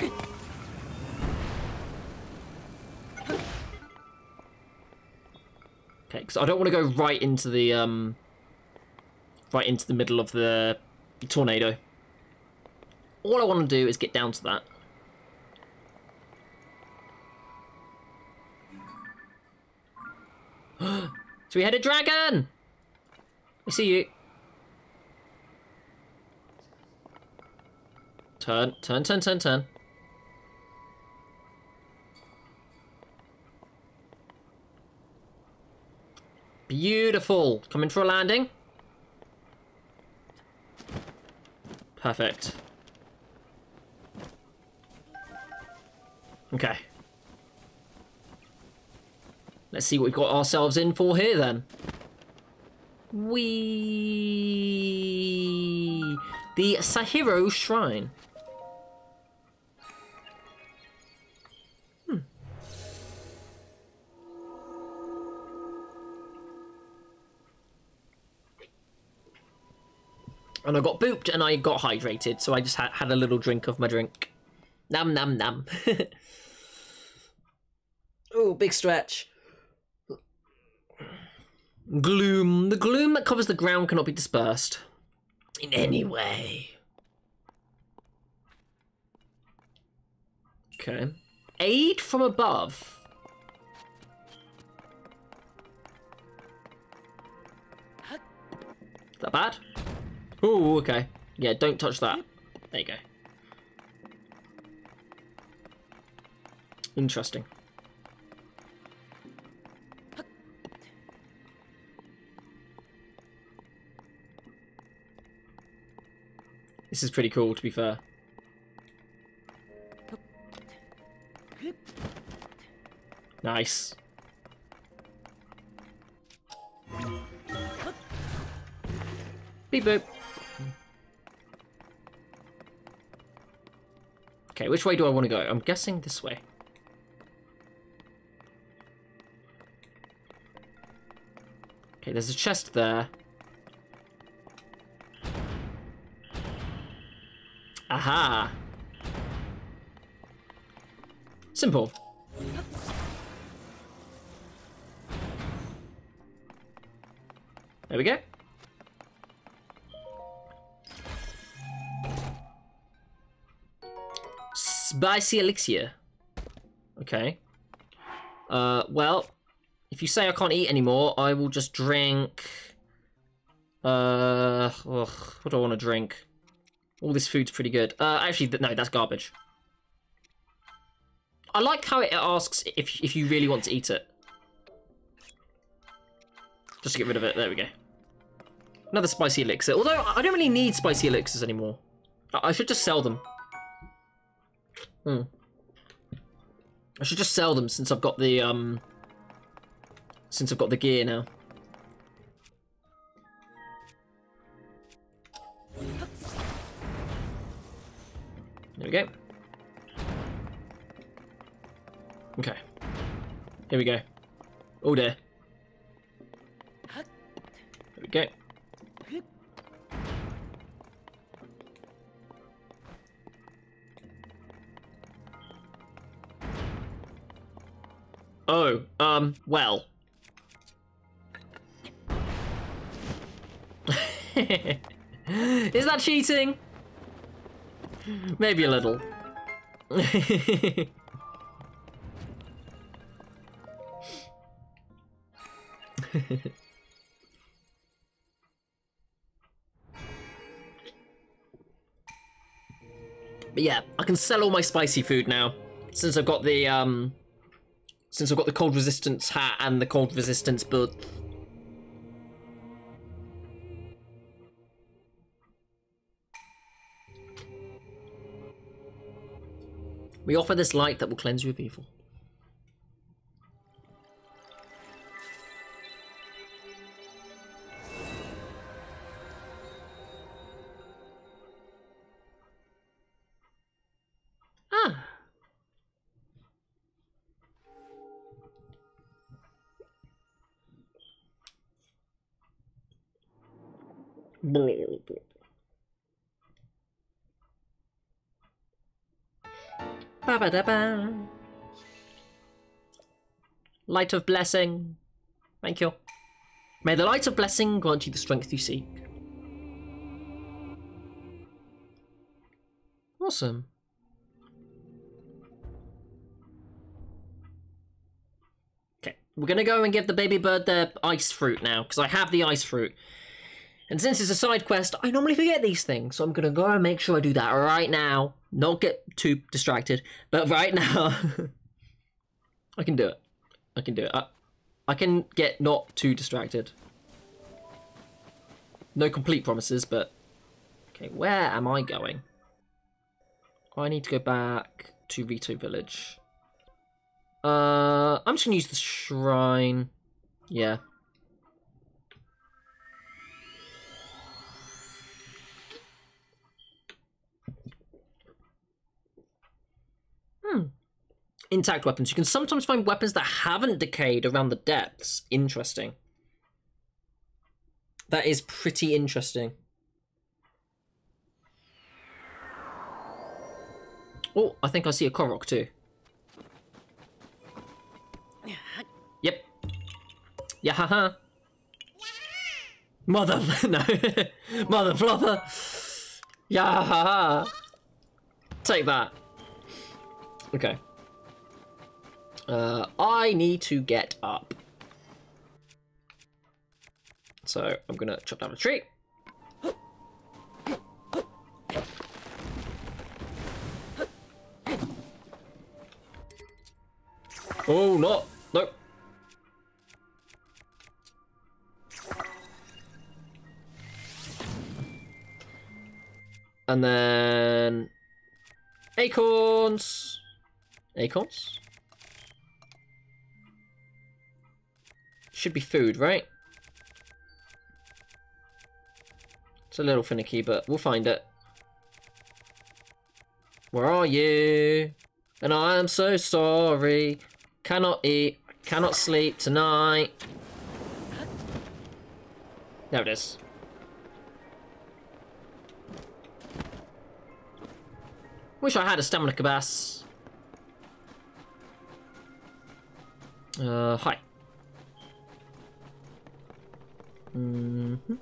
Okay, because I don't want to go right into the, um... Right into the middle of the tornado. All I want to do is get down to that. Three-headed dragon! I see you. Turn, turn, turn, turn, turn. Beautiful. Coming for a landing. Perfect. Okay. Let's see what we've got ourselves in for here then. We the Sahirow Shrine. Hmm. And I got booped and I got hydrated, so I just had, had a little drink of my drink. Nam nam nam. oh, big stretch. Gloom. The gloom that covers the ground cannot be dispersed in any way. Okay. Aid from above. Is that bad? Ooh, okay. Yeah, don't touch that. There you go. Interesting. This is pretty cool, to be fair. Nice. Beep boop. Okay, which way do I want to go? I'm guessing this way. Okay, there's a chest there. Aha! Simple. There we go. Spicy elixir. Okay. Uh, well, if you say I can't eat anymore, I will just drink. Uh, ugh, what do I want to drink? All this food's pretty good. Uh, actually, no, that's garbage. I like how it asks if if you really want to eat it. Just to get rid of it. There we go. Another spicy elixir. Although I don't really need spicy elixirs anymore. I I should just sell them. Hmm. I should just sell them since I've got the um since I've got the gear now. There we go. Okay. Here we go. Oh dear. There we go. Oh, um, well. Is that cheating? Maybe a little. but yeah, I can sell all my spicy food now since I've got the um since I've got the cold resistance hat and the cold resistance boot. We offer this light that will cleanse you of evil. Ba-ba-da-ba. Light of blessing. Thank you. May the light of blessing grant you the strength you seek. Awesome. Okay, we're gonna go and give the baby bird the ice fruit now, because I have the ice fruit. And since it's a side quest, I normally forget these things, so I'm gonna go and make sure I do that right now. Not get too distracted, but right now, I can do it. I can do it. I, I can get not too distracted. No complete promises, but okay. Where am I going? I need to go back to Rito Village. Uh, I'm just gonna use the shrine. Yeah. Hmm. Intact weapons. You can sometimes find weapons that haven't decayed around the depths. Interesting. That is pretty interesting. Oh, I think I see a Korok too. Yep. Yeah, haha. Mother, no. Mother flopper. Yeah, haha. Take that. Okay. Uh, I need to get up. So I'm gonna chop down a tree. Oh, no, no. And then acorns. Acorns? Should be food, right? It's a little finicky, but we'll find it. Where are you? And I am so sorry. Cannot eat, cannot sleep tonight. There it is. Wish I had a stamina cabass. Uh, hi. Mm hmm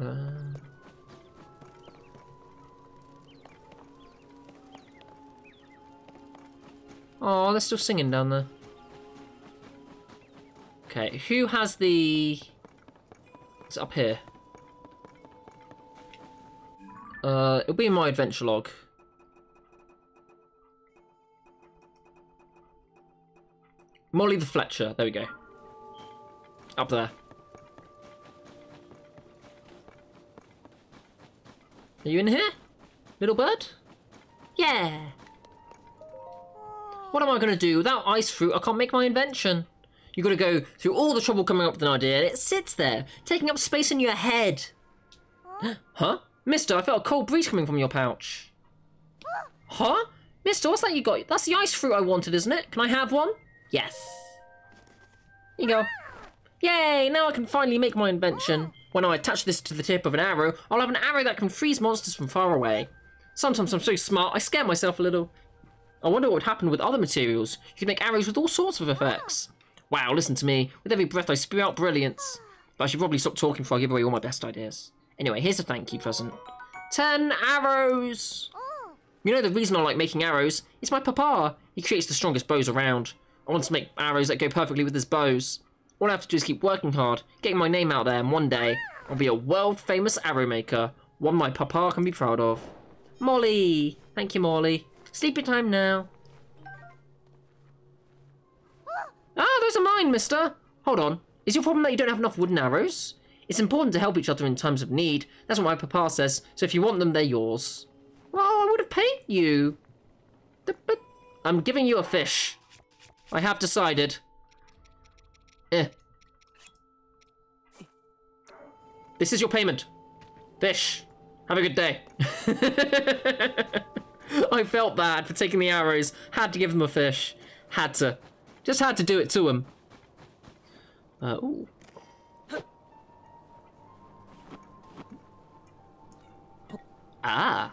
Uh... Oh, they're still singing down there. Okay, who has the... It's up here. Uh, it'll be in my adventure log. Molli the Fletcher. There we go. Up there. Are you in here? Little bird? Yeah. What am I going to do? Without ice fruit, I can't make my invention. You've got to go through all the trouble coming up with an idea, and it sits there, taking up space in your head. huh? Mister, I felt a cold breeze coming from your pouch. Huh? Mister, what's that you got? That's the ice fruit I wanted, isn't it? Can I have one? Yes. Here you go. Yay, now I can finally make my invention. When I attach this to the tip of an arrow, I'll have an arrow that can freeze monsters from far away. Sometimes I'm so smart, I scare myself a little. I wonder what would happen with other materials. You could make arrows with all sorts of effects. Wow, listen to me. With every breath I spew out brilliance. But I should probably stop talking before I give away all my best ideas. Anyway, here's a thank you present. Ten arrows! You know the reason I like making arrows? It's my papa. He creates the strongest bows around. I want to make arrows that go perfectly with his bows. All I have to do is keep working hard, getting my name out there, and one day, I'll be a world-famous arrow maker. One my papa can be proud of. Molli! Thank you, Molli. Sleepy time now. Ah, those are mine, mister. Hold on. Is your problem that you don't have enough wooden arrows? It's important to help each other in times of need. That's what my papa says. So if you want them, they're yours. Well, I would have paid you. I'm giving you a fish. I have decided. Eh. This is your payment. Fish. Have a good day. I felt bad for taking the arrows. Had to give them a fish. Had to. Just had to do it to him. Uh, ooh. Ah.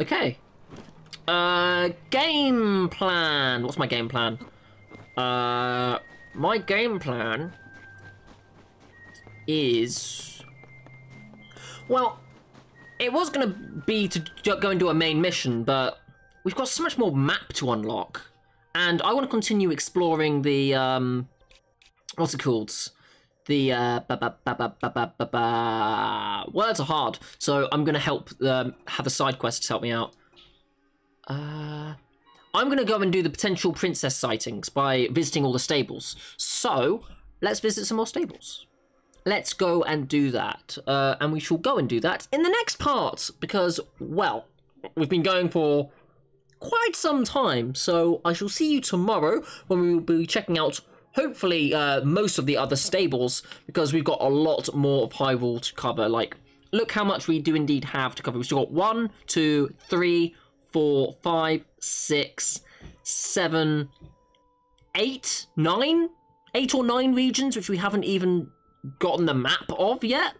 Okay. Uh, game plan. What's my game plan? Uh, my game plan is... Well, it was going to be to go and do a main mission, but we've got so much more map to unlock. And I want to continue exploring the, um, what's it called? The, uh, ba -ba -ba words are hard, so I'm to help, um, have a side quest to help me out. Uh, I'm to go and do the potential princess sightings by visiting all the stables. So, let's visit some more stables let's go and do that. Uh, and we shall go and do that in the next part because, well, we've been going for quite some time. So I shall see you tomorrow when we will be checking out. Hopefully, uh, most of the other stables because we've got a lot more of Hyrule to cover. Like, look how much we do indeed have to cover. We've still got one, two, three, four, five, six, seven, eight, nine, eight or nine regions which we haven't even gotten the map of yet.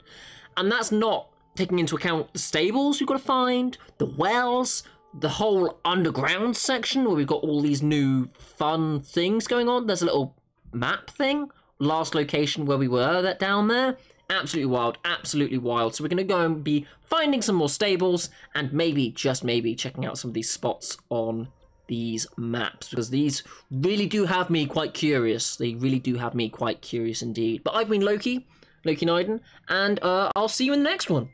And that's not taking into account the stables we've got to find, the wells, the whole underground section where we've got all these new fun things going on. There's a little map thing, last location where we were that down there. Absolutely wild, absolutely wild. So we're going to go and be finding some more stables and maybe, just maybe, checking out some of these spots on these maps because these really do have me quite curious. They really do have me quite curious indeed. But I've been Loki, Loki Niden, and uh, I'll see you in the next one.